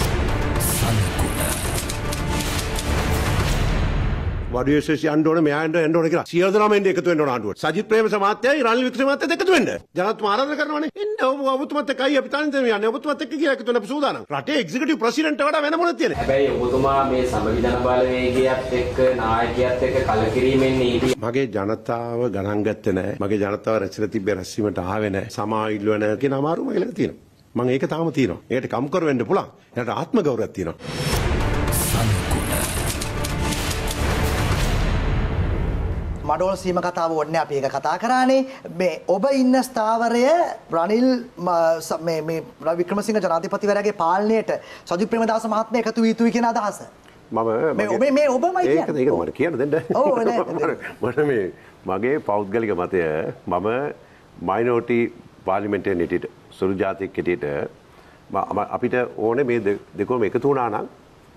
[SPEAKER 6] වඩියේසස් යන්න ඕනේ මෙයාට එන්න ඕනේ කියලා. සියලු දෙනාම එන්න එකතු වෙන්න ඕන ආණ්ඩුවට. සජිත් ප්‍රේමස මහත්තයයි රනිල් වික්‍රම මහත්තයත් එකතු වෙන්න. ජනතුමා ආරාධනා කරනවානේ. එන්න ඔබ ඔබතුමත් එක්කයි අපි තනින් යන්නේ. ඔබතුමත් එක්ක කියලා එකතු වෙන්න අපි සූදානම්. රටේ එක්සිකියුටිව් ප්‍රෙසිඩන්ට් වඩා වෙන මොනවද තියෙන්නේ?
[SPEAKER 10] හැබැයි ඔබතුමා මේ සමගි ජන බලවේගයත් එක්ක නායකයත් එක්ක කලකිරීමෙන් නීති
[SPEAKER 6] මගේ ජනතාව ගණන් ගත්තේ නැහැ. මගේ ජනතාව රැස්ලා තිබ්බේ රැස්වීමට ආවේ නැහැ. සමා ඉල්ලුව නැහැ කියන අමාරුම කියලා තියෙනවා. මම ඒක තාම තියෙනවා. ඒකට කම්කර වෙන්න පුළුවන්. ඒකට ආත්ම ගෞරවයක් තියෙනවා.
[SPEAKER 4] මඩෝල් සීම කතාව ඔන්නේ අපි ඒක කතා කරානේ මේ ඔබ ඉන්න ස්ථාවරය රනිල් ම, ස- මේ මේ රවි වික්‍රමසිංහ ජනාධිපතිවරයාගේ පාලනයට සජිත් ප්‍රේමදාස මහත්මයා එකතු වී යුතුයි කියන අදහස.
[SPEAKER 6] මම
[SPEAKER 4] ඔබේ මේ කියන්නේ.
[SPEAKER 6] ඒක මට කියන්න දෙන්න.
[SPEAKER 4] ඔව්, නෑ,
[SPEAKER 6] මට- මේ මගේ පෞද්ගලික මතය මම මයිනෝටි පාර්ලිමේන්තයේ නිටිට සුළු ජාතික ම- අපිට ඕනේ මේ දෙකම එකතු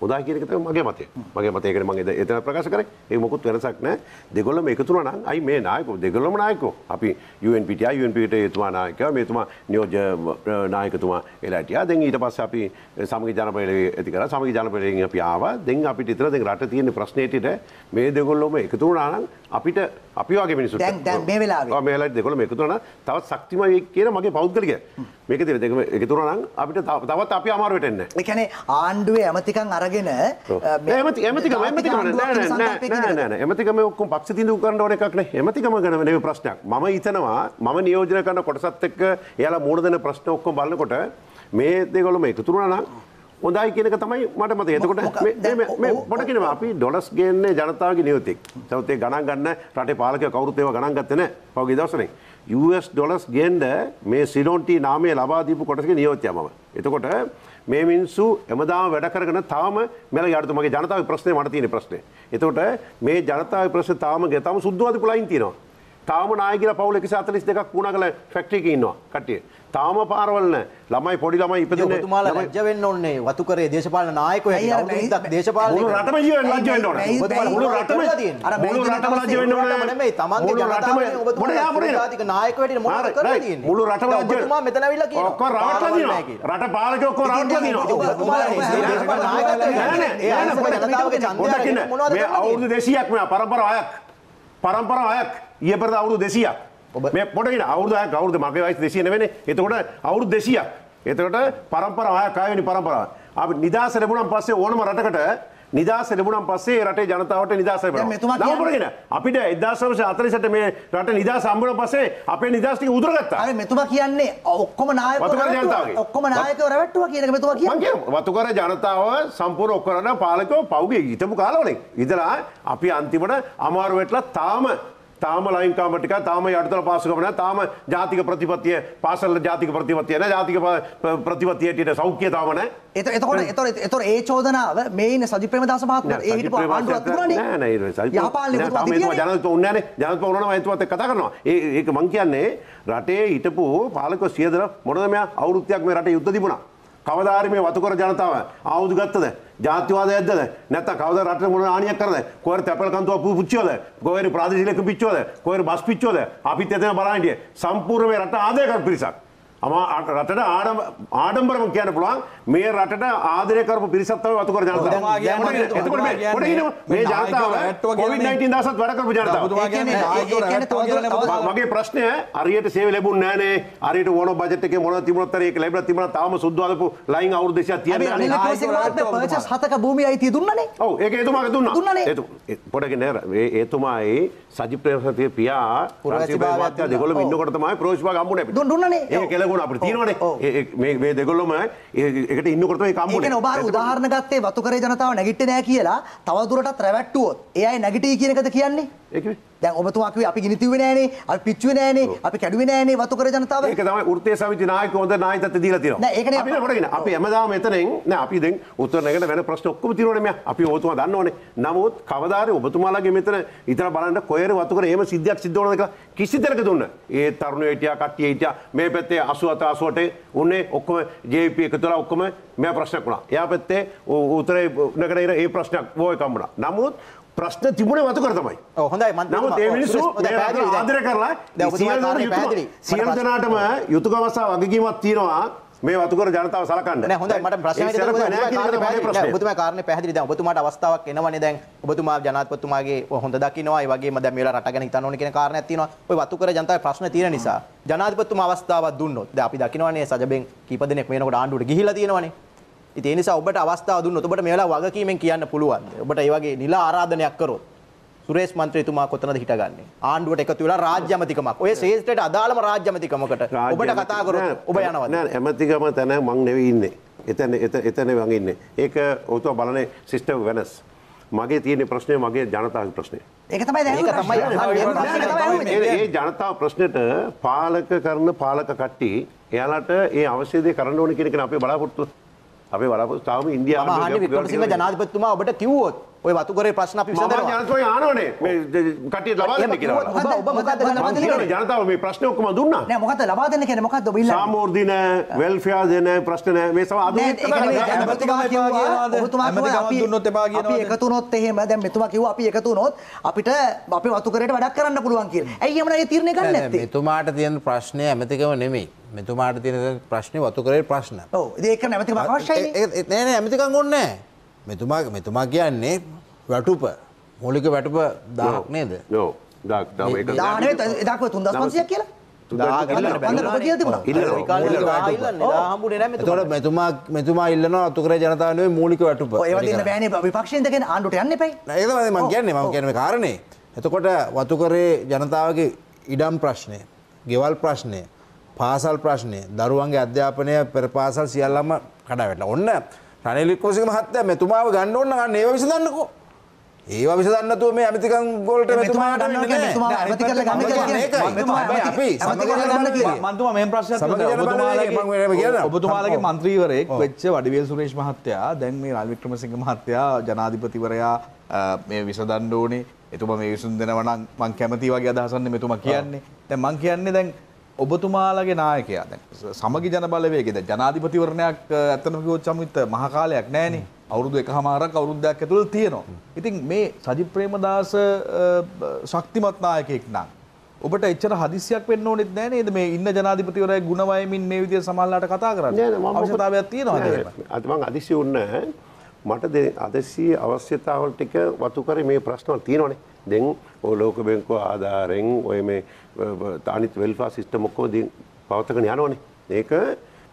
[SPEAKER 6] වුණා නම් හොඳයි කියන එක තමයි මගේ මතය. මගේ මතයකට එද- එතන ප්‍රකාශ කරේ. ඒක මොකුත් වෙනසක් නැහැ. දෙගොල්ලම එකතු වුණා නම් අයි මේ නායකෝ දෙගොල්ලම නායකෝ. අපි UNPT UNPT එතුමා නායකයා මේතුමා නියෝජ්‍ය නායකතුමා එලා හිටියා. දැන් ඊට පස්සේ අපි සමගි ජනපදයේ ඇති කරා. සමගි ජනපදයෙන් අපි ආවා. දැන් අපිට ඉතන දැන් රට තියෙන ප්‍රශ්නෙටිට මේ දෙගොල්ලොම එකතු වුණා නම් අපිට අපි වගේ මිනිස්සුන්ට
[SPEAKER 4] දැන්- දැන් මේ වෙලාවේ.
[SPEAKER 6] ඔව්, මේ වෙලාවේ දෙගොල්ලොම එකතු වුණා නම් තවත් ශක්තිමත් වෙයි කියන මගේ පෞද්ගලික. මේක තියෙන දෙකම එකතු වුණා නම් අපිට තව- තවත් අපි අමාරුවට එන්නේ.
[SPEAKER 4] ඒ කියන්නේ ආණ්ඩුවේ ඇමතිකම් අරගෙන මේ ජාතික
[SPEAKER 6] එමතිකම
[SPEAKER 4] ආණ්ඩුවක්
[SPEAKER 6] නෑ නෑ නෑ. නෑ එමතිකම ඔක්කොම පක්ෂ තීන්දුව කරන්න ඕන එකක් නේ එමතිකම ගැන නෙවෙයි ප්‍රශ්නයක් මම හිතනවා මම නියෝජනය කරන කොටසත් එක්ක එයාලා මූණ දෙන ප්‍රශ්න ඔක්කොම බලනකොට මේ දෙගොල්ලම එකතු වුණා නම් හොඳයි කියන එක තමයි මට මතකයි. එතකොට කියනවා අපි ඩොලර්ස් ගේන්නේ ජනතාවගේ නියුතික්. සෞත් ඒ ගණන් ගන්න රටේ පාලකයෝ කවුරුත් ඒවා ගණන් ගත්තේ නැහැ. පහුගිය දවස්වලින් US ඩොලර්ස් ගේන්න මේ සිලොන්ටි නාමය ලබා දීපු කොටසක නියෝජ්‍යයා මම. එතකොට මේ මිනිස්සු හැමදාම වැඩ කරගෙන තාම මෙල යඩතු මගේ ජනතාව ප්‍රශ්නේ මට තියෙන ප්‍රශ්නේ. එතකොට මේ ජනතාව ප්‍රශ්නේ තාම ගේ තාම සුද්ධවාදී පුලයින් තියෙනවා. තාම නායකලා පවුල 142ක් වුණා ෆැක්ටරි එකේ ඉන්නවා කට්ටිය. තාම පාරවල් නැහැ. ළමයි පොඩි ළමයි ඉපදෙන්නේ.
[SPEAKER 8] ඔබතුමාලා ලැජ්ජ වෙන්න ඕනේ වතුකරේ දේශපාලන නායකයෝ
[SPEAKER 4] ඇයි අර
[SPEAKER 8] හැටියට අවුරුදු
[SPEAKER 4] බැයි-
[SPEAKER 8] ඉදක් දේශපාලනය
[SPEAKER 6] මුළු රටම මුළු රටම
[SPEAKER 8] කරලා තියෙන්නේ?
[SPEAKER 4] අර
[SPEAKER 6] මුළු රටම ලැජ්ජ වෙන්න ඕනේ.
[SPEAKER 8] නෙමෙයි තමන්ගේ
[SPEAKER 6] මුළු රටම
[SPEAKER 8] ජනතාවනේ
[SPEAKER 6] මොන
[SPEAKER 8] ඔබතුමාලා
[SPEAKER 6] යා මොනේ?
[SPEAKER 8] ජාතික නායකයෝ හැටියට මොනවද
[SPEAKER 6] right,
[SPEAKER 8] කරලා
[SPEAKER 6] right.
[SPEAKER 8] තියෙන්නේ?
[SPEAKER 6] මුළු රටම
[SPEAKER 8] දැන්
[SPEAKER 6] ලැජ්ජ
[SPEAKER 8] ඔබතුමා මෙතන ඇවිල්ලා කියනවා
[SPEAKER 6] ඔක්කොම රවට්ටලා
[SPEAKER 8] පාරවල්
[SPEAKER 6] දිනවා.
[SPEAKER 8] නැහැ කියලා.
[SPEAKER 6] රට
[SPEAKER 8] දේශපාලන ඒ
[SPEAKER 6] මේ
[SPEAKER 8] කරලා
[SPEAKER 6] අවුරුදු 200ක් මෙයා පරම්පරාව අයක්. පරම්පරාව අයක්. ඊයේ පෙරද අවුරුදු 200ක්.
[SPEAKER 8] ඔබ-
[SPEAKER 6] මේ. අවුරුදු අයක් අවුරුදු මගේ වයස 200 නෙවෙයිනේ. එතකොට අවුරුදු 200ක්. එතකොට පරම්පරාව අයක් ආයෙනි පරම්පරාව. අපි නිදාස ලැබුණාන් පස්සේ ඕනම රටකට නිදාස ලැබුණාන් පස්සේ රටේ ජනතාවට නිදාස
[SPEAKER 4] දැන් මෙතුමා
[SPEAKER 6] ලැබෙනවා.
[SPEAKER 4] කියන්නේ-
[SPEAKER 6] නම පොඩ්ඩක් ඉන්න. අපිට 1948 මේ රට නිදාස හම්බුණාන් පස්සේ අපේ නිදාස ටික උදුරගත්තා.
[SPEAKER 4] අර මෙතුමා කියන්නේ ඔක්කොම නායකයෝ. ඔක්කොම නායකයෝ රැවට්ටුවා කියන එක මෙතුමා
[SPEAKER 6] මං
[SPEAKER 4] කියන්නේ.
[SPEAKER 6] කියන වතුකර ජනතාව සම්පූර්ණ ඔක්කොරන පාලකව පෞගේ හිටපු කාලවලින් ඉඳලා අපි අන්තිමට අමාරු වෙట్లా තාම තාම ලයින්කාම ටික තාම යටතල පාසුකම නැහැ තාම ජාතික ප්‍රතිපත්තිය පාසල් ජාතික ප්‍රතිපත්තිය නැහැ ජාතික ප්‍රතිපත්තිය ඇටියට සෞඛ්‍ය තාම නැහැ
[SPEAKER 4] එත- එතකොට එතකොට එතකොට ඒ චෝදනාව මේ ඉන්න සජිත් ප්‍රේමදාස මහත්මයා ඒ හිටපු ආණ්ඩුවක් තිබුණානේ.
[SPEAKER 6] නෑ නෑ ඊට පස්සේ
[SPEAKER 4] යහපාලනේ
[SPEAKER 6] නෑ,
[SPEAKER 4] ඔබතුමා
[SPEAKER 6] තාම එතුමා
[SPEAKER 4] තිබියනේ.
[SPEAKER 6] ජනත්ව උන්නේ නෑනේ. ජනත්ව උනනවා එතුමාත් එක්ක කතා කරනවා. ඒ ඒක මං කියන්නේ රටේ හිටපු පාලකව සියදර මොනද මෙයා? අවුරුද්දක් මේ රටේ යුද්ධ තිබුණා කවදාහරි මේ වතුකර ජනතාව ආයුධ ගත්තද? ජාතිවාදය ඇද්දද? නැත්නම් කවදා රටට මොන හානියක් කරද? කොහේ තැපල් කන්තුව පු පුච්චියද? කොහේ ප්‍රාදේශීය පිච්චුවද? කොහේ බස් පිච්චුවද? අපිත් එතන බලන් හිටියේ සම්පූර්ණ මේ රට ආදරය කරපු පිරිසක්. අමා රටට ආඩම් ආඩම්බරම කියන්න පුළුවන් මේ රටට ආදරය කරපු පිරිසක් තමයි වතුකර ජනතාව.
[SPEAKER 7] ඔබතුමා කියන්නේ-
[SPEAKER 6] එතකොට මේ ජනතාව
[SPEAKER 7] රැවට්ටුවා කියන්නේ-
[SPEAKER 6] COVID-19 දවසත් වැඩ කරපු ජනතාව.
[SPEAKER 4] ඒ ඒ
[SPEAKER 6] මගේ ප්‍රශ්නය හරියට සේව ලැබුණ නෑනේ හරියට ඕන බජට් එකේ මොනවද තිබුණත් හරි ඒක ලැබිලා තිබුණා තාම සුද්ධ හදපු ලයින් අවුරුදු 200ක්
[SPEAKER 4] හැබැයි
[SPEAKER 6] තියන්නේ
[SPEAKER 4] අනිල්
[SPEAKER 6] නෑනේ.
[SPEAKER 4] වික්‍රමසිංහ මහත්මයා
[SPEAKER 7] රැවට්ටුවා
[SPEAKER 4] පර්චස් හතක භූමිය අයිතිය දුන්නනේ.
[SPEAKER 6] ඔව් ඒක එතුමාගේ දුන්නා.
[SPEAKER 4] දුන්නානේ.
[SPEAKER 6] එතු පොඩකින් නේද ඒ එතුමායි සජිත් ප්‍රේමසතිය පියා
[SPEAKER 8] දුන්නා.
[SPEAKER 6] දෙගොල්ලම
[SPEAKER 8] ඔව්.
[SPEAKER 6] ඉන්නකොට තමයි ප්‍රෝෂ්භාග හම්බුනේ අපිට.
[SPEAKER 4] දුන්- දුන්නානේ.
[SPEAKER 6] ඒක
[SPEAKER 4] ඔව්.
[SPEAKER 6] කෙලගුණ අපිට ඒ- මේ දෙගොල්ලම ඒකට ඉන්නකොට.
[SPEAKER 4] කියන්නේ ඔබ අර
[SPEAKER 6] එතකොට-
[SPEAKER 4] උදාහරණ ගත්තේ වතුකරේ ජනතාව නැගිට්ටේ නෑ කියලා තවදුරටත් රැවට්ටුවොත් අය නැගිටී කියන එකද කියන්නේ? දැන් ඔබතුමා කිව්වේ අපි ගිනි තිව්වේ නෑනේ, අපි පිච්චුවේ නෑනේ, අපි කැඩුවේ නෑනේ වතුකරේ ජනතාව.
[SPEAKER 6] ඒක තමයි වෘත්තීය සමිති නායක හොඳ නායකත්වය දීලා තියෙනවා.
[SPEAKER 4] නෑ, ඒකනේ
[SPEAKER 6] අපි පොඩගෙන අපි හැමදාම එතනින් නෑ අපි දැන් උත්තර නැගෙන වෙන ප්‍රශ්න ඔක්කොම තියෙනවනේ මෙයා. අපි ඔබතුමා දන්නවනේ. නමුත් කවදාරි ඔබතුමාලාගේ මෙතන ඉතන බලන්න කොහෙර වතුකර එහෙම සිද්ධියක් සිද්ධ වුණාද කියලා කිසි තැනක දුන්න. ඒ තරුණයෝ හිටියා කට්ටිය හිටියා මේ පැත්තේ 87 88 උන්නේ ඔක්කොම JP එකතුලා ඔක්කොම මෙයා ප්‍රශ්නයක් වුණා. එයා පැත්තේ උත්තරේ නගරේ ඒ ප්‍රශ්නයක් වෝය කම්බුණා. නමුත් ප්‍රශ්න තිබුණේ වතුකර තමයි.
[SPEAKER 8] ඔව් හොඳයි
[SPEAKER 6] නමුත් ඒ මිනිස්සු ආදරය කරලා සියලු දෙනාටම යුතුයකම සහ වගකීමක් තියෙනවා මේ වතුකර ජනතාව සලකන්න.
[SPEAKER 8] නෑ හොඳයි මට
[SPEAKER 6] ප්‍රශ්නය.
[SPEAKER 8] ඔබතුමා කාරණේ පැහැදිලි දැන් ඔබතුමාට අවස්ථාවක් එනවනේ දැන් ඔබතුමා ජනාධිපතිතුමාගේ හොඳ දකින්නවා ඒ වගේම දැන් මේ වෙලාව රට ගැන හිතන්න ඕනේ කියන කාරණයක් තියෙනවා ඔය වතුකර ජනතාවේ ප්‍රශ්න තියෙන නිසා ජනාධිපතිතුමා අවස්ථාවක් දුන්නොත් දැන් අපි දකින්නවනේ සජබෙන් කීප දෙනෙක් වෙනකොට ආණ්ඩුවට ගිහිලා තියෙනවනේ ඉතින් ඒ නිසා ඔබට අවස්ථාව දුන්නොත් ඔබට මේ වෙලාව වගකීමෙන් කියන්න පුළුවන්ද ඔබට ඒ වගේ නිල ආරාධනයක් කරොත් සුරේෂ් මන්ත්‍රීතුමා කොතනද හිටගන්නේ ආණ්ඩුවට එකතු වෙලා රාජ්‍ය ඇමතිකමක් ඔය ශේෂ්ත්‍රයට අදාළම රාජ්‍ය ඇමතිකමකට ඔබට කතා කරොත් ඔබ යනවද
[SPEAKER 6] නෑ ඇමතිකම තැන මං නෙවෙයි ඉන්නේ. එතන එත- එතන මං ඉන්නේ. ඒක ඔතුව බලන්නේ සිස්ටම් වෙනස්. මගේ තියෙන ප්‍රශ්නේ මගේ ජනතාවගේ ප්‍රශ්නේ.
[SPEAKER 4] ඒක තමයි දැන්
[SPEAKER 8] ඒක තමයි.
[SPEAKER 6] ඒ ජනතාව ප්‍රශ්නෙට පාලක කරන පාලක කට්ටිය එයාලට ඒ අවශ්‍ය දේ කරන්න ඕනේ කියන එක අපේ බලාපොරොත්තුව. අපේ බලාපොරොත්තු තාම ඉන්දියාවේ
[SPEAKER 8] අහන්නේ වික්‍රමසිංහ ජනාධිපතිතුමා ඔබට කිව්වොත් ඔය වතුකරේ ප්‍රශ්න අපි
[SPEAKER 6] මම
[SPEAKER 8] විසඳනවා
[SPEAKER 6] ජනතාවගේ ආනවනේ මේ කට්ටිය ලබා දෙන්න කියලා.
[SPEAKER 8] ඔබ ඔබ මොකද්ද
[SPEAKER 6] මම
[SPEAKER 8] කරන්නේ?
[SPEAKER 6] කියනවා ජනතාව මේ ප්‍රශ්නේ ඔක්කොම දුන්නා.
[SPEAKER 4] නෑ මොකද්ද ලබා දෙන්න කියන්නේ මොකද්ද ඔබ ඉල්ලන්නේ?
[SPEAKER 6] සාමූර්ධි නෑ, වෙල්ෆෙයාර් දෙන ප්‍රශ්න නෑ. මේ සම අද
[SPEAKER 4] අපි-? එකතු වුණොත් එහෙම දැන් මෙතුමා කිව්වා අපි එකතු වුණොත් අපිට අපේ වතුකරයට වැඩක් කරන්න පුළුවන් කියලා. ඇයි එහෙම නැගේ තීරණය ගන්න නැත්තේ?
[SPEAKER 5] මෙතුමාට තියෙන ප්‍රශ්නය ඇමතිකම නෙමෙයි මෙතුමාට තියෙන ප්‍රශ්නේ වතුකරේ ප්‍රශ්න
[SPEAKER 4] ඔව් ඉතින් ඒක නැමතිකම
[SPEAKER 5] ඒ- නෑ නෑ ඇමතිකම් ඕනේ නෑ මෙතුමා මෙතුමා කියන්නේ වැටුප. මූලික වැටුප දහක් නේද?
[SPEAKER 4] එදා කිව්ව 3500ක් කියලා.
[SPEAKER 8] ඒ මෙතුමා.
[SPEAKER 5] මෙතුමා මෙතුමා ඉල්ලනවා වතුකරේ ජනතාව නෙවෙයි මූලික වැටුප.
[SPEAKER 4] ඔය ඒවා දෙන්න බෑනේ. විපක්ෂයෙන් ඉඳගෙන ආණ්ඩුවට යන්න එපයි.
[SPEAKER 5] නෑ, ඒක තමයි මම කියන්නේ. මම කියන්නේ මේ කාරණේ. එතකොට වතුකරේ ජනතාවගේ ඉඩම් ප්‍රශ්නය, ගෙවල් ප්‍රශ්නය, පාසල් ප්‍රශ්නය, දරුවන්ගේ අධ්‍යාපනය පෙර පාසල් සියල්ලම කඩා වැටලා. ඔන්න රනිල් වික්‍රමසිංහ මහත්තයා මෙතුමාව ගන්න ඕන නම් ඒව විසඳන්නකෝ. ඒවා විසඳන්න නැතුව මේ ඇමතිකම් වලට
[SPEAKER 4] මෙතුමා
[SPEAKER 5] මෙතුමාට
[SPEAKER 4] ගන්න ගන්න.
[SPEAKER 7] ඔබතුමාලගේ
[SPEAKER 5] ඔව්.
[SPEAKER 7] වෙච්ච වඩිවේල් සුරේෂ් මහත්තයා දැන් මේ රනිල් වික්‍රමසිංහ මහත්තයා ජනාධිපතිවරයා මේ විසඳන්න ඕනේ. එතුම මේ විසුන් දෙනවනම් මං කැමති වගේ අදහසන්න මෙතුම කියන්නේ. දැන් මං කියන්නේ දැන් ඔබතුමාලගේ නායකයා දැන් සමගි ජන බලවේගයද ජනාධිපතිවරණයක් ඇත්තම කිව්වොත් සමිත මහ කාලයක් නැහනේ අවුරුදු එකහමාරක් අවුරුද්දක් ඇතුළත තියෙනවා. ඉතින් මේ සජිත් ප්‍රේමදාස ශක්තිමත් නායකයෙක් නම් ඔබට එච්චර හදිසියක් වෙන්න ඕනෙත් නෑ නේද මේ ඉන්න ජනාධිපතිවරයා ගුණ වයමින් මේ විදිහට සමහරලාට කතා කරන්නේ. අවශ්‍යතාවයක් තියෙනවද එහෙම?
[SPEAKER 6] අද මං අදිසි උන්නේ මට අදසී අවශ්‍යතාවල් ටික වතු කරේ මේ ප්‍රශ්නවල් තියෙනවනේ. දැන් ඔය ලෝක බැංකුව ආධාරෙන් ඔය මේ තානිත් වෙල්ෆා සිස්ටම් ඔක්කොම පවත්වාගෙන යනවනේ. ඒක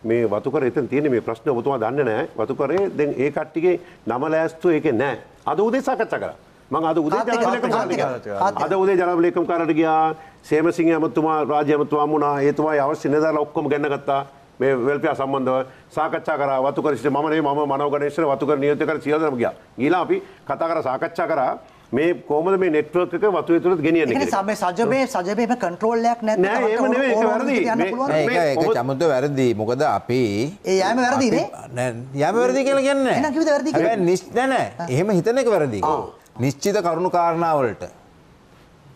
[SPEAKER 6] මේ වතුකර එතන තියෙන මේ ප්‍රශ්න ඔබතුමා දන්නේ නැහැ. වතුකරේ දැන් ඒ කට්ටියගේ නම ලෑස්තු ඒකේ නැහැ. අද උදේ සාකච්ඡා කරා. මම අද උදේ ජනාධිපති ලේකම් කාර්යාලයට අද උදේ ජනාධිපති ලේකම් කාර්යාලයට ගියා. සේමසිංහ ඇමතුමා රාජ්‍ය ඇමතුමා වුණා. ඒතුමා අවශ්‍ය නිලධාරීලා ඔක්කොම ගෙන්න ගත්තා. මේ වෙල්පියා සම්බන්ධව සාකච්ඡා කරා වතුකර සිට මම නෙවෙයි මම මනෝ ගණේශන වතුකර නියෝජ්‍ය කර සියලු දෙනාම ගියා. ගිහලා අපි කතා කරා සාකච්ඡා කරා මේ කොහොමද මේ නෙට්වර්ක් එක වතුවේ තුලට ගෙනියන්නේ
[SPEAKER 4] කියලා. මේ සජබේ සජබේම කන්ට්‍රෝල් එකක් නැත්නම්
[SPEAKER 6] නෑ එහෙම නෙවෙයි ඒක වැරදි.
[SPEAKER 5] ඒක ඒක චමුද්ද වැරදි. මොකද අපි
[SPEAKER 4] ඒ යෑම වැරදි නේ?
[SPEAKER 5] නෑ යෑම වැරදි කියලා කියන්නේ
[SPEAKER 4] එහෙනම් කිව්වද වැරදි කියලා?
[SPEAKER 5] නෑ නෑ. එහෙම හිතන එක වැරදි. නිශ්චිත කරුණු කාරණා වලට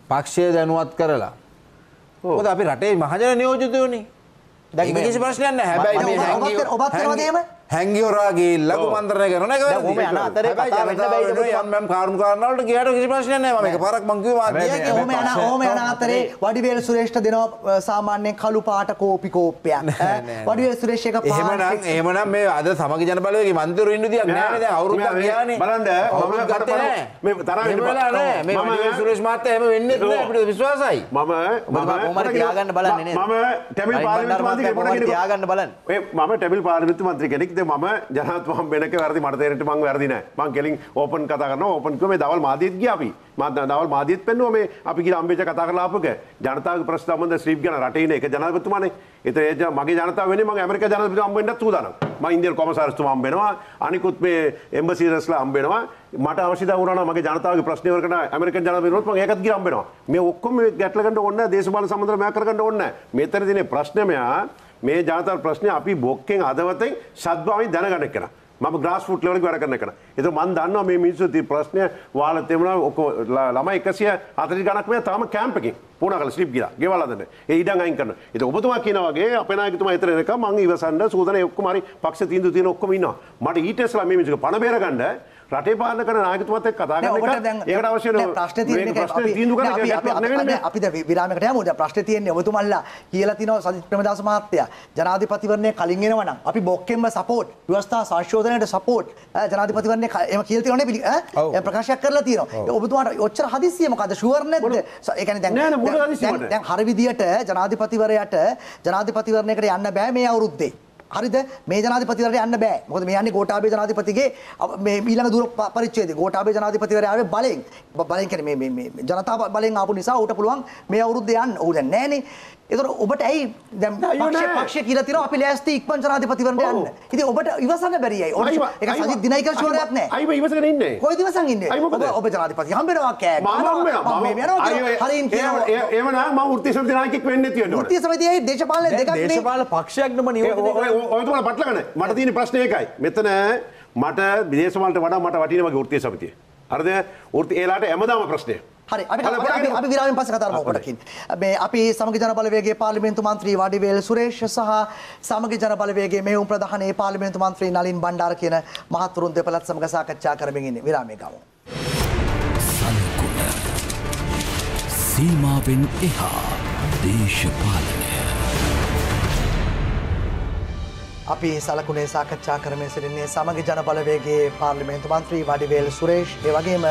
[SPEAKER 5] පක්ෂය දැනුවත් කරලා. මොකද අපි රටේ මහජන නියෝජිතයෝනේ. දැන් කිසි ප්‍රශ්නයක් නෑ. හැබැයි මේ
[SPEAKER 4] ඔබත් ඔබත් කරනවද එහෙම?
[SPEAKER 5] හැංගියෝරා ගිහිල්ලා කුමන්ත්‍රණය කරන එක
[SPEAKER 8] අතරේ කතා වෙන්න බැයිද
[SPEAKER 5] යම් යම් කාරණා කාරණා වලට ගියාට කිසි ප්‍රශ්නයක් නැහැ. මම එකපාරක් මං කිව්වා වාදියා
[SPEAKER 4] ඔහොම යන ඔහොම යන අතරේ වඩිවේල් සුරේෂ්ට දෙනවා සාමාන්‍යයෙන් කළු පාට කෝපි කෝප්පයක්. වඩිවේල් සුරේෂ් එක
[SPEAKER 5] එහෙමනම් එහෙමනම් මේ අද සමගි ජන බලවේගයේ මන්ත්‍රීවරු ඉන්න දියක් නැහැ දැන් අවුරුද්දක් ගියානේ.
[SPEAKER 6] බලන්න මම
[SPEAKER 5] ගත්තේ නැහැ.
[SPEAKER 6] මේ තරහ වෙන්න
[SPEAKER 5] වෙලා නැහැ. මේ වඩිවේල් සුරේෂ් මහත්තයා එහෙම වෙන්නේ විශ්වාසයි.
[SPEAKER 6] මම
[SPEAKER 8] මම තියාගන්න බලන්නේ නේද?
[SPEAKER 6] මම මන්ත්‍රී කෙනෙක්
[SPEAKER 8] තියාගන්න බලන්න.
[SPEAKER 6] මම ටෙබිල් පාර්ලිමේන්තු මන්ත්‍රී කෙනෙක්. දැන් මම ජන මත් මම වෙනක වැරදි මට තේරෙන්න මං වැරදි නෑ. මං කෙලින් ඕපන් කතා කරනවා. ඕපන් කිව්ව මේ දවල් මාධ්‍යෙත් ගියා අපි. මම දවල් මාධ්‍යෙත් පෙන්නුවා මේ අපි කියලා අම්බේච කතා කරලා ආපුක ජනතාවගේ ප්‍රශ්න සම්බන්ධ ස්ලිප් ගැන රටේ ඉන්න එක ජනාධිපතිතුමානේ. ඒතර ඒ මගේ ජනතාව වෙන්නේ මම ඇමරිකා ජනාධිපතිතුමා හම්බ වෙන්නත් සූදානම් මම ඉන්දියානු කොමසාරිස්තුමා හම්බ වෙනවා. අනිකුත් මේ එම්බසිස්ලා හම්බ වෙනවා. මට අවශ්‍යතාව වුණා නම් මගේ ජනතාවගේ ප්‍රශ්න ඉවර කරන ඇමරිකන් ජනාධිපතිතුමාත් මම ඒකත් ගිහින් හම්බ වෙනවා. මේ ඔක්කොම මේ ගැටල ගන්න ඕනේ නැහැ දේශපාලන සම්බන්ධව මෙයා කරගන්න ඕනේ නැහැ මෙතන තියෙන ප්‍රශ්නේ මෙයා මේ ජනතාව ප්‍රශ්නේ අපි බොක්කෙන් අදවතෙන් සද්භාවයෙන් දැනගන්න කෙනා මම ග්‍රාස් ෆුට් ලෙවල් වැඩ කරන කෙනා. ඒක මම දන්නවා මේ මිනිස්සු ති ප්‍රශ්නය වාල තෙමුණා ඔක්කොම ළමයි 140 ගණක් මේ තාම කැම්ප් එකකින් පුණාකල ස්ලිප් ගිලා. ගෙවල් හදන්න. ඒ ඉඩම් අයින් කරනවා. ඒක ඔබතුමා කියනා වගේ අපේ නායකතුමා ඊතර එනකම් මං ඉවසන්න සූදානම් ඔක්කොම හරි පක්ෂ තීන්දුව තියෙන ඔක්කොම ඉන්නවා. මට ඊට ඉස්සලා මේ රටේ පාලන කරන නායකතුමත් එක්ක කතා කරන එක. ඒකට අවශ්‍ය වෙන
[SPEAKER 4] ප්‍රශ්න තියෙන එක
[SPEAKER 6] ප්‍රශ්න තීන්දුව කරන එක
[SPEAKER 4] අපි අපි දැන් විරාමයකට යමු. දැන් ප්‍රශ්නේ තියෙන්නේ ඔබතුමන්ලා කියලා තිනවා සජිත් ප්‍රේමදාස මහත්තයා. ජනාධිපතිවරණය කලින් එනවා නම් අපි බොක්කෙන්ම සපෝට් ව්‍යවස්ථා සංශෝධනයට සපෝට් ජනාධිපතිවරණය එහෙම කියලා තියෙනවනේ පිළි ඈ? ප්‍රකාශයක් කරලා තියෙනවා. ඔබතුමාට ඔච්චර හදිස්සිය මොකද ෂුවර් නැද්ද? ඒ කියන්නේ දැන් දැන් හරි විදියට ජනාධිපතිවරයාට ජනාධිපතිවරණයකට යන්න බෑ මේ අවුරුද්දේ. හරිද මේ ජනාධිපතිවරට යන්න බෑ මොකද මේ යන්නේ ගෝඨාභය ජනාධිපතිගේ මේ ඊළඟ දුර පරිච්ඡේදය ගෝඨාභය ජනාධිපතිවරයා ආවේ බලෙන් බලෙන් කියන්නේ මේ මේ ජනතා බලෙන් ආපු නිසා ඌට පුළුවන් මේ අවුරුද්දේ යන්න ඌ දැන් නෑනේ ඒතර ඔබට ඇයි දැන් පක්ෂ පක්ෂ කියලා තියෙනවා අපි ලෑස්ති ඉක්මන් ජනාධිපතිවරණයට යන්න. ඉතින් ඔබට ඉවසන්න බැරි අය. ඔබට ඒක සජිත් දිනයිකර ෂුවරයක් නෑ.
[SPEAKER 6] අයිව ඉවසගෙන ඉන්නේ.
[SPEAKER 4] කොයිද ඉවසන් ඉන්නේ? ඔබ ඔබ ජනාධිපති හම්බෙනවා කෑ.
[SPEAKER 6] මම හම්බෙනවා.
[SPEAKER 4] මම මේ යනවා. හරින් කියනවා.
[SPEAKER 6] එහෙම නෑ මම වෘත්තීය සමිති නායකයෙක් වෙන්නේ නැති වෙනවා.
[SPEAKER 4] වෘත්තීය සමිතියයි දේශපාලන දෙකක් නේ.
[SPEAKER 7] දේශපාලන පක්ෂයක් නම නියෝජනය
[SPEAKER 6] කරනවා. ඔය ඔය පටලගන්න. මට තියෙන ප්‍රශ්නේ ඒකයි. මෙතන මට විදේශ වලට වඩා මට වටින වගේ වෘත්තීය සමිතිය. හරිද? වෘත්තී ඒලාට හැමදාම ප්‍රශ්නය.
[SPEAKER 4] හරි අපි අපි විරාමයෙන් පස්සේ කතා කරමු ඔබටකින්. මේ අපි සමගි ජන බලවේගයේ පාර්ලිමේන්තු මන්ත්‍රී වඩිවේල් සුරේෂ් සහ සමගි ජන බලවේගයේ මෙහෙයුම් ප්‍රධානී පාර්ලිමේන්තු මන්ත්‍රී නලින් බණ්ඩාර කියන මහත්වරුන් දෙපළත් සමග සාකච්ඡා කරමින් ඉන්නේ. විරාමයේ ගමු.
[SPEAKER 3] සීමාවෙන් එහා දේශපාලනය
[SPEAKER 4] අපි සලකුණේ සාකච්ඡා කරමින් සිටින්නේ සමගි ජන බලවේගයේ පාර්ලිමේන්තු මන්ත්‍රී වඩිවේල් සුරේෂ්. ඒ වගේම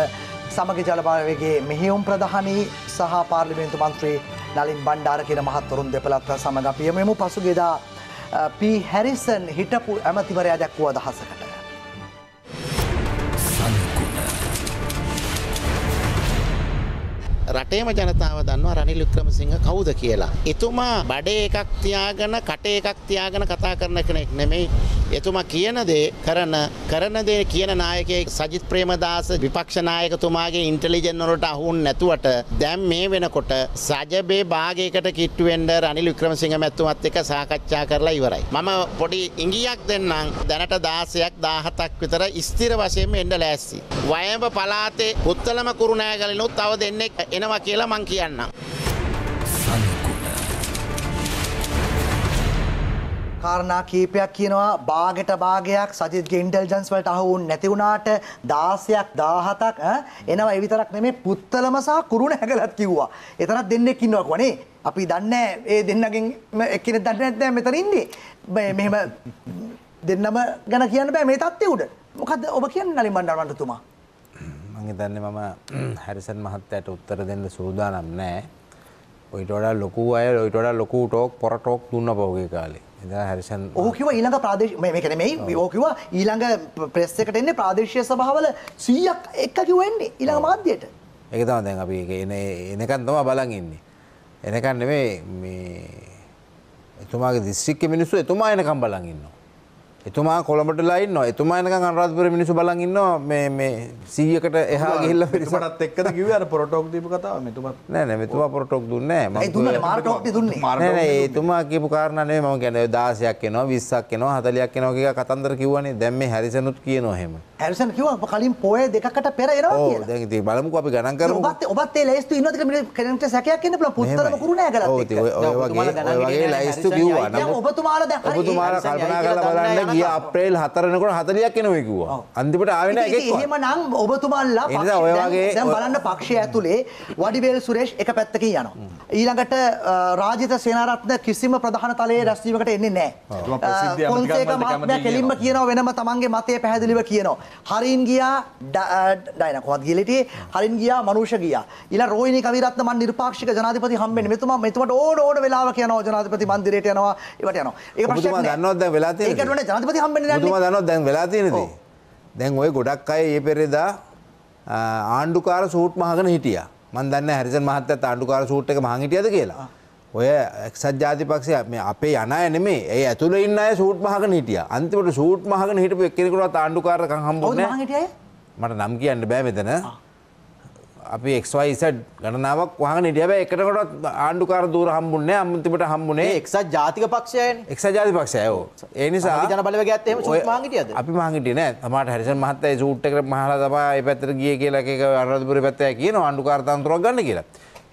[SPEAKER 4] සමග ජලභාවගේ මෙහෙයුම් ප්‍රධානී සහ පාර්ලිමේන්තු මන්ත්‍රී නලින් බණ්ඩාර කියන මහත්වරුන් දෙපළත් සමඟ අපි යමු. පසුගියදා පී හැරිසන් හිටපු ඇමතිවරයා දැක්වූ අදහසකට.
[SPEAKER 11] රටේම ජනතාව දන්නවා රනිල් වික්‍රමසිංහ කවුද කියලා. එතුමා බඩේ එකක් තියාගෙන කටේ එකක් තියාගෙන කතා කරන කෙනෙක් නෙමෙයි. එතුමා කියන දේ කරන කරන දේ කියන නායකයෙක් සජිත් ප්‍රේමදාස විපක්ෂ නායකතුමාගේ ඉන්ටෙලිජන්ස් වලට අහුන් නැතුවට දැන් මේ වෙනකොට සජබේ භාගයකට කිට්ටු වෙන්න රනිල් වික්‍රමසිංහ මැතිතුමත් එක්ක සාකච්ඡා කරලා ඉවරයි. මම පොඩි ඉඟියක් දෙන්නම් දැනට 16ක් 17ක් විතර ස්ථිර වශයෙන්ම එන්න ලෑස්ති. වයඹ පළාතේ පුත්තලම කුරුණෑගලිනුත් තව දෙන්නෙක් එනවා කියලා මං කියන්නම්.
[SPEAKER 4] කාරණා කීපයක් කියනවා බාගෙට භාගයක් සජිත්ගේ ඉන්ටෙලිජන්ස් වලට අහු වුන් නැති වුණාට 16ක් 17ක් එනවා ඒ විතරක් නෙමෙයි පුත්තලම සහ කුරුණ හැගලත් කිව්වා. එතරම් දෙන්නෙක් ඉන්නවා කොනේ. අපි දන්නේ ඒ දෙන්නගෙන් එක්කෙනෙක් දන්නේ නැත්නම් මෙතන ඉන්නේ. මෙහෙම දෙන්නම ගැන කියන්න බෑ මේ තත්ත්වය උඩ. මොකද්ද ඔබ කියන්නේ නලින් බණ්ඩාරවන්තතුමා?
[SPEAKER 5] මං හිතන්නේ මම හැරිසන් මහත්තයාට උත්තර දෙන්න සූදානම් නෑ. ඔයිට වඩා ලොකු අය ඔයිට වඩා ලොකු ටෝක් පොර ටෝක් දුන්න පහුගිය කාලේ. ඉතින් හැරිසන්
[SPEAKER 4] කිව්වා ඊළඟ ප්‍රාදේශීය මේ මේක නෙමෙයි කිව්වා ඊළඟ ප්‍රෙස් එකට එන්නේ ප්‍රාදේශීය සභාවල 100ක් එක්ක කිව්වා එන්නේ ඊළඟ මාධ්‍යයට.
[SPEAKER 5] ඒක තමයි දැන් අපි ඒක එන එනකන් තමයි බලන් ඉන්නේ. එනකන් නෙමෙයි මේ එතුමාගේ දිස්ත්‍රික්කේ මිනිස්සු එතුමා එනකන් බලන් ඉන්නවා. එතුමා කොළඹටලා ඉන්නවා. එතුමා එනකන් අනුරාධපුර මිනිස්සු බලන් ඉන්නවා මේ මේ 100කට එහා ගිහිල්ලා
[SPEAKER 7] පිරිසටත් එක්කද කිව්වේ අර පොරටෝක් දීපු කතාව මෙතුමත්
[SPEAKER 5] නෑ නෑ මෙතුමා පොරටෝක් දුන්නේ නෑ.
[SPEAKER 4] ඒ දුන්නේ මාර ටෝක් දුන්නේ.
[SPEAKER 5] නෑ නෑ එතුමා කියපු කාරණා නෙමෙයි මම කියන්නේ 16ක් එනවා 20ක් එනවා 40ක් එනවා කියලා කතන්දර කිව්වනේ. දැන් මේ හැරිසනුත් කියනවා එහෙම.
[SPEAKER 4] හැරිසන් කිව්වා කලින් පොය දෙකකට පෙර එනවා
[SPEAKER 5] ඔව්
[SPEAKER 4] කියලා.
[SPEAKER 5] දැන් ඉතින් බලමුකෝ අපි ගණන් කරමුකෝ.
[SPEAKER 4] ඔබත් ඔබත් ඒ ලැයිස්තු ඉන්නවද කියලා කෙනෙක්ට සැකයක් එන්න පුළුවන් පුත්තරම කුරු නෑ
[SPEAKER 5] ඔව්
[SPEAKER 4] ගලත්
[SPEAKER 5] ඉතින් ඔය ඔය වගේ ඔය වගේ ලයිස්තු කිව්වා. නමුත්
[SPEAKER 4] ඔබතුමාලා දැන්
[SPEAKER 5] ඔබතුමාලා කල්පනා කරලා බලන්න ගිය අප්‍රේල් 4 වෙනකොට 40ක් එනවා කිව්වා. අන්තිමට ආවේ නෑ එකෙක්වත්.
[SPEAKER 4] එහෙමනම් ඔබතුමාලා
[SPEAKER 5] ඒ නිසා ඔය
[SPEAKER 4] පක්ෂ- දැන්-
[SPEAKER 5] වගේ-
[SPEAKER 4] දැන්
[SPEAKER 5] ඔය-
[SPEAKER 4] බලන්න පක්ෂය ඇතුලේ වඩිවේල් සුරේෂ් එක පැත්තකින් යනවා. ඊළඟට රාජිත සේනාරත්න කිසිම ප්‍රධාන තලයේ රැස්වීමකට එන්නේ
[SPEAKER 7] වලට කැමති
[SPEAKER 4] මහත්මයා කෙලින්ම කියනවා වෙනම තමන්ගේ මතය පැහැදිලිව කියනවා. හරින් ගියා ඩයින කොහොමද ගිහලා හිටියේ? හරින් ගියා මනුෂ ගියා. ඊළඟ රෝහිණී කවිරත්න මන් නිර්පාක්ෂික ජනාධිපති හම්බෙන්නේ. මෙතුමා මෙතුමාට ඕන ඕන වෙලාවක යනවා ජනාධිපති මන්දිරයට යනවා. ඒවට යනවා. ඒක ප්‍රශ්නයක් නෑ.
[SPEAKER 5] දන්නවද දැන් වෙලා තියෙන
[SPEAKER 4] ඒකට වනේ ජනාධිපති හම්බෙන්නේ නැහැ.
[SPEAKER 5] ඔබතුමා දන්නවද දැන් වෙලා තියෙන දේ? දැන් ওই ගොඩක් අය ඊයේ පෙරේදා ආණ්ඩුකාර සූට් මහගෙන හිටියා. මම දන්නේ නැහැ හැරිසන් මහත්තයාත් ආණ්ඩුකාර සූට් එක මහන් හිටියද කියලා. ඔය එක්සත් ජාතිපක්ෂය මේ අපේ යන නෙමෙයි. ඒ ඇතුළේ ඉන්න අය සූට් මහගෙන හිටියා. අන්තිමට සූට් මහගෙන හිටපු එක්කෙනෙකුටවත් ආණ්ඩුකාරකම් හම්බුනේ? මට නම් කියන්න බෑ මෙතන. අපි XYZ ගණනාවක් වහගෙන හිටියා. හැබැයි එකටකටවත් ආණ්ඩුකාර දූර හම්බුන්නේ නැහැ. අන්තිමට හම්බුනේ
[SPEAKER 8] එක්සත් ජාතික පක්ෂයනේ.
[SPEAKER 5] එක්සත් ජාතිපක්ෂය. ඔව්. ඒ නිසා
[SPEAKER 8] ජන
[SPEAKER 5] ඔය-
[SPEAKER 8] මහන් හිටියද?
[SPEAKER 5] අපි මහන් හිටියේ නෑ. තමාට හැරිසන් මහත්තයා ඒ සූට් එකට මහලා ඒ පැත්තට ගියේ කියලා එක එක අනුරාධපුරේ පැත්තේ කියනවා ආණ්ඩුකාර තනතුරක් ගන්න කියලා.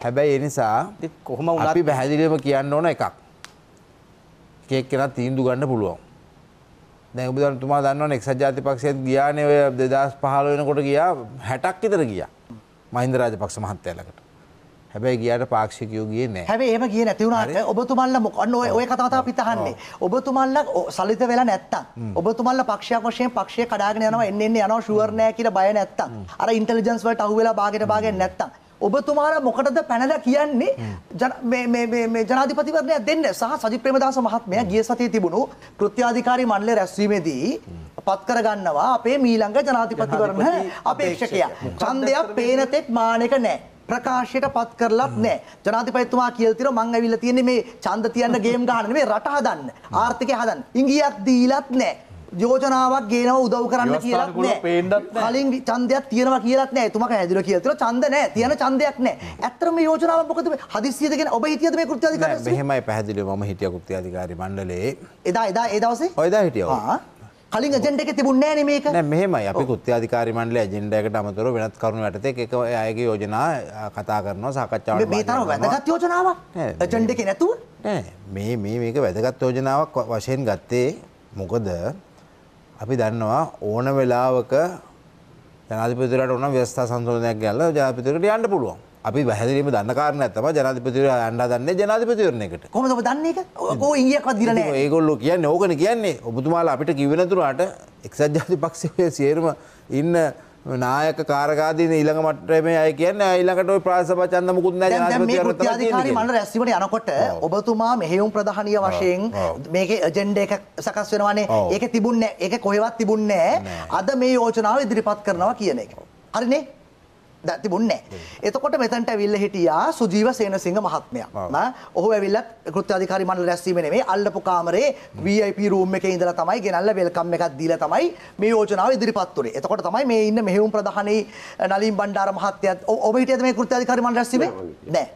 [SPEAKER 5] හැබැයි ඒ නිසා
[SPEAKER 8] කොහොම
[SPEAKER 5] අපි පැහැදිලිවම කියන්න ඕන එකක්. එක එක්කෙනා තීන්දුව ගන්න පුළුවන්. ඔබ දන්න තුමා දන්නවනේ එක්සත් ජාතිපක්ෂයත් ගියානේ ඔය 2015 වෙනකොට ගියා 60ක් විතර ගියා. මහින්ද රාජපක්ෂ මහත්තයා ළඟට. හැබැයි ගියාට පාක්ෂිකයෝ ගියේ නෑ.
[SPEAKER 4] හැබැයි එහෙම ගියේ නැති වුණාට ඔබතුමල්ලා මොක අන්න ඔය ඔය කතාව තමයි අපිත් අහන්නේ. ඔබතුමල්ලා ඔ- සලිත වෙලා නැත්තම් ඔබතුමල්ලා පක්ෂයක් වශයෙන් පක්ෂය කඩාගෙන යනවා එන්න එන්න යනවා ෂුවර් නෑ කියලා බය නැත්තම් අර ඉන්ටෙලිජන්ස් වලට අහු වෙලා බාගෙට බාගෙන් නැත්තම් ඔබතුමාලා මොකටද පැනලා කියන්නේ? ජන- මේ මේ මේ මේ ජනාධිපතිවරණයක් දෙන්න. සහ සජිත් ප්‍රේමදාස මහත්මයා ගිය සතියේ තිබුණු කෘත්‍යාධිකාරී මණ්ඩලයේ රැස්වීමේදී පත් කරගන්නවා අපේ මීළඟ ජනාධිපතිවරණ අපේක්ෂකයා. ඡන්දයක් පේන තෙක් මානෙක නැහැ. ප්‍රකාශයට පත් කරලත් නෑ. ජනාධිපතිතුමා කියල තිර මං ඇවිල්ල තියෙන්නේ මේ ඡන්ද තියන්න ගේම් ගහන මේ රට හදන්න. ආර්ථිකය හදන්න. ඉංගියක් දීලත් නෑ යෝජනාවක් ගේනව උදව් කරන්න
[SPEAKER 7] පේන්නත්
[SPEAKER 4] නෑ.
[SPEAKER 7] නෑ.
[SPEAKER 4] කලින් ඡන්දයක් තියෙනවා කියලත් නෑ. එතුමා හැදිලා කියලා තියෙනවා. ඡන්ද නෑ. තියෙන ඡන්දයක් නෑ. ඇත්තටම යෝජනාව මොකද මේ හදිස්සියද කියන ඔබ හිතියද මේ කෘත්‍ය
[SPEAKER 5] නෑ
[SPEAKER 4] අධිකාරිය
[SPEAKER 5] මෙහෙමයි පැහැදිලිව මම හිටියා කෘත්‍යාධිකාරී මණ්ඩලයේ.
[SPEAKER 4] එදා එදා ඒ දවසේ?
[SPEAKER 5] ඔය දා හිටියා.
[SPEAKER 4] කලින් එජෙන්ඩා එකේ තිබුණේ නෑනේ මේක.
[SPEAKER 5] නෑ මෙහෙමයි. අපි කෘත්‍යාධිකාරී මණ්ඩලයේ ඇජෙන්ඩා එකට අමතරව වෙනත් කරුණු යටතේ එක අයගේ යෝජනා කතා කරනවා සාකච්ඡාවට
[SPEAKER 4] මේ- තරම්. වැදගත් යෝජනාවක්?
[SPEAKER 5] නෑ,
[SPEAKER 4] එජෙන්ඩා එකේ නැතුව?
[SPEAKER 5] නෑ මේ මේ මේක වැදගත් යෝජනාවක් වශයෙන් ගත්තේ මොකද අපි දන්නවා ඕන වෙලාවක ජනාධිපතිවරයාට ඕන ව්‍යවස්ථා සංශෝධනයක් ගැල්ලා ජනාධිපතිවරයාට යන්න පුළුවන්. අපි පැහැදිලිවම දන්න කාරණයක් තමයි ජනාධිපතිවරයා යන්න හදන්නේ ජනාධිපතිවරණයකට.
[SPEAKER 4] කොහොමද ඔබ දන්නේ ඒක ඕ ඉංගියක්වත් දීලා
[SPEAKER 5] ඉතින්
[SPEAKER 4] නෑ
[SPEAKER 5] ඒගොල්ලෝ කියන්නේ ඕකනේ කියන්නේ ඔබතුමාලා අපිට කිව්වේ නැතුණාට එක්සත් ජාතිපක්ෂයේ සියලුම ඉන්න නායක කාරකාදීන ඊළඟ මට්ටමේ අය කියන්නේ ඊළඟට ප්‍රාසභා ඡන්ද මුකුත් නැහැ
[SPEAKER 4] දැන් දැන් මේ
[SPEAKER 5] ජනාධිපතිවරණ තමයි
[SPEAKER 4] කෘත්‍යාධිකාරී
[SPEAKER 5] තියෙන්නේ.
[SPEAKER 4] මණ්ඩල රැස්වීමට යනකොට ඔබතුමා මෙහෙයුම් ප්‍රධානීය වශයෙන් මේකේ එජෙන්ඩා එක සකස් වෙනවානේ. ඒක තිබුණේ ඒක කොහෙවත් තිබුණේ නැහැ. අද මේ යෝජනාව ඉදිරිපත් කරනවා කියන එක. හරිනේ තිබුන්නේ. එතකොට මෙතැන්ට ඇවිල්ල හිටියා සුජීව සේනසිංහ මහත්මයා. ඔහු ඇවිල්ල කෘත්‍යාධිකාරි මණ්ඩල රැස්වීම නෙමේ අල්ලපු කාමරේ VIP රූම් එකේ ඉඳලා තමයි ගෙනල්ලා වෙල්කම් එකක් දීලා තමයි මේ යෝජනාව ඉදිරිපත් වුනේ. එතකොට තමයි මේ ඉන්න මෙහෙයුම් ප්‍රධානී නලින් බණ්ඩාර මහත්තයත් ඔබ හිටියද මේ කෘත්‍යාධිකාරි මණ්ඩල රැස්වීමේ? නෑ.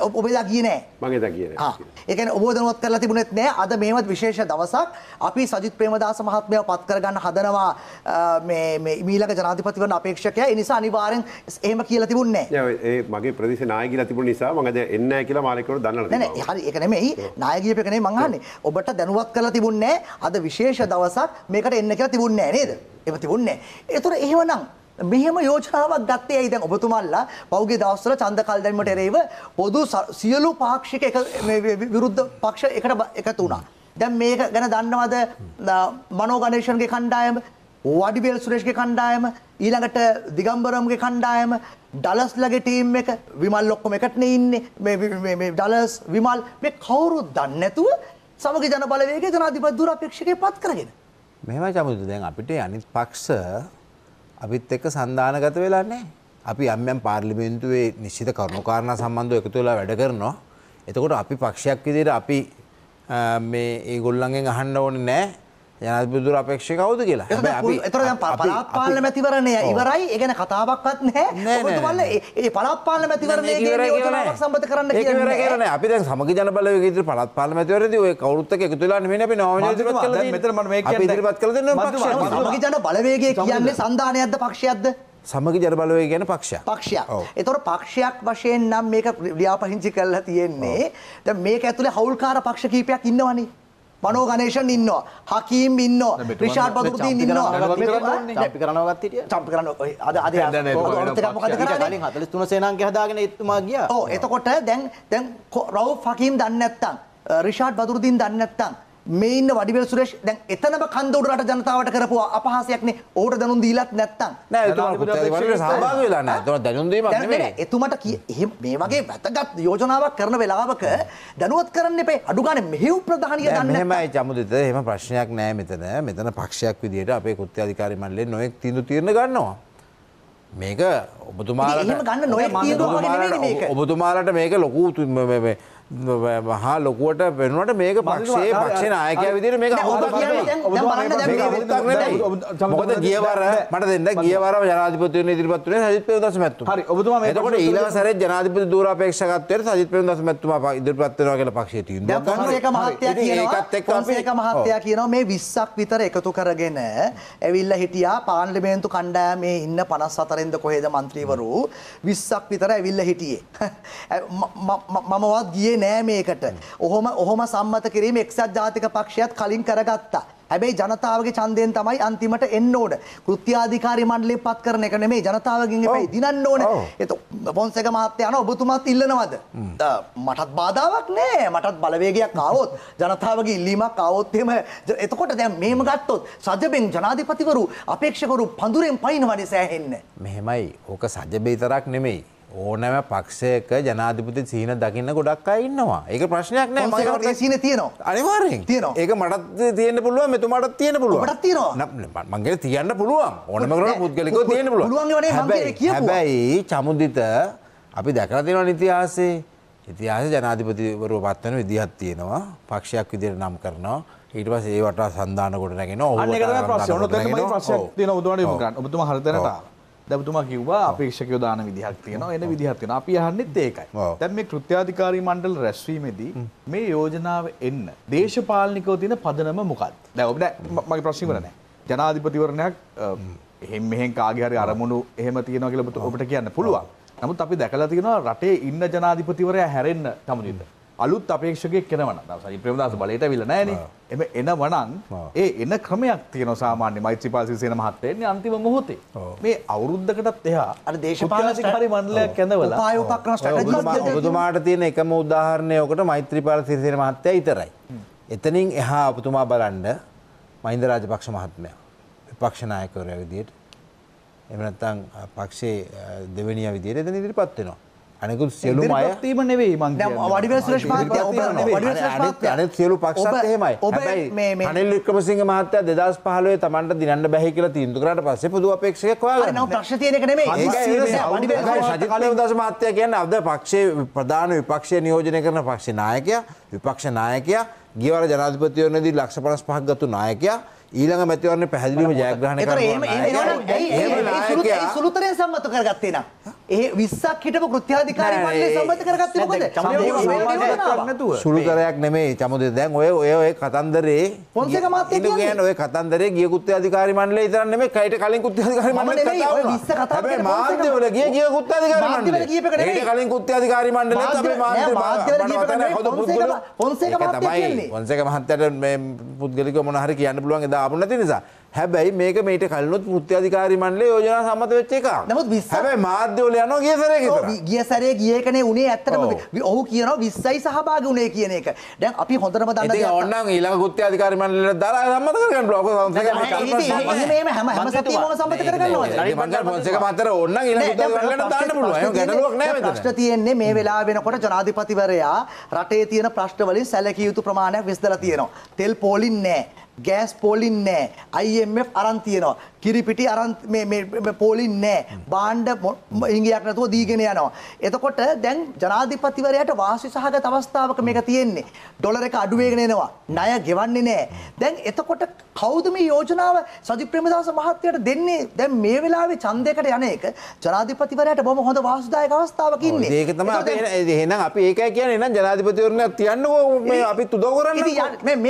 [SPEAKER 4] ඔබ- ඔබ එදා ගියේ නෑ.
[SPEAKER 6] මගේ දා කියන
[SPEAKER 4] ඒකන ඔබෝධනුවත් කරලා තිබුණෙත් නෑ අද මේවත් විශේෂ දවසක් අපි සජිත් ප්‍රේමදාස මහත්මයව පත් කරගන්න හදනවා අ, මේ මේ මීළඟ ජනාධිපතිවරණ අපේක්ෂකයා නිසා අනිවාර්යෙන් එහෙම කියලා තිබුණේ නෑ.
[SPEAKER 6] ඒ මගේ ප්‍රදේශ නායකලා තිබුණ නිසා මම දැන් එන්නේ කියලා මාලිකවරු දන්නවද
[SPEAKER 4] නෑ නෑ හරි ඒක නෙමෙයි නායකයෙක් එක නෙමෙයි මං අහන්නේ. ඔබට දැනුවත් කරලා තිබුණේ නෑ අද විශේෂ දවසක් මේකට එන්න කියලා තිබුණේ නෑ නේද? එහෙම තිබුණේ නෑ. ඒතර එහෙමනම් මෙහෙම යෝජනාවක් ගත්තේ ඇයි? දැන් ඔබතුමාලා පෞගේ දවස්වල ඡන්ද කල් දැමීමට එරෙහිව පොදු ස- සියලු පාක්ෂික එක මේ වි- වි- විරුද්ධ පක්ෂ එකට බ- එකතු වුණා. දැන් මේක ගැන දන්නවද? න- මනෝ ගණේෂන්ගේ කණ්ඩායම වඩිවේල් සුරේෂ්ගේ කණ්ඩායම ඊළඟට දිගම්බරම්ගේ කණ්ඩායම ඩලස්ලගේ ටීම් එක විමල් ඔක්කොම එකටනේ ඉන්නේ. මේ වි- මේ- මේ ඩලස් විමල් මේ කවුරුත් දන්නේ නැතුව සමගි ජන බලවේගයේ ජනාධිපති දුරපේක්ෂකේ පත් කරගෙන.
[SPEAKER 5] මෙහෙම චමුතු දැන් අපිට අනිත් පක්ෂ අපිත් එක්ක සන්ධානගත වෙලා නැහැ. අපි යම් යම් පාර්ලිමේන්තුවේ නිශ්චිත කරුණුකාරණා සම්බන්ධව එකතු වෙලා වැඩ කරනවා. එතකොට අපි පක්ෂයක් විදිහට අපි අ, මේ ඒගොල්ලන්ගෙන් අහන්න ඕනේ නැහැ. ජනාධිපති දුර අපේක්ෂක කවුද කියලා.
[SPEAKER 4] එතර දැන් පළාත් පාලන මැතිවරණය ඉවරයි. ගැන කතාවක්වත් නැහැ. ඒ- ඒ පළාත් පාලන මැතිවරණයේ සම්බන්ධ කරන්න කියන්නේ
[SPEAKER 5] අපි සමගි ජන බලවේගයේ ඉදිරි පළාත් පාලන මැතිවරණයේදී ඔය කවුරුත් එක්ක එකතු වෙලා නෙමෙයි අපි නෝමිනේට් ඉදිරිපත්.
[SPEAKER 4] සමගි ජන බලවේගය කියන්නේ සංධානයක්ද පක්ෂයක්ද?
[SPEAKER 5] සමගි ජන බලවේගය කියන පක්ෂයක්.
[SPEAKER 4] ඒතොර පක්ෂයක් වශයෙන් නම් මේක ලියාපදිංචි කරලා තියෙන්නේ. දැන් මේක ඇතුලේ හවුල්කාර පක්ෂ කීපයක් ඉන්නවනේ. මනෝ ගණේෂන් ඉන්නවා. හකීම් ඉන්නවා. රිෂාඩ් බදුරුදීන් ඉන්නවා.
[SPEAKER 8] චම්පි කරනවත් හිටිය
[SPEAKER 4] චම්පි කරන අද අද ඔයගොල්ලොත් එක මොකද කරන්නේ?
[SPEAKER 8] කලින් 43 සේනාංගය හදාගෙන එතුමා ගියා
[SPEAKER 4] ඔව් එතකොට දැන් දැන් රවුෆ් හකීම් දන්නේ නැත්තම් රිෂාඩ් බදුරුදීන් දන්නේ නැත්තම් මේ ඉන්න වඩිවේල් සුරේෂ් දැන් එතනම කන්ද උඩ රට ජනතාවට කරපු අපහාසයක්නේ ඕකට දැනුම් දීලත් නැත්තම්
[SPEAKER 5] නෑ එතුමා සහභාගී වෙලා නැහැ. එතකොට දැනුම් දීමක් නෙමෙයි.
[SPEAKER 4] නෑ, එතුමට මේ වගේ වැදගත් යෝජනාවක් කරන වෙලාවක දැනුවත් කරන්න එපේ අඩු ගානේ මෙහෙයුම් ප්‍රධානිය
[SPEAKER 5] නෑ,
[SPEAKER 4] දන්නේ
[SPEAKER 5] මෙහෙමයි චමුදිත එහෙම ප්‍රශ්නයක් නෑ මෙතන. මෙතන පක්ෂයක් විදිහට අපේ කෘත්‍ය අධිකාරී මණ්ඩලයෙන් නොයෙක් තීන්දුව తీරන ගන්නවා. මේක ඔබතුමාලට. ඔබතුමාලට- මේක ලොකු මහා ලොකුවට පෙනුවට මේක පක්ෂයේ පක්ෂ නායකය විදිහට මේක මොකද ගියවර මට දෙන්න ගියවර ජනාධිපතිවරණ ඉදිරිපත් වුණේ සජිත් ප්‍රේමදාස මැතිතුමා.
[SPEAKER 7] හරි ඔබතුමා මේක
[SPEAKER 5] එතකොට ඊළඟ සැරේ ජනාධිපති දූරාපේක්ෂකත්වයට සජිත් ප්‍රේමදාස මැතිතුමා ඉදිරිපත් වෙනවා කියලා පක්ෂයේ තීන්දුවක්
[SPEAKER 4] ගන්නවා. ඒක මහත්තයා කියනවා.
[SPEAKER 5] ඒකත් එක්ක අපි
[SPEAKER 4] ඒක මහත්තයා කියනවා මේ 20ක් විතර එකතු කරගෙන ඇවිල්ලා හිටියා පාර්ලිමේන්තු කණ්ඩායමේ ඉන්න 54න්ද කොහෙද മന്ത്രിවරු 20ක් විතර ඇවිල්ලා හිටියේ. මමවත් ගියේ නෑ මේකට ඔහොම ඔහොම සම්මත කිරීම එක්සත් ජාතික පක්ෂයත් කලින් කරගත්තා හැබැයි ජනතාවගේ ඡන්දයෙන් තමයි අන්තිමට එන්න ඕන. කෘත්‍යාධිකාරී මණ්ඩලය පත් කරන එක නෙමෙයි ජනතාවගෙන් එපයි දිනන්න ඕන. එතකොට පොන්සේක මහත්තයා යනවා ඔබතුමාත් ඉල්ලනවද? මටත් බාධාවක් නෑ. මටත් බලවේගයක් ආවොත් ජනතාවගේ ඉල්ලීමක් ආවොත් එහෙම එතකොට දැන් මේම ගත්තොත් සජබෙන් ජනාධිපතිවරු අපේක්ෂකවරු පඳුරෙන් පයින්නවනේ සෑහෙන්න.
[SPEAKER 5] මෙහෙමයි ඕක සජබේ තරක් නෙමෙයි ඕනෑම පක්ෂයක ජනාධිපති සිහින දකින්න ගොඩක් අය ඉන්නවා ඒක ප්‍රශ්නයක් නෑ
[SPEAKER 4] සීනේ තියෙනවා.
[SPEAKER 5] අනිවාර්යෙන්
[SPEAKER 4] තියෙනවා.
[SPEAKER 5] ඒක මටත් තියෙන්න පුළුවන් මෙතුමාටත් තියෙන්න පුළුවන්
[SPEAKER 4] ඔබටත් තියෙනවා.
[SPEAKER 5] නෑ, මං තියන්න පුළුවන් ඕනම කරන
[SPEAKER 4] නෑ,
[SPEAKER 5] පුද්ගලිකව
[SPEAKER 4] පු-
[SPEAKER 5] තියෙන්න පුළුවන්
[SPEAKER 4] පුළුවන් ඒවා නේ මං
[SPEAKER 5] හැබැයි-
[SPEAKER 4] කියපුවා.
[SPEAKER 5] හැබැයි චමුදිත අපි දැකලා තියෙනවා ඉතිහාසයේ ඉතිහාසයේ ජනාධිපතිවරු පත් වෙන විදිහක් තියෙනවා පක්ෂයක් විදිහට නම් කරනවා ඊට පස්සේ ඒ වටා සන්දාන කොට
[SPEAKER 7] තමයි
[SPEAKER 5] වටා
[SPEAKER 7] ප්‍රශ්නේ. ඔබතුමාට යොමු
[SPEAKER 5] ඔව්.
[SPEAKER 7] කරන්න. ඔබතුමා හරි ඔබතුමා කිව්වා අපේක්ෂකයෝ දාන විදිහක් තියෙනවා එන විදිහක් තියෙනවා. අපි අහන්නෙත් ඒකයි. දැන් මේ කෘත්‍යාධිකාරී මණ්ඩල රැස්වීමේදී මේ යෝජනාව එන්න දේශපාලනිකව තියෙන පදනම මොකක්ද? දැන් ඔබ නෑ ම- මගේ ප්‍රශ්නේ ඉවර නෑ. ජනාධිපතිවරණයක් අ, එහෙන් මෙහෙන් කාගේ හරි අරමුණු එහෙම තියෙනවා කියලා ඔබට ඔබට කියන්න පුළුවන්. නමුත් අපි දැකලා තියෙනවා රටේ ඉන්න ජනාධිපතිවරයා හැරෙන්න කමුදින්ද. අලුත් අපේක්ෂකයෙක් දැන් සජිත් ප්‍රේමදාස බලයට ඇවිල්ලා නැහනේ. එමෙ එනවනම් ඒ එන ක්‍රමයක් තියෙනවා සාමාන්‍ය මෛත්‍රීපාල සිරිසේන මහත්තයා එන්නේ අන්තිම මොහොතේ. මේ අවුරුද්දකටත් එහා
[SPEAKER 4] අර දේශපාලන
[SPEAKER 7] කෘත්‍යාධිකාරී මණ්ඩලයක්
[SPEAKER 5] ඔබතුමා- ඔබතුමාට තියෙන එකම උදාහරණය ඔකට මෛත්‍රීපාල සිරිසේන මහත්තයා විතරයි. එතනින් එහා ඔබතුමා බලන්න මහින්ද රාජපක්ෂ මහත්මයා. විපක්ෂ නායකවරයා විදිහට එහෙම නැත්නම් පක්ෂයේ අ, දෙවෙනියා විදිහට එතන ඉදිරිපත් වෙනවා. අනෙකුත් සියලුම අය
[SPEAKER 7] ඉදිරිපත්වීම නෙවෙයි මං
[SPEAKER 4] දැන් වඩිවේල සුරේෂ් මහත්තයා ඔබ වඩිවේල සුරේෂ් මහත්තයා.
[SPEAKER 5] අනිත් සියලු පක්ෂත් එහෙමයි. හැබැයි
[SPEAKER 4] මේ- මේ-
[SPEAKER 5] රනිල් වික්‍රමසිංහ මහත්තයා 2015 තමන්ට දිනන්න බැහැ කියලා තීන්දුව කරාට පස්සේ පොදු අපේක්ෂකයෙක් හොයාගන්න.
[SPEAKER 4] නම් ප්‍රශ්න තියෙන එක නෙමෙයි.
[SPEAKER 5] සජිත් ප්‍රේමදාස මහත්තයා කියන්නේ අද පක්ෂයේ ප්‍රධාන විපක්ෂය නියෝජනය කරන පක්ෂ නායකයා විපක්ෂ නායකයා ගියවර ජනාධිපතිවරණයේදී ලක්ෂ 55ක් ගත්තු නායකයා ඊළඟ මැතිවරණේ පැහැදිලිවම ජයග්‍රහණය
[SPEAKER 4] ඒතර
[SPEAKER 5] කරන
[SPEAKER 4] එහෙම එහෙම එහෙම ඇයි
[SPEAKER 5] එහෙම
[SPEAKER 4] ඇයි සුළුත-
[SPEAKER 5] නායකයා-
[SPEAKER 4] ඇයි සුළුතරයෙන් සම්මත කරගත්තේ නම්. ඒ 20ක් හිටපු කෘත්‍යාධිකාරී මණ්ඩලය සම්මත කරගත්තේ මොකද?
[SPEAKER 5] සුළුතරයක් නෙමෙයි චමුදේ. දැන් ඔය ඔය ඔය කතන්දරේ
[SPEAKER 4] පොන්සේක
[SPEAKER 5] ඉන්න
[SPEAKER 4] කියන්නේ.
[SPEAKER 5] ඔය කතන්දරේ ගිය කුත්‍යාධිකාරී මණ්ඩලය විතරක් නෙමෙයි කයිට කලින් කුත්‍යාධිකාරී මණ්ඩලය
[SPEAKER 4] නෙමෙයි, ඔය 20 කතා පොන්සේක
[SPEAKER 5] මාධ්‍යවල ගිය ගිය කුත්‍යාධිකාරී මණ්ඩලය.
[SPEAKER 4] කියප එක නෙමෙයි.
[SPEAKER 5] ඊට කලින් කුත්‍යාධිකාරී මණ්ඩලයත් අපේ මාධ්‍ය
[SPEAKER 4] මාධ්‍යවල කියප එක නෙමෙයි, පොන්සේක-? පොන්සේක
[SPEAKER 5] තමයි.
[SPEAKER 4] කියන්නේ.
[SPEAKER 5] පොන්සේක මහත්තයාට මේ පුද්ගලිකව මොන හරි කියන්න පුළුවන් එදා ආපු නැති නිසා හැබැයි මේක මේට කලිනුත් කෘත්‍යාධිකාරී මණ්ඩලය යෝජනා සම්මත වෙච්ච එක.
[SPEAKER 4] නමුත් 20
[SPEAKER 5] හැබැයි මාධ්‍යවල යනවා ගිය සැරේ
[SPEAKER 4] ඔව්,
[SPEAKER 5] විතර.
[SPEAKER 4] වි- ගිය සැරේ ගිය එකනේ උනේ ඇත්තටම
[SPEAKER 5] ඔව්.
[SPEAKER 4] ඔහු කියනවා 20යි සහභාගී උනේ කියන එක. දැන් අපි හොඳටම දන්න
[SPEAKER 5] ඉතින්
[SPEAKER 4] දෙයක්
[SPEAKER 5] ඕනනම් ඊළඟ කෘත්‍යාධිකාරී මණ්ඩලයට දාලා සම්මත කරගන්න
[SPEAKER 4] දැන් එහෙම හැම හැම සතියෙම සම්මත කරගන්නවද?
[SPEAKER 5] මංගල් පොන්සේක මහත්තයා ඕනනම් ඊළඟ මණ්ඩලයට දාන්න පුළුවන්. එහෙම ගැටලුවක් නෑ මෙතන.
[SPEAKER 4] ප්‍රශ්න තියෙන්නේ මේ වෙලාව වෙනකොට ජනාධිපතිවරයා රටේ තියෙන ප්‍රශ්න වලින් සැලකිය යුතු ප්‍රමාණයක් විසඳලා තියෙනවා. තෙල් පෝලින් නෑ. ගෑස් පෝලින් නෑ. IMF අරන් තියෙනවා. කිරිපිටි අරන් පෝලින් නෑ. මො- ඉංගියක් නැතුව දීගෙන යනවා. එතකොට දැන් ජනාධිපතිවරයාට වාසි සහගත අවස්ථාවක මේක තියෙන්නේ. ඩොලර් එක අඩු වෙගෙන එනවා. ණය ගෙවන්නේ නෑ. දැන් එතකොට කවුද මේ යෝජනාව සජිත් ප්‍රේමදාස මහත්තයාට දෙන්නේ? දැන් මේ වෙලාවේ ඡන්දයකට යන එක ජනාධිපතිවරයාට බොහොම හොඳ වාසුදායක අවස්ථාවක් ඉන්නේ.
[SPEAKER 5] ඒක තමයි අපි එහෙනම් අපි ඒකයි කියන්නේ එහෙනම් ජනාධිපතිවරණයක් තියන්නකෝ මේ අපිත් උදව් කරන්න.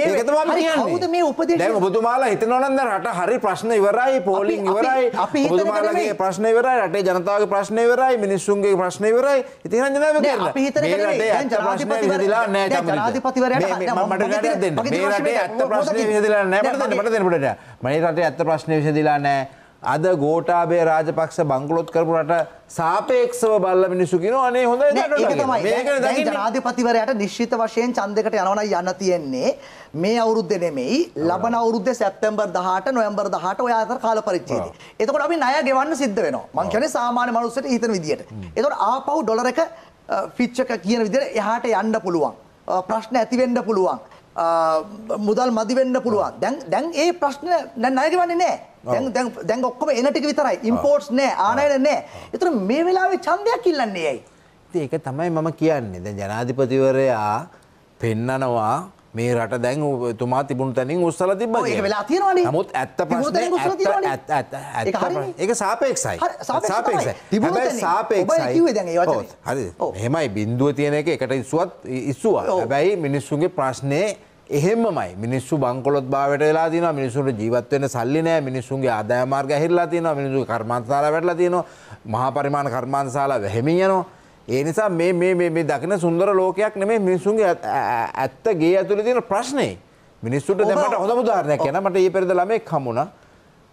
[SPEAKER 5] ඒක තමයි අපි කියන්නේ.
[SPEAKER 4] කවුද මේ උපදේශ-
[SPEAKER 5] දැන් ඔබතුමාලා හිතනවා නම් දැන් රට හරි ප්‍රශ්න ඉවරයි, පෝලිං
[SPEAKER 4] අපි-
[SPEAKER 5] ඉවරයි.
[SPEAKER 4] අපි හිතන එක
[SPEAKER 5] ඔබතුමාලාගේ
[SPEAKER 4] නෙමෙයි.
[SPEAKER 5] ප්‍රශ්න ඉවරයි, රටේ ජනතාවගේ ප්‍රශ්න ඉවරයි, මිනිස්සුන්ගේ ප්‍රශ්න ඉවරයි. ඉතින් එහෙනම් ජනාධිපති
[SPEAKER 4] නෑ, අපි හිතන එක
[SPEAKER 5] මේ
[SPEAKER 4] නෙමෙයි.
[SPEAKER 5] රටේ
[SPEAKER 4] දැන්
[SPEAKER 5] ඇත්ත ප්‍රශ්න
[SPEAKER 4] ජනාධිපතිවරයා-
[SPEAKER 5] විසඳලා නැහැ
[SPEAKER 4] දැන්
[SPEAKER 5] චමිලිට.
[SPEAKER 4] ජනාධිපතිවරයාට-
[SPEAKER 5] මේ- මේ-
[SPEAKER 4] දැන්
[SPEAKER 5] මට
[SPEAKER 4] මගේ
[SPEAKER 5] ගැටයක් දෙන්න.
[SPEAKER 4] මගේ
[SPEAKER 5] මේ
[SPEAKER 4] ප්‍රශ්නේ
[SPEAKER 5] රටේ ඇත්ත
[SPEAKER 4] මොකද
[SPEAKER 5] ප්‍රශ්නේ
[SPEAKER 4] කියන්නේ?
[SPEAKER 5] අද ගෝඨාභය රාජපක්ෂ බංකොලොත් කරපු රට සාපේක්ෂව බලලා මිනිස්සු කියනවා අනේ හොඳයි
[SPEAKER 4] ඒක තමයි. දැන්-. ජනාධිපතිවරයාට නිශ්චිත වශයෙන් ඡන්දයකට යනවා නම් යන්න තියෙන්නේ මේ අවුරුද්දේ නෙමෙයි ලබන අවුරුද්දේ සැප්තැම්බර් 18 නොවැම්බර් 18 ඔය අතර කාල පරිච්ඡේදය. එතකොට අපි ණය ගෙවන්න සිද්ධ වෙනවා. මං කියන්නේ සාමාන්‍ය මනුස්සයට හිතන විදියට. එතකොට ආපහු ඩොලර් එක ෆිච් එක කියන විදිහට එහාට යන්න පුළුවන්. ප්‍රශ්න ඇති වෙන්න පුළුවන්. මුදල් මදි වෙන්න පුළුවන්. දැන් දැන් ඒ ප්‍රශ්න දැන් ණය ගෙවන්නේ නැහැ. දැන් දැන් ඔක්කොම එන ටික විතරයි. ඉම්පෝර්ට්ස් නැහැ, ආනයන නැහැ. ඒතර මේ වෙලාවේ ඡන්දයක් ඉල්ලන්නේ ඇයි?
[SPEAKER 5] ඒක තමයි මම කියන්නේ. දැන් ජනාධිපතිවරයා පෙන්නනවා මේ රට දැන් තුමා තිබුණු තැනින් උස්සලා
[SPEAKER 4] තියෙනවනේ.
[SPEAKER 5] නමුත් ඇත්ත.
[SPEAKER 4] ඒක
[SPEAKER 5] සාපේක්ෂයි. සාපේක්ෂයි.
[SPEAKER 4] ඒ
[SPEAKER 5] හරි. එහෙමයි බිඳුව තියෙන එක එකට ඉස්සුවත් ඉස්සුවා. හැබැයි මිනිස්සුන්ගේ ප්‍රශ්නේ එහෙමමයි මිනිස්සු බංකොලොත් භාවයට වෙලා තියෙනවා. මිනිස්සුන්ට ජීවත් වෙන්න සල්ලි නැහැ මිනිස්සුන්ගේ ආදාය මාර්ග ඇහිරලා තියෙනවා. මිනිස්සුන්ගේ කර්මාන්තශාලා වැටලා තියෙනවා. මහා පරිමාණ කර්මාන්තශාලා වැහෙමින් යනවා ඒ නිසා මේ මේ දකින සුන්දර ලෝකයක් නෙමෙයි මිනිස්සුන්ගේ ඇත්ත- ගේ ඇතුලේ තියෙන ප්‍රශ්නේ. මිනිස්සුන්ට දැන්
[SPEAKER 4] ඔබ-
[SPEAKER 5] මට හොඳ උදාහරණයක් කියන්න මට ඊයේ පෙරේද ළමෙක් හම්බුණා.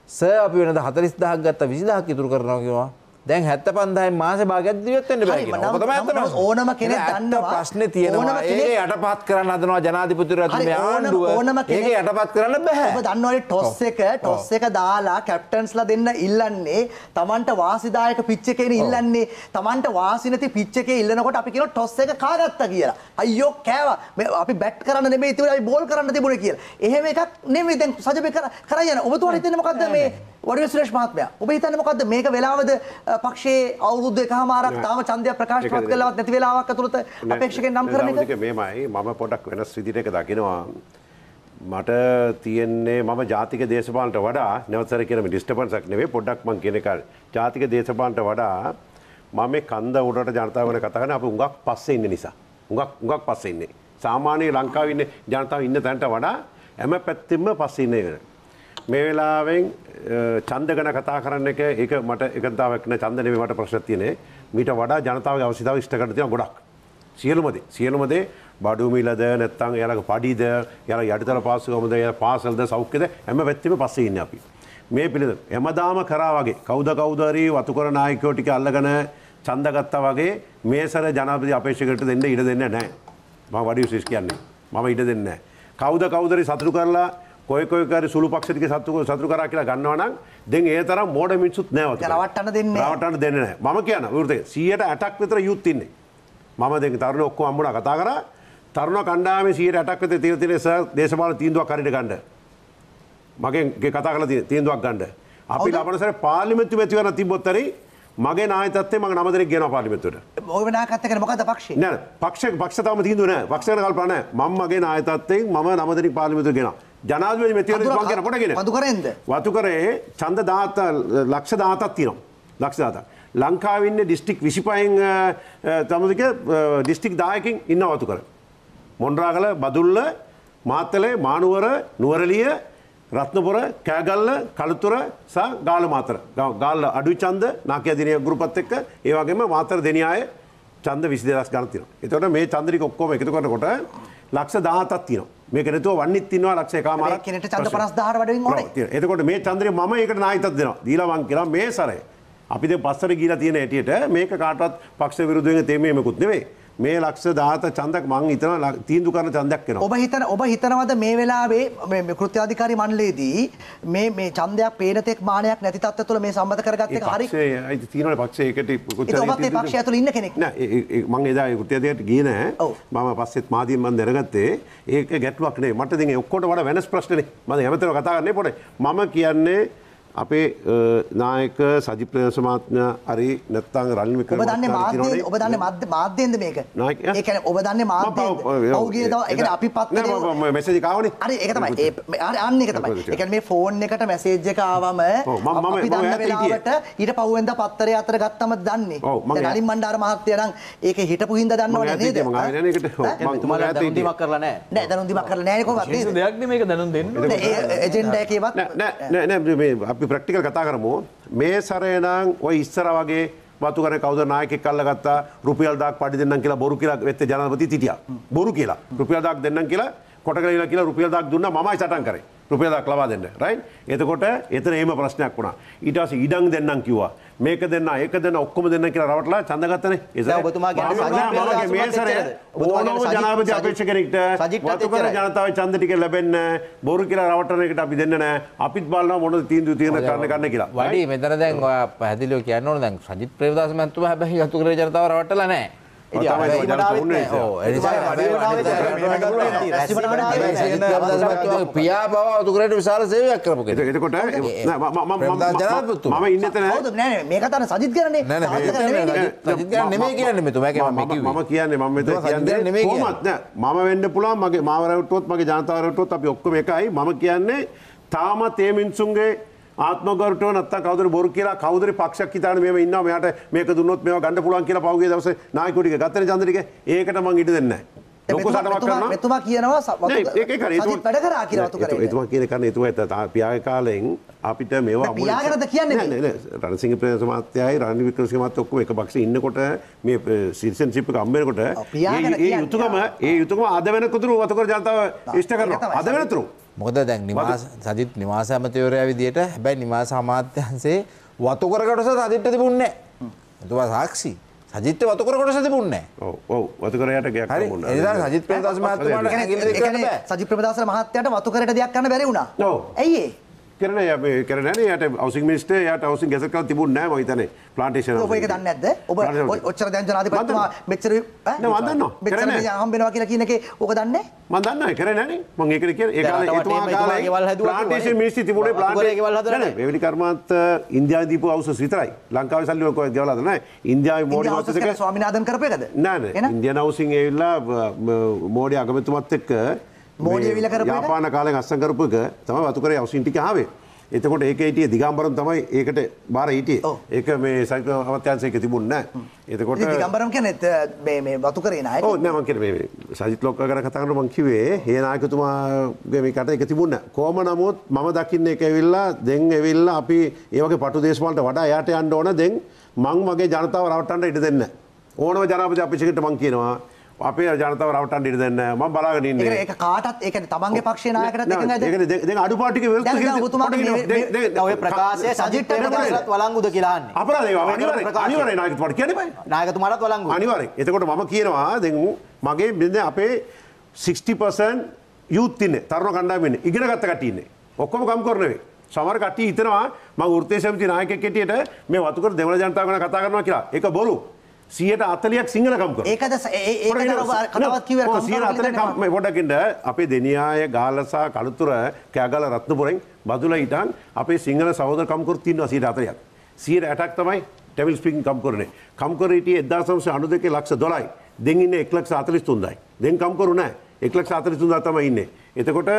[SPEAKER 5] සර් අපි වෙනද 40000ක් ගත්තා 20000ක් ඉතුරු කරනවා කිව්වා දැන් 75000න් මාසේ භාගයක් දිවිත් වෙන්න බෑ කියනවා. ඔක තමයි ඇත්ත
[SPEAKER 4] නම්-
[SPEAKER 5] ප්‍රශ්නේ.
[SPEAKER 4] ඕනම කෙනෙක් දන්නවා.
[SPEAKER 5] ප්‍රශ්නේ තියෙනවා. ඒක යටපත් කරන්න හදනවා ජනාධිපතිවරයා
[SPEAKER 4] හරි,
[SPEAKER 5] මේ ආණ්ඩුව. ඒක යටපත් කරන්න බෑ.
[SPEAKER 4] ඔබ දන්නවනේ ටොස් එක ටොස් එක දාලා කැප්ටන්ස්ලා දෙන්න ඉල්ලන්නේ Tamanට වාසිදායක පිච් එකේනේ ඉල්ලන්නේ Tamanට වාසි නැති පිච් එකේ ඉල්ලනකොට අපි කියනවා ටොස් එක කාගත්තා කියලා. අයියෝ කෑවා. මේ අපි බැට් කරන්න නෙමෙයි තිබුණේ අපි බෝල් කරන්න තිබුණේ කියලා. එහෙම එකක් නෙමෙයි දැන් සජබේ කර කරා යන. ඔබතුමාට හිතෙන්නේ මොකද්ද මේ වඩිය සුරේෂ් මහත්මයා? ඔබ හිතන්නේ මොකද්ද? මේක වෙලාවද? පක්ෂයේ අවුරුදු එකහමාරක් තාම ඡන්දයක් ප්‍රකාශපත්
[SPEAKER 6] ඒක
[SPEAKER 4] කළාවත් නැති වෙලාවක් ඇතුළත අපේක්ෂකෙන් නම් කරන එක?
[SPEAKER 6] මේමයි. මම පොඩක් වෙනස් විදිහට එක දකිනවා. මට තියෙන්නේ මම ජාතික දේශපාලනට වඩා නැවතර කියන ඩිස්ටර්බන්සක් නෙවෙයි පොඩ්ඩක් මං කියන එක ජාතික දේශපාලනට වඩා මම මේ කන්ද උඩට ජනතාව ගැන කතා කරන්නේ අපි උඟක් පස්සේ ඉන්න නිසා. උඟක් උඟක් පස්සේ ඉන්නේ. සාමාන්‍ය ලංකාවේ ඉන්න ජනතාව ඉන්න තැනට වඩා හැම පැත්තෙම පස්සේ ඉන්නේ වෙන මේ වෙලාවෙන් ඡන්ද ගැන කතා කරන්න එක ඒක මට එකතාවක් නෑ. ඡන්ද නෙවෙයි මට ප්‍රශ්න තියෙන්නේ. මීට වඩා ජනතාවගේ අවශ්‍යතාව ඉෂ්ට කරන්න තියෙනවා ගොඩක්. සියලුම දේ. සියලුම දේ බඩු මිලද නැත්නම් එයාලගේ පඩිද එයාලා යටිතල පාසුකමද එයාලා පාසල්ද සෞඛ්‍යද හැම පැත්තෙම පස්සේ ඉන්නේ අපි. මේ පිළිද හැමදාම කරා වගේ කවුද කවුද හරි වතුකර නායකයෝ ටික අල්ලගෙන ඡන්ද ගත්තා වගේ මේ සැර ජනාධිපති අපේක්ෂකයට දෙන්න ඉඩ දෙන්නේ නැහැ මම වඩි විශේෂ කියන්නේ. මම ඉඩ දෙන්නේ නැහැ කවුද කවුද හරි සතුටු කරලා කොයි කොයිකාරි සුළු පක්ෂටික සත්තු සතුරු කරා කියලා ගන්නවා නම් දැන් ඒ තරම් මෝඩ මිනිස්සුත් නෑ වතුකරේ.
[SPEAKER 4] රවට්ටන්න දෙන්නේ.
[SPEAKER 6] රවට්ටන්න දෙන්නේ නෑ. මම කියන විවෘතේ 160ක් විතර යුත් ඉන්නේ. මම දැන් තරුණ ඔක්කොම හම්බුණා කතා කරා. තරුණ කණ්ඩායමේ 160ක් විතර තියෙන තියෙන සර් දේශපාලන තීන්දුවක් හරියට ගන්න. මගෙන් කතා කරලා තීන්දුවක් ගන්න. අපි ලබන සැරේ පාර්ලිමේන්තු මැතිවරණ තිබ්බොත් හරි මගේ නායකත්වයේ මම නම දෙනෙක් ගෙනවා පාර්ලිමේන්තුවට.
[SPEAKER 4] ඔය නායකත්වය කියන්නේ මොකද්ද පක්ෂේ?
[SPEAKER 6] නෑ පක්ෂ පක්ෂ තාම තීන්දුව නෑ. පක්ෂ ගැන කල්පනා. මම මගේ නායකත්වයෙන් මම නම දෙනෙක් පාර්ලිමේන්තුවට ගෙනවා. ජනාධිපති මැතිවරණ මම කියන පොඩ ගෙන.
[SPEAKER 4] වතුකරෙන්ද?
[SPEAKER 6] වතුකරේ ඡන්ද 17 ලක්ෂ 17ක් තියෙනවා. ලක්ෂ 17ක්. ලංකාවේ ඉන්නේ ඩිස්ට්‍රික් 25න් තමදික ඩිස්ට්‍රික් 10කින් ඉන්න වතුකර. මොණරාගල බදුල්ල මාත්තලේ මානුවර නුවරලිය රත්නපුර කෑගල්ල කළුතුර සහ ගාල මාතර ගාල්ල අඩු චන්ද නාකය දිනය ගුරුපත් එක්ක ඒ වගේම මාතර දෙනියාය විසි දෙදස් ගණ තියෙනවා. එතකොට මේ චන්ද්‍රික ඔක්කොම එකතු කරනකොට ලක්ෂ 17ක් තියෙනවා. මේක නැතුව වන්නිත් ඉන්නවා ලක්ෂ එකමාරක්.
[SPEAKER 4] කෙනෙක්ට ඡන්ද 50000ට වඩා වෙන්න ඕනේ.
[SPEAKER 6] එතකොට මේ චන්ද්‍රය මම ඒකට නායකත්වයක් දෙනවා. දීලා මං කියනවා මේ සැරේ අපි දැන් පස්සට ගිහිලා තියෙන හැටියට මේක කාටවත් පක්ෂ විරුද්ධ වෙන තේමීමකුත් නෙවෙයි. මේ ලක්ෂ 17 ඡන්දක් මං හිතනවා තීන්දුව කරන ඡන්දයක් වෙනවා.
[SPEAKER 4] ඔබ හිතන ඔබ හිතනවද මේ වෙලාවේ මේ මේ කෘත්‍යාධිකාරී මණ්ඩලයේදී මේ මේ ඡන්දයක් පේන තෙක් මානයක් නැති තත්ත්ව තුළ මේ සම්මත කරගත්ත එක හරි?
[SPEAKER 6] අයිති තියෙනවනේ පක්ෂයේ
[SPEAKER 4] ඔබත් ඒ පක්ෂය ඇතුළේ ඉන්න කෙනෙක්.
[SPEAKER 6] නෑ ඒ- ඒ- මං එදා ඒ කෘත්‍යාධිකාරියට ගියේ නෑ. මම පස්සෙත් මාධ්‍යයෙන් මම දැනගත්තේ ඒක ගැටලුවක් නෙවෙයි. මට ඉතින් ඒ ඔක්කොට වඩා වෙනස් ප්‍රශ්නනේ. මම හැමතැනම කතා කරන්නේ පොඩේ. මම කියන්නේ අපේ නායක සජිත් ප්‍රේමදාස මහත්මයා හරි නැත්නම් රනිල්
[SPEAKER 4] ඔබ දන්නේ මාධ්‍යයෙන් ඔබ දන්නේ මාධ්‍ය මාධ්‍යෙන්ද මේක?
[SPEAKER 6] නායකයා?
[SPEAKER 4] ඒ කියන්නේ ඔබ දන්නේ මාධ්‍යෙන්ද? පෞගිය දව ඒ කියන්නේ අපි
[SPEAKER 6] මම මෙසේජ් එක ආවනේ.
[SPEAKER 4] හරි ඒක තමයි. ඒ හරි අන්න ඒක තමයි. ඒ කියන්නේ මේ ෆෝන් එකට මැසේජ් එක ආවම
[SPEAKER 6] ඔව්, මම- මම-
[SPEAKER 4] අපි
[SPEAKER 6] මම
[SPEAKER 4] දන්න
[SPEAKER 6] ඈත හිටියේ.
[SPEAKER 4] වෙලාවට ඊට පහුවෙන්ද පත්තරේ අතර ගත්තම දන්නේ. අලින් මණ්ඩාර මහත්තයා නම් ඒක හිටපු නේද?
[SPEAKER 6] හිටියේ, මම ආයෙ නෑ.
[SPEAKER 8] දැනුම්දීමක් කරලා නැහැ.
[SPEAKER 4] නෑ දැනුම් දීමක් කරලා නෑනේ කොහොමද නේද?
[SPEAKER 7] දෙයක් නෙමේක දැනුම් දෙන්න.
[SPEAKER 4] නෑ, ඒ එජෙන්ඩා එකේවත්
[SPEAKER 6] නෑ නෑ නෑ මේ අපි ප්‍රැක්ටිකල් කතා කරමු. මේ සැරේ නම් ඔය ඉස්සර වගේ වතු කරේ කවුද නායකෙක් අල්ලගත්තා රුපියල් දාක් පඩි දෙන්නම් කියලා බොරු කියලා වෙත්තේ ජනාධිපති හිටියා. බොරු කියලා. රුපියල් දාක් දෙන්නම් කියලා කොටකලිලා කියලා රුපියල් දාක් දුන්නා මමයි සටන් කරේ. රුපියල් දාක් ලබා දෙන්න. රයිට්? එතකොට එතන එහෙම ප්‍රශ්නයක් වුණා. ඊට පස්සේ ඉඩම් දෙන්නම් කිව්වා. මේක දෙන්න ඒක දෙන්න ඔක්කොම දෙන්න කියලා රවටලා ඡන්ද ගත්තනේ. ඒ
[SPEAKER 8] දැන් ඔබතුමා කියන්නේ සජිත්
[SPEAKER 6] මේ සැරේ
[SPEAKER 8] ඔබතුමා
[SPEAKER 6] ඕනම
[SPEAKER 8] සජිත්-
[SPEAKER 6] අපේක්ෂ කෙනෙක්ට
[SPEAKER 8] සජිත්ටත්
[SPEAKER 6] වතු කර
[SPEAKER 8] එච්චරයි.
[SPEAKER 6] ජනතාවේ ඡන්ද ටික ලැබෙන්න බොරු කියලා රවටන එකට අපි දෙන්න නෑ. අපිත් බලනවා මොනවද තීන්දුව තියෙන කරන්න ගන්න කියලා.
[SPEAKER 5] වඩි මෙතන දැන් ඔය පැහැදිලිව කියන්න ඕන දැන් සජිත් ප්‍රේමදාස මහත්මයා හැබැයි යතු කරේ ජනතාව රවට්ටලා නැහැ. පියා බව යතු කරේට විශාල සේවයක් කරපු.
[SPEAKER 6] එතකොට මම ඉන්නේ
[SPEAKER 4] මේ කතාන සජිත් කරන්නේ.
[SPEAKER 5] නෑ නෑ
[SPEAKER 4] සජිත් කරන්නේ නෙවෙයිනේ.
[SPEAKER 5] මේ සජිත් ගැන නෙමෙයි කියන්නේ මෙතුමාගේ මම
[SPEAKER 6] කියන්නේ මම කියන්නේ මම වෙන්න පුළුවන් මගේ මාව රැවටුවොත් මගේ ජනතාව රැවටුවොත් අපි ඔක්කොම එකයි මම කියන්නේ තාමත් ඒ මිනිසුන්ගේ ආත්මගෞරවය නැත්තම් කවුරුද බොරු කියලා කවුරුද පක්ෂයක් හිතාන මේව ඉන්නවා මෙයාට මේක දුන්නොත් මේව ගන්න පුළුවන් කියලා පහුගිය දවසේ නායකයෝ ටික ගත්තනේ චන්ද්‍ර ටික ඒකට මං ඉඩ දෙන්නේ නැහැ. එතුමා කියන කන්නේ එතුමා ඇත්ත පියාගේ කාලෙන් අපිට මේවා
[SPEAKER 4] නෑ, පියාගෙනද කියන්නේ
[SPEAKER 6] නෑ නෑ නෑ රණසිංහ ප්‍රේමදාස මහත්තයයි රනිල් වික්‍රමසිංහ මහත්තයා ඔක්කොම එක පක්ෂේ ඉන්නකොට මේ සිටිසන්ෂිප් එක හම්බ වෙනකොට
[SPEAKER 4] පියාගෙන
[SPEAKER 6] ඒ-. යුතුයකම ඒ යුතුයකම අද වෙනකුතුරු වතුකර ජනතාව ඉෂ්ට කරනවා. අද වෙනතුරු
[SPEAKER 5] මොකද දැන් නිවාස සජිත් නිවාස ඇමතිවරයා විදියට හැබැයි නිවාස අමාත්‍යංශේ වතු කර කොටස සජිත්ට තිබුණේ නැහැ. එතුමා සාක්ෂි. සජිත්ට වතු කර කොටස තිබුණේ නැහැ.
[SPEAKER 6] ඔව් ඔව් වතුකරයට ගයක්
[SPEAKER 5] හරි. ඒ නිසා සජිත් ප්‍රේමදාස මහත්මයාට.
[SPEAKER 4] සජිත් ප්‍රේමදාස මහත්තයාට වතු කරට දෙයක් කරන්න බැරි වුණා.
[SPEAKER 6] ඔව්.
[SPEAKER 4] ඇයි ඒ?
[SPEAKER 6] කරන කරන යට හවසිං මිනිස්ටර් යට හවසිං ගැසට් කරලා තිබුණේ හිතන්නේ ප්ලාන්ටේෂන්
[SPEAKER 4] ඔබ ඒක දන්නේ නැද්ද? ඔබ ඔච්චර දැන් ජනාධිපතිතුමා මෙච්චර?
[SPEAKER 6] නෑ, කරන්නේ.
[SPEAKER 4] විදිහ හම්බෙනවා කියලා කියන එකේ ඕක දන්නේ?
[SPEAKER 6] මම දන්නේ කරේ නැහනේ මම ඒකට කියන්නේ ඒ. මිනිස්සු තිබුණේ
[SPEAKER 8] වතුකරේ ගෙවල් හදලා
[SPEAKER 6] නෑ නෑ මෙවැනි කර්මාන්ත ඉන්දියාවේ දීපු අවුසස් විතරයි ලංකාවේ සල්ලි වල කොහෙද ගෙවලා නැහැ ඉන්දියාවේ මෝඩි
[SPEAKER 4] ඉන්දියා
[SPEAKER 6] එක්ක
[SPEAKER 4] ස්වාමිනාදන් කරපු එකද?
[SPEAKER 6] නෑ නෑ? ඉන්දියන් හවුසින් ඇවිල්ලා මෝඩි අගමැතිතුමත් එක්ක
[SPEAKER 4] මෝඩි
[SPEAKER 6] මේ
[SPEAKER 4] ඇවිල්ලා කරපු එක?
[SPEAKER 6] යාපාන කාලෙන් අස්සම් කරපු එක තමයි වතුකරේ හවුසින් ටික ආවේ එතකොට ඒක හිටියේ දිගම්බරම් තමයි ඒකට බාර හිටියේ. ඒක මේ සංයුක්ත අමාත්‍යාංශයක තිබුණේ නැහැ එතකොට
[SPEAKER 4] දිගම්බරම් කියන්නේ මේ මේ වතු කරේ නායක.
[SPEAKER 6] ඔව් නෑ මං කියන්නේ මේ සජිත් ලොක්කා ගැන කතා කරනකොට මං කිව්වේ හේ නායකතුමාගේ මේ කට එක තිබුණ නැහැ. කොහොම නමුත් මම දකින්නේ ඒක ඇවිල්ලා දැන් ඇවිල්ලා අපි ඒ වගේ පටු දේශපාලනට වඩා යට යන්න ඕන දැන් මං මගේ ජනතාව රවට්ටන්න ඉඩ දෙන්නේ. ඕනම ජනාධිපති අපේක්ෂකට මං කියනවා අපේ ජනතාව රවට්ටන්න ඉඩ දෙන්නේ නැහැ. මම බලාගෙන
[SPEAKER 4] ඒ කාටත් කියන්නේ තමන්ගේ පක්ෂේ නායකටත් එකඟයිද?
[SPEAKER 6] ඒක දැන් අඩුපාටික විරුද්ධ
[SPEAKER 4] දැන්- දැන් ඔබතුමාගේ මේ- මේ-
[SPEAKER 8] දැන් ඔය ප්‍රකාශය සජිත් ප්‍රේමදාසලත් වළංගුද කියලා අහන්නේ.
[SPEAKER 6] අපරාධය
[SPEAKER 8] ඔය
[SPEAKER 6] අනිවාර්යෙන්
[SPEAKER 8] ප්‍රකාශය.
[SPEAKER 6] අනිවාර්යෙන් නායකතුමාට කියන්න බෑ.
[SPEAKER 8] නායකතුමාටත් වළංගුයි.
[SPEAKER 6] අනිවාර්යෙන්. එතකොට මම කියනවා දැන් මගේ බින්ද අපේ 60% යුත්තින්නේ තරුණ කණ්ඩායමෙන්නේ ඉගෙන ගත්ත කටින්නේ ඔක්කොම කම් කරනවේ සමර කට්ටිය හිතනවා සමිති නායකයෙක් හැටියට මේ වතුකර දෙමළ ජනතාව ගැන කතා කරනවා කියලා ඒක බොරු 140ක් සිංහල කම් කරනවා
[SPEAKER 4] ඒකද ස- ඒ- ඒ- ඒකද ඔබ කතාවත් කිව්වේ කම් කරනවා කියලා දෙනවා.
[SPEAKER 6] පොඩකින්ට අපේ දෙනියාය ගාලසා කළුතුර කෑගල රත්නපුරෙන් බදුල හිටන් අපේ සිංහල සහෝදර කම්කරු තින්නවා සීට අතරයක්. සියට ඇටක් තමයි ටැවිල් ස්පින් කම්කරනේ කම්කරට එදදාසම්ස අනු දෙක ලක්ෂ දොලයි දෙන්න එක්ලක් සාතලිස් තුන්දයි දෙන් කම්කරු නෑ එක්ලක් සාතලි තුන්දා තම ඉන්න. එතකොට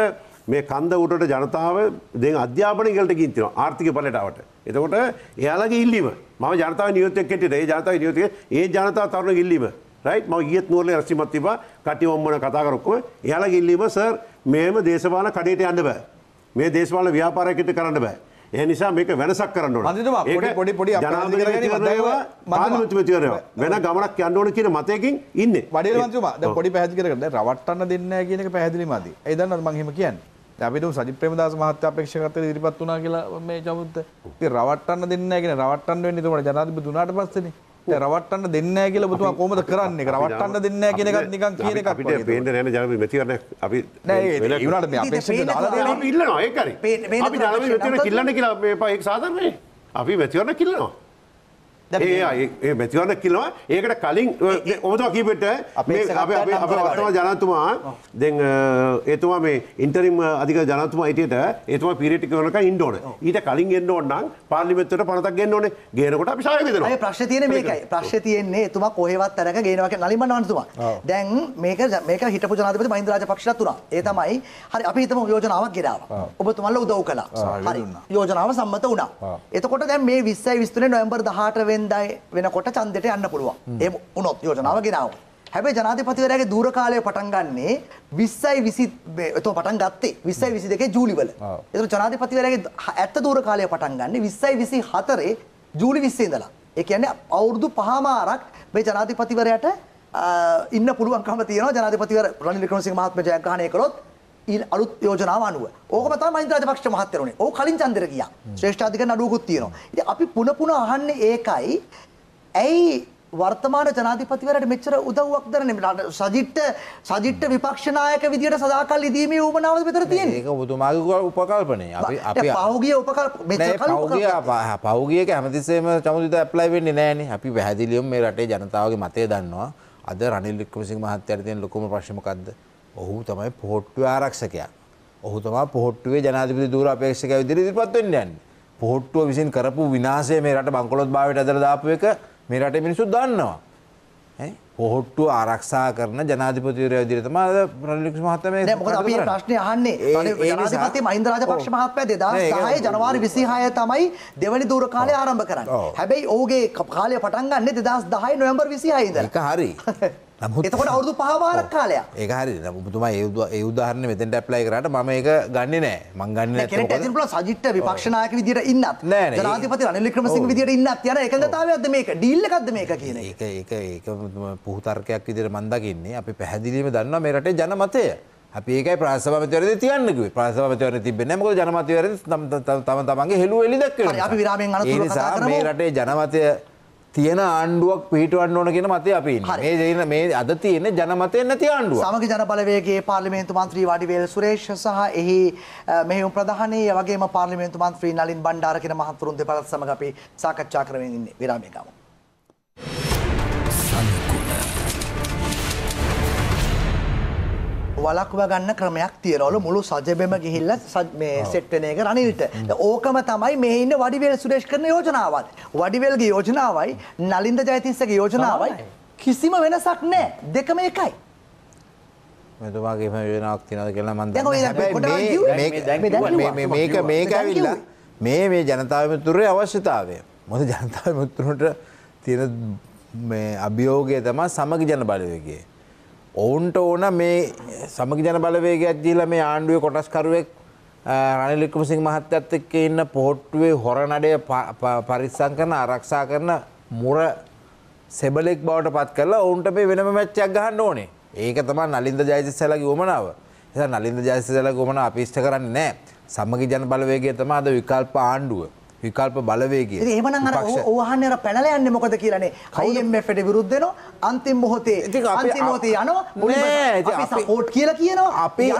[SPEAKER 6] මේ කන්ද උටට ජනතාව දෙ අධ්‍යාපනයකට ගින්තිනවා ආර්ථික පලටාවට. එතකොට එයාලගේ ඉල්ලීම. ම ජනතාව නියොතයක් කෙටට ඒ ජනතාව නියෝතික ඒ ජනතාව තරුණ ඉල්ලීම. රයිට් ම ගියත් නුවරල රසිමත් තිබා කටි ඔම්මන කතා කරොක්කොම එයාලගේ ඉල්ලීම සර් මේම දේශපාල කඩේට යන්න බෑ. මේ දේශපාල ව්‍යාපාරයකට කරන්න බෑ. ඒ නිසා මේක වෙනසක් කරන්න ඕන.
[SPEAKER 7] පොඩි- පොඩි-
[SPEAKER 6] ජනාධිපතිවරයා වෙන ගමනක් යන්න ඕන කියන මතයකින් ඉන්නේ.
[SPEAKER 7] වඩේල මන්ත්‍රීතුමා දැන් පොඩි පැහැදිලි කරගන්න. රවට්ටන්න දෙන්නේ නැහැ කියන එක පැහැදිලි මදි. ඒ දන්නවද මම එහෙම කියන්නේ. දැන් අපි දුම් සජිත් ප්‍රේමදාස මහත්තයා අපේක්ෂකත්වයට ඉදිරිපත් වුණා කියලා මේ චමුත්ත. ඉතින් රවට්ටන්න දෙන්නේ නැහැ කියන රවට්ටන්න වෙන්නේ එතකොට ජනාධිපති වුණාට පස්සේනේ. දැන් රවට්ටන්න දෙන්නේ නැහැ කියලා ඔබතුමා කොහොමද කරන්නේ? ඒක රවට්ටන්න දෙන්නේ නැහැ කියන එකත් නිකන් කියන එකක්
[SPEAKER 6] අපිට
[SPEAKER 7] වගේ.
[SPEAKER 6] පේන්න නෑනේ ජනපති මෙතිවරණ අපි
[SPEAKER 7] නෑ ඒ වුණාට මේ අපේක්ෂක දාලා දෙනවා.
[SPEAKER 6] අපි ඉල්ලනවා
[SPEAKER 4] පේන- පේන
[SPEAKER 6] අපි
[SPEAKER 4] තුන
[SPEAKER 6] ජනපති මෙතිවරණ කිල්ලන්න කියලා මේ ඒක සාධාරණයි අපි මෙතිවරණ කිල්ලනවා ඒ අය- ඒ මෙතිවරණ කිල්ලනවා. ඒකට කලින් ඔබතුමා කීපෙට මේ අපේ අපේ අපේ වර්තමාන ජනතුමා දැන් එතුමා මේ ඉන්ටරිම් අධික ජනතුමා හිටියට එතුමා පීරියඩ් එක වෙනකන් ඉන්න ඕනේ. ඊට කලින් එන්න ඕන නම් පාර්ලිමේන්තුවට පනතක් ගෙන්න ඕනේ. ගේනකොට අපි සහාය
[SPEAKER 4] අය
[SPEAKER 6] දෙනවා
[SPEAKER 4] ප්‍රශ්න තියෙන මේකයි. ප්‍රශ්න තියෙන්නේ එතුමා කොහෙවත් තැනක ගේනවා කියලා නලින් මන්නවන්තුමා දැන් මේක මේක හිටපු ජනාධිපති මහින්ද රාජපක්ෂලා තුනා ඒ තමයි හරි අපි හිතමු යෝජනාවක් ගෙනාවා. ඔබතුමාලා උදව් කළා. හරි. යෝජනාව සම්මත වුණා. එතකොට දැන් මේ 20යි 23 නොවැම්බර් 18 වෙනිදා වෙනකොට ඡන්දෙට යන්න පුළුවන්. ඒ වුණොත් යෝජනාව ගෙනාවා හැබැයි ජනාධිපතිවරයාගේ දූර කාලය පටන් ගන්නේ 20යි 20 එතකොට පටන් ගත්තේ 20යි 22 ජූලි වල. එතකොට ජනාධිපතිවරයාගේ ඇත්ත දූර කාලය පටන් ගන්නේ 20යි 24 ජූලි 20 ඉඳලා. ඒ කියන්නේ අවුරුදු පහමාරක් මේ ජනාධිපතිවරයාට ඉන්න පුළුවන්කම තියෙනවා. ජනාධිපතිවර රනිල් වික්‍රමසිංහ මහත්මයා ජයග්‍රහණය කළොත් ඊළ අලුත් යෝජනාව අනුව. ඕකම තමයි මහින්ද රාජපක්ෂ මහත්තයරුනේ. ඕක කලින් ඡන්දෙට ගියා. ශ්‍රේෂ්ඨාධිකරණ අඩුවකුත් තියෙනවා. ඉතින් අපි පුන පුන අහන්නේ ඒකයි ඇයි වර්තමාන ජනාධිපතිවරට මෙච්චර උදව්වක් දරන්නේ සජිට්ට සජිට්ට විපක්ෂ නායක විදියට සදාකල් ඉදීමේ උවමනාව විතර තියෙන්නේ.
[SPEAKER 5] ඒක ඔබතුමාගේ උපකල්පනය අපි අපි
[SPEAKER 4] පහුගිය උපකල්ප මෙච්චර උපකල්ප.
[SPEAKER 5] පෞගියක හැමතිස්සේම චමුදිත ඇප්ලයි වෙන්නේ නෑනේ අපි පැහැදිලියම් මේ රටේ ජනතාවගේ මතය දන්නවා අද රනිල් වික්‍රමසිංහ මහත්තයාට තියෙන ලොකුම ප්‍රශ්න මොකද්ද ඔහු තමයි පොහොට්ටුවේ ආරක්ෂකයා. ඔහු තමයි පොහොට්ටුවේ ජනාධිපති ධූර අපේක්ෂකයා විදිහට ඉදිරිපත් වෙන්න යන්නේ. පොහොට්ටුව විසින් කරපු විනාශය මේ රට බංකොලොත් භාවයට ඇදලා දාපු එක මේ රටේ මිනිස්සු දන්නවා. පොහොට්ටුව ආරක්ෂා කරන ජනාධිපතිවරයා විදිහට තමයි අද රනිල් වික්‍රමසිංහ මහත්තයා මේ
[SPEAKER 4] නෑ මොකද අපි මේ
[SPEAKER 5] කටයුතු කරන්නේ.
[SPEAKER 4] ප්‍රශ්නේ අහන්නේ.
[SPEAKER 5] ඒ-
[SPEAKER 4] රනිල්-
[SPEAKER 5] ඒ නිසා-
[SPEAKER 4] ජනාධිපති මහින්ද රාජපක්ෂ
[SPEAKER 5] ඔව්.
[SPEAKER 4] මහත්මයා?
[SPEAKER 5] නෑ, ඒක
[SPEAKER 4] 2010 ජනවාරි 26 තමයි දෙවනි දූර කාලය ආරම්භ කරන්නේ. හැබැයි ක- කාලය පටන් ගන්නේ 2010 නොවැම්බර් 26 ඉඳලා.
[SPEAKER 5] ඒක හරි
[SPEAKER 4] එතකොට අවුරුදු පහමාරක් කාලයක්.
[SPEAKER 5] ඒක හරි ඔබතුමා ඒ උදා- ඒ උදාහරණ මෙතෙන්ට ඇප්ලයි කරාට මම ඒක ගන්නෙ නෑ. මං ගන්නෙ
[SPEAKER 4] නෑ, කෙනෙක්ට ඇතින් පුළුවන් සජිත්ට විපක්ෂ නායක විදියට ඉන්නත්.
[SPEAKER 5] නෑ,
[SPEAKER 4] වික්‍රමසිංහ
[SPEAKER 5] ඔව්.
[SPEAKER 4] විදියට ඉන්නත් යන එකඟතාවයක්ද මේක? ඩීල් එකක්ද මේක කියන එක.
[SPEAKER 5] ඒක ඒක ඒක පුහු තර්කයක් විදිහට මම දකින්නේ. අපි පැහැදිලිවම දන්නවා මේ රටේ ජනමතය. අපි ඒකයි ප්‍රාසභාවතවරදී තියන්න කිව්වේ. ප්‍රාසභාවතවරදී තිබෙන්නේ නැහැ මොකද ජනමතවරදී තම තම තම තමන්ගේ හෙළුව එලි
[SPEAKER 4] හරි, අපි
[SPEAKER 5] ඒ
[SPEAKER 4] කතා කරමු.
[SPEAKER 5] මේ රටේ ජනමතය තියෙන ආණ්ඩුවක් පිහිටවන්න ඕන කියන මතය අපි. මේ දෙන- මේ අද තියෙන්නේ ජනමතය නැති ආණ්ඩුවක්
[SPEAKER 4] සමග ජන බලවේගේ පාර්ලිමේන්තු මන්ත්‍රී වඩිවේල් සුරේෂ් සහ එහි මෙහෙයුම් ප්‍රධානී වගේම පාර්ලිමේන්තු මන්ත්‍රී නලින් බණ්ඩාර කියන මහත්වරුන් දෙපළත් සමග අපි සාකච්ඡා කරමින් ඉන්නේ විරාමය ගමු. වලක්ව ගන්න ක්‍රමයක් තියනවලු මුළු සජබෙම ගිහිල්ලා මේ සෙට් වෙන එක රනිල්ට. ඕකම තමයි මේ ඉන්න වඩිවේල් සුරේෂ් කරන යෝජනාවත්. වඩිවේල්ගේ යෝජනාවයි නලින්ද ජයතිස්සගේ යෝජනාවයි කිසිම වෙනසක් නැහැ. දෙකම එකයි.
[SPEAKER 5] මෙතුමාගේ එහෙම යෝජනාවක් තියෙනවද කියලා
[SPEAKER 4] කිව්වේ?
[SPEAKER 5] මේක- මේක
[SPEAKER 4] කිව්වා.
[SPEAKER 5] මේ- මේක මේක
[SPEAKER 4] දැන්
[SPEAKER 5] ඇවිල්ලා. මේ මේ ජනතාව මිතුරේ අවශ්‍යතාවය. මොකද ජනතාව මිතුරට තියෙන මේ අභියෝගය තමයි සමගි ජන බලවේගය. ඔවුන්ට ඕන මේ සමගි ජන බලවේගයක් දීලා මේ ආණ්ඩුවේ කොටස්කරුවෙක් අ, රනිල් වික්‍රමසිංහ මහත්තයත් එක්ක ඉන්න පොහොට්ටුවේ හොර නඩය ප- ප- පරිස්සම් කරන ආරක්ෂා කරන මුර සෙබලෙක් බවට පත් කරලා ඔවුන්ට මේ වෙනම මැච්චයක් ගහන්න ඕනේ. ඒක තමයි නලින්ද ජයතිස්සලගේ උමනාව. නිසා නලින්ද ජයතිස්සලගේ උමනාව අපි ඉෂ්ට කරන්නේ නැහැ. සමගි ජන බලවේගය තමයි අද විකල්ප ආණ්ඩුව. විකල්ප බලවේගය.
[SPEAKER 4] ඉතින් එහෙමනම් අර
[SPEAKER 5] විපක්ෂ-
[SPEAKER 4] ඕ අහන්නේ අර පැනලා යන්නේ මොකද කියලානේ. IMF එට විරුද්ධ වෙනවා. අන්තිම මොහොතේ අන්තිම මොහොතේ යනවා. මුලින්ම අපි සපෝට් කියලා කියනවා.
[SPEAKER 5] අපි.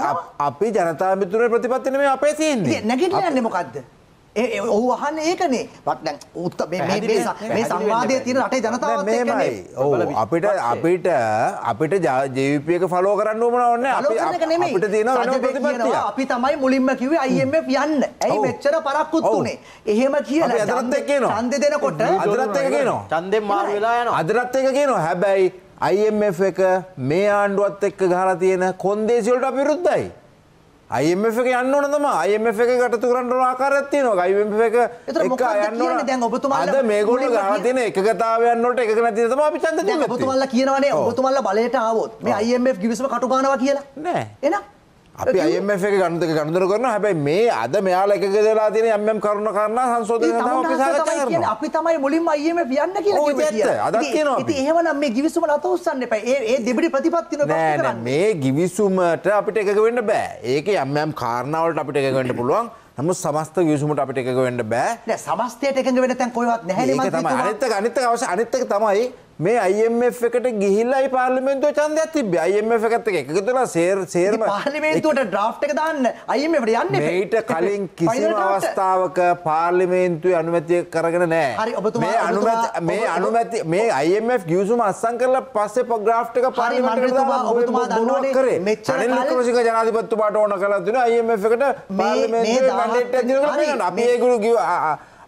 [SPEAKER 5] අපි ජනතා මිතුරේ ප්‍රතිපත්ති නෙමෙයි අපේ තියෙන්නේ.
[SPEAKER 4] නැගිටලා යන්නේ මොකද්ද? ඒ ඔහු අහන්නේ ඒකනේ. වත් දැන් උත්ත මේ මේ මේ සංවාදයේ තියෙන රටේ ජනතාවත් එක්කනේ.
[SPEAKER 5] ඔව් අපිට අපිට අපිට ජීවිප එක ෆලෝ කරන්න ඕන
[SPEAKER 4] Follow
[SPEAKER 5] අපි. අපිට තියෙන වෙනම
[SPEAKER 4] සජිත
[SPEAKER 5] ප්‍රතිපත්තිය.
[SPEAKER 4] අපි තමයි මුලින්ම කිව්වේ IMF යන්න. ඇයි. මෙච්චර පරක්කුත්. උනේ? එහෙම කියලා ඡන්දෙ-
[SPEAKER 5] එක්ක කියනවා.
[SPEAKER 4] ඡන්දෙ දෙනකොට
[SPEAKER 5] අදටත් එක කියනවා.
[SPEAKER 8] ඡන්දෙන් මාරු වෙලා යනවා.
[SPEAKER 5] අදටත් එක කියනවා. හැබැයි IMF එක මේ ආණ්ඩුවත් එක්ක ගහලා තියෙන කොන්දේසි වලට අපි විරුද්ධයි. IMF එක යන්න ඕන තමයි. IMF එක කටයුතු කරන්න ආකාරයක් තියෙනවා. IMF එක එක යන්න
[SPEAKER 4] දැන් ඔබතුමාලා
[SPEAKER 5] අද මේගොල්ලෝ
[SPEAKER 4] මුලින්ම
[SPEAKER 5] ගහලා
[SPEAKER 4] කියන-
[SPEAKER 5] තියෙන එකගතාවයන් වලට එකක නැති තමයි අපි ඡන්ද
[SPEAKER 4] දැන්
[SPEAKER 5] දෙන්නේ.
[SPEAKER 4] ඔබතුමාලා කියනවනේ
[SPEAKER 5] ඔව්.
[SPEAKER 4] ඔබතුමාලා බලයට ආවොත් මේ IMF ගිවිසුම කටු ගන්නවා කියලා.
[SPEAKER 5] නෑ.
[SPEAKER 4] එහෙනම්
[SPEAKER 5] අපි IMF එක ගණන් දෙක ගණන්දර කරනවා. හැබැයි මේ අද මෙයාලා එකක වෙලා තියෙන යම් යම් කරුණු කාරණා සංශෝධනය කරනවා.
[SPEAKER 4] අපි තමයි මුලින්ම IMF යන්න කියලා කිව්වේ.
[SPEAKER 5] අදත් කියනවා.
[SPEAKER 4] ඉතින් එහෙමනම් මේ ගිවිසුම නත උස්සන්න එපා. ඒ ඒ දෙබිඩි ප්‍රතිපත්තින
[SPEAKER 5] නෑ
[SPEAKER 4] කරන්නේ.
[SPEAKER 5] මේ ගිවිසුමට අපිට එකක වෙන්න බෑ. ඒක යම් යම් කාරණාවලට අපිට එකක වෙන්න පුළුවන්. නමුත් සමස්ත ගිවිසුමට අපිට එකක වෙන්න බෑ.
[SPEAKER 4] සමස්තයට එකඟ වෙන තැන් කොහෙවත් නැහැනේ
[SPEAKER 5] ඒක තමයි
[SPEAKER 4] මන්ත්‍රීතුමා.
[SPEAKER 5] අනිත් එක අනිත් එක අවශ්‍ය අනිත් එක තමයි මේ IMF එකට ගිහිල්ලායි පාර්ලිමේන්තුවේ ඡන්දයක් තිබ්බේ. IMF එකත් එක්ක එකතු වෙලා සේර සේරම
[SPEAKER 4] පාර්ලිමේන්තුවට ඩ්‍රාෆ්ට් එක දාන්න IMF ට යන්න එපා.
[SPEAKER 5] මේට කලින් කිසිම. අවස්ථාවක පාර්ලිමේන්තුවේ අනුමැතිය කරගෙන නැහැ.
[SPEAKER 4] හරි, ඔබතුමා-
[SPEAKER 5] මේ අනුමැති මේ අනුමැති මේ IMF ගිවිසුම අත්සන් කරලා පස්සේ ඩ්‍රාෆ්ට් එක පාර්ලිමේන්තුවට දාලා
[SPEAKER 4] ඔබතුමා දන්නවනේ. මෙච්චර කාලෙ-
[SPEAKER 5] වික්‍රමසිංහ ජනාධිපතිතුමාට ඕන කරලා තියෙනවා IMF එකට පාර්ලිමේන්තුවේ මැන්ඩේට් එක බලන්න. අපි ඒගොල්ලෝ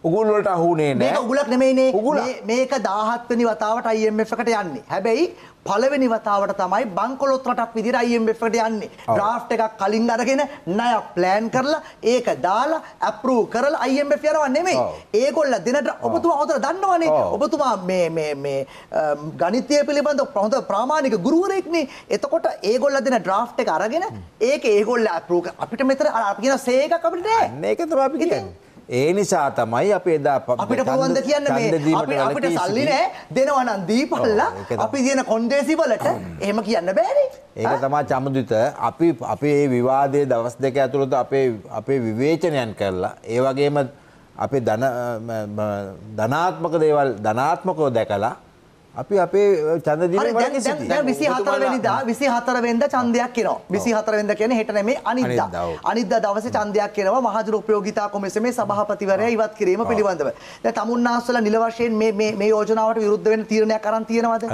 [SPEAKER 5] උගුල් වලට අහුනේ නැහැ.
[SPEAKER 4] උගුලක් නෙමෙයිනේ.
[SPEAKER 5] උගුලක්.
[SPEAKER 4] මේ- මේක 17 වෙනි වතාවට එකට යන්නේ. හැබැයි පළවෙනි වතාවට තමයි බංකොලොත් රටක් IMF එකට යන්නේ. ඩ්‍රාෆ්ට් එකක් කලින් අරගෙන ණයක් ප්ලෑන් කරලා ඒක දාලා අප්‍රූව් කරලා IMF යනවා නෙමෙයි.
[SPEAKER 5] ඔව්.
[SPEAKER 4] ඒගොල්ල දෙනට ඔබතුමා හොඳට දන්නවනේ. ඔබතුමා මේ ගණිතය පිළිබඳ හොඳ ප්‍රාමාණික ගුරුවරයෙක්නේ. එතකොට ඒගොල්ල දෙන ඩ්‍රාෆ්ට් එක අරගෙන ඒක ඒගොල්ල අප්‍රූව් අපිට මෙතන අර අපි කියන සේ එකක් අපිට නෑ.
[SPEAKER 5] ඒක තමයි අපි කියන්නේ. ඒ නිසා තමයි අපි එදා
[SPEAKER 4] අපිට
[SPEAKER 5] ඡන්ද-
[SPEAKER 4] පුළුවන්ද කියන්න මේ? අපි අපිට සල්ලි නෑ දෙනවා නම් දීපල්ලා. අපි දින කොන්දේසි වලට එහෙම කියන්න බෑනේ.
[SPEAKER 5] ඒක තමයි චමුදිත. අපි අපේ මේ විවාදයේ දවස් දෙක ඇතුළත අපේ අපේ විවේචනයන් කරලා ඒ වගේම අපේ ධන ධනාත්මක දේවල් ධනාත්මකව දැකලා අපි අපේ දීමේ
[SPEAKER 4] දැන්. දැන් 24 වෙනිදා 24 වෙනිදා ඡන්දයක් එනවා 24 වෙනිදා කියන්නේ හෙට අනිද්දා,
[SPEAKER 5] ඔව්.
[SPEAKER 4] අනිද්දා දවසේ ඡන්දයක් එනවා මහජන උපයෝගිතා කොමිසමේ සභාපතිවරයා ඉවත් කිරීම පිළිබඳව. දැන් තමුන්නාස්සලා නිල වශයෙන් මේ යෝජනාවට විරුද්ධ වෙන තීරණයක් අරන් තියෙනවද.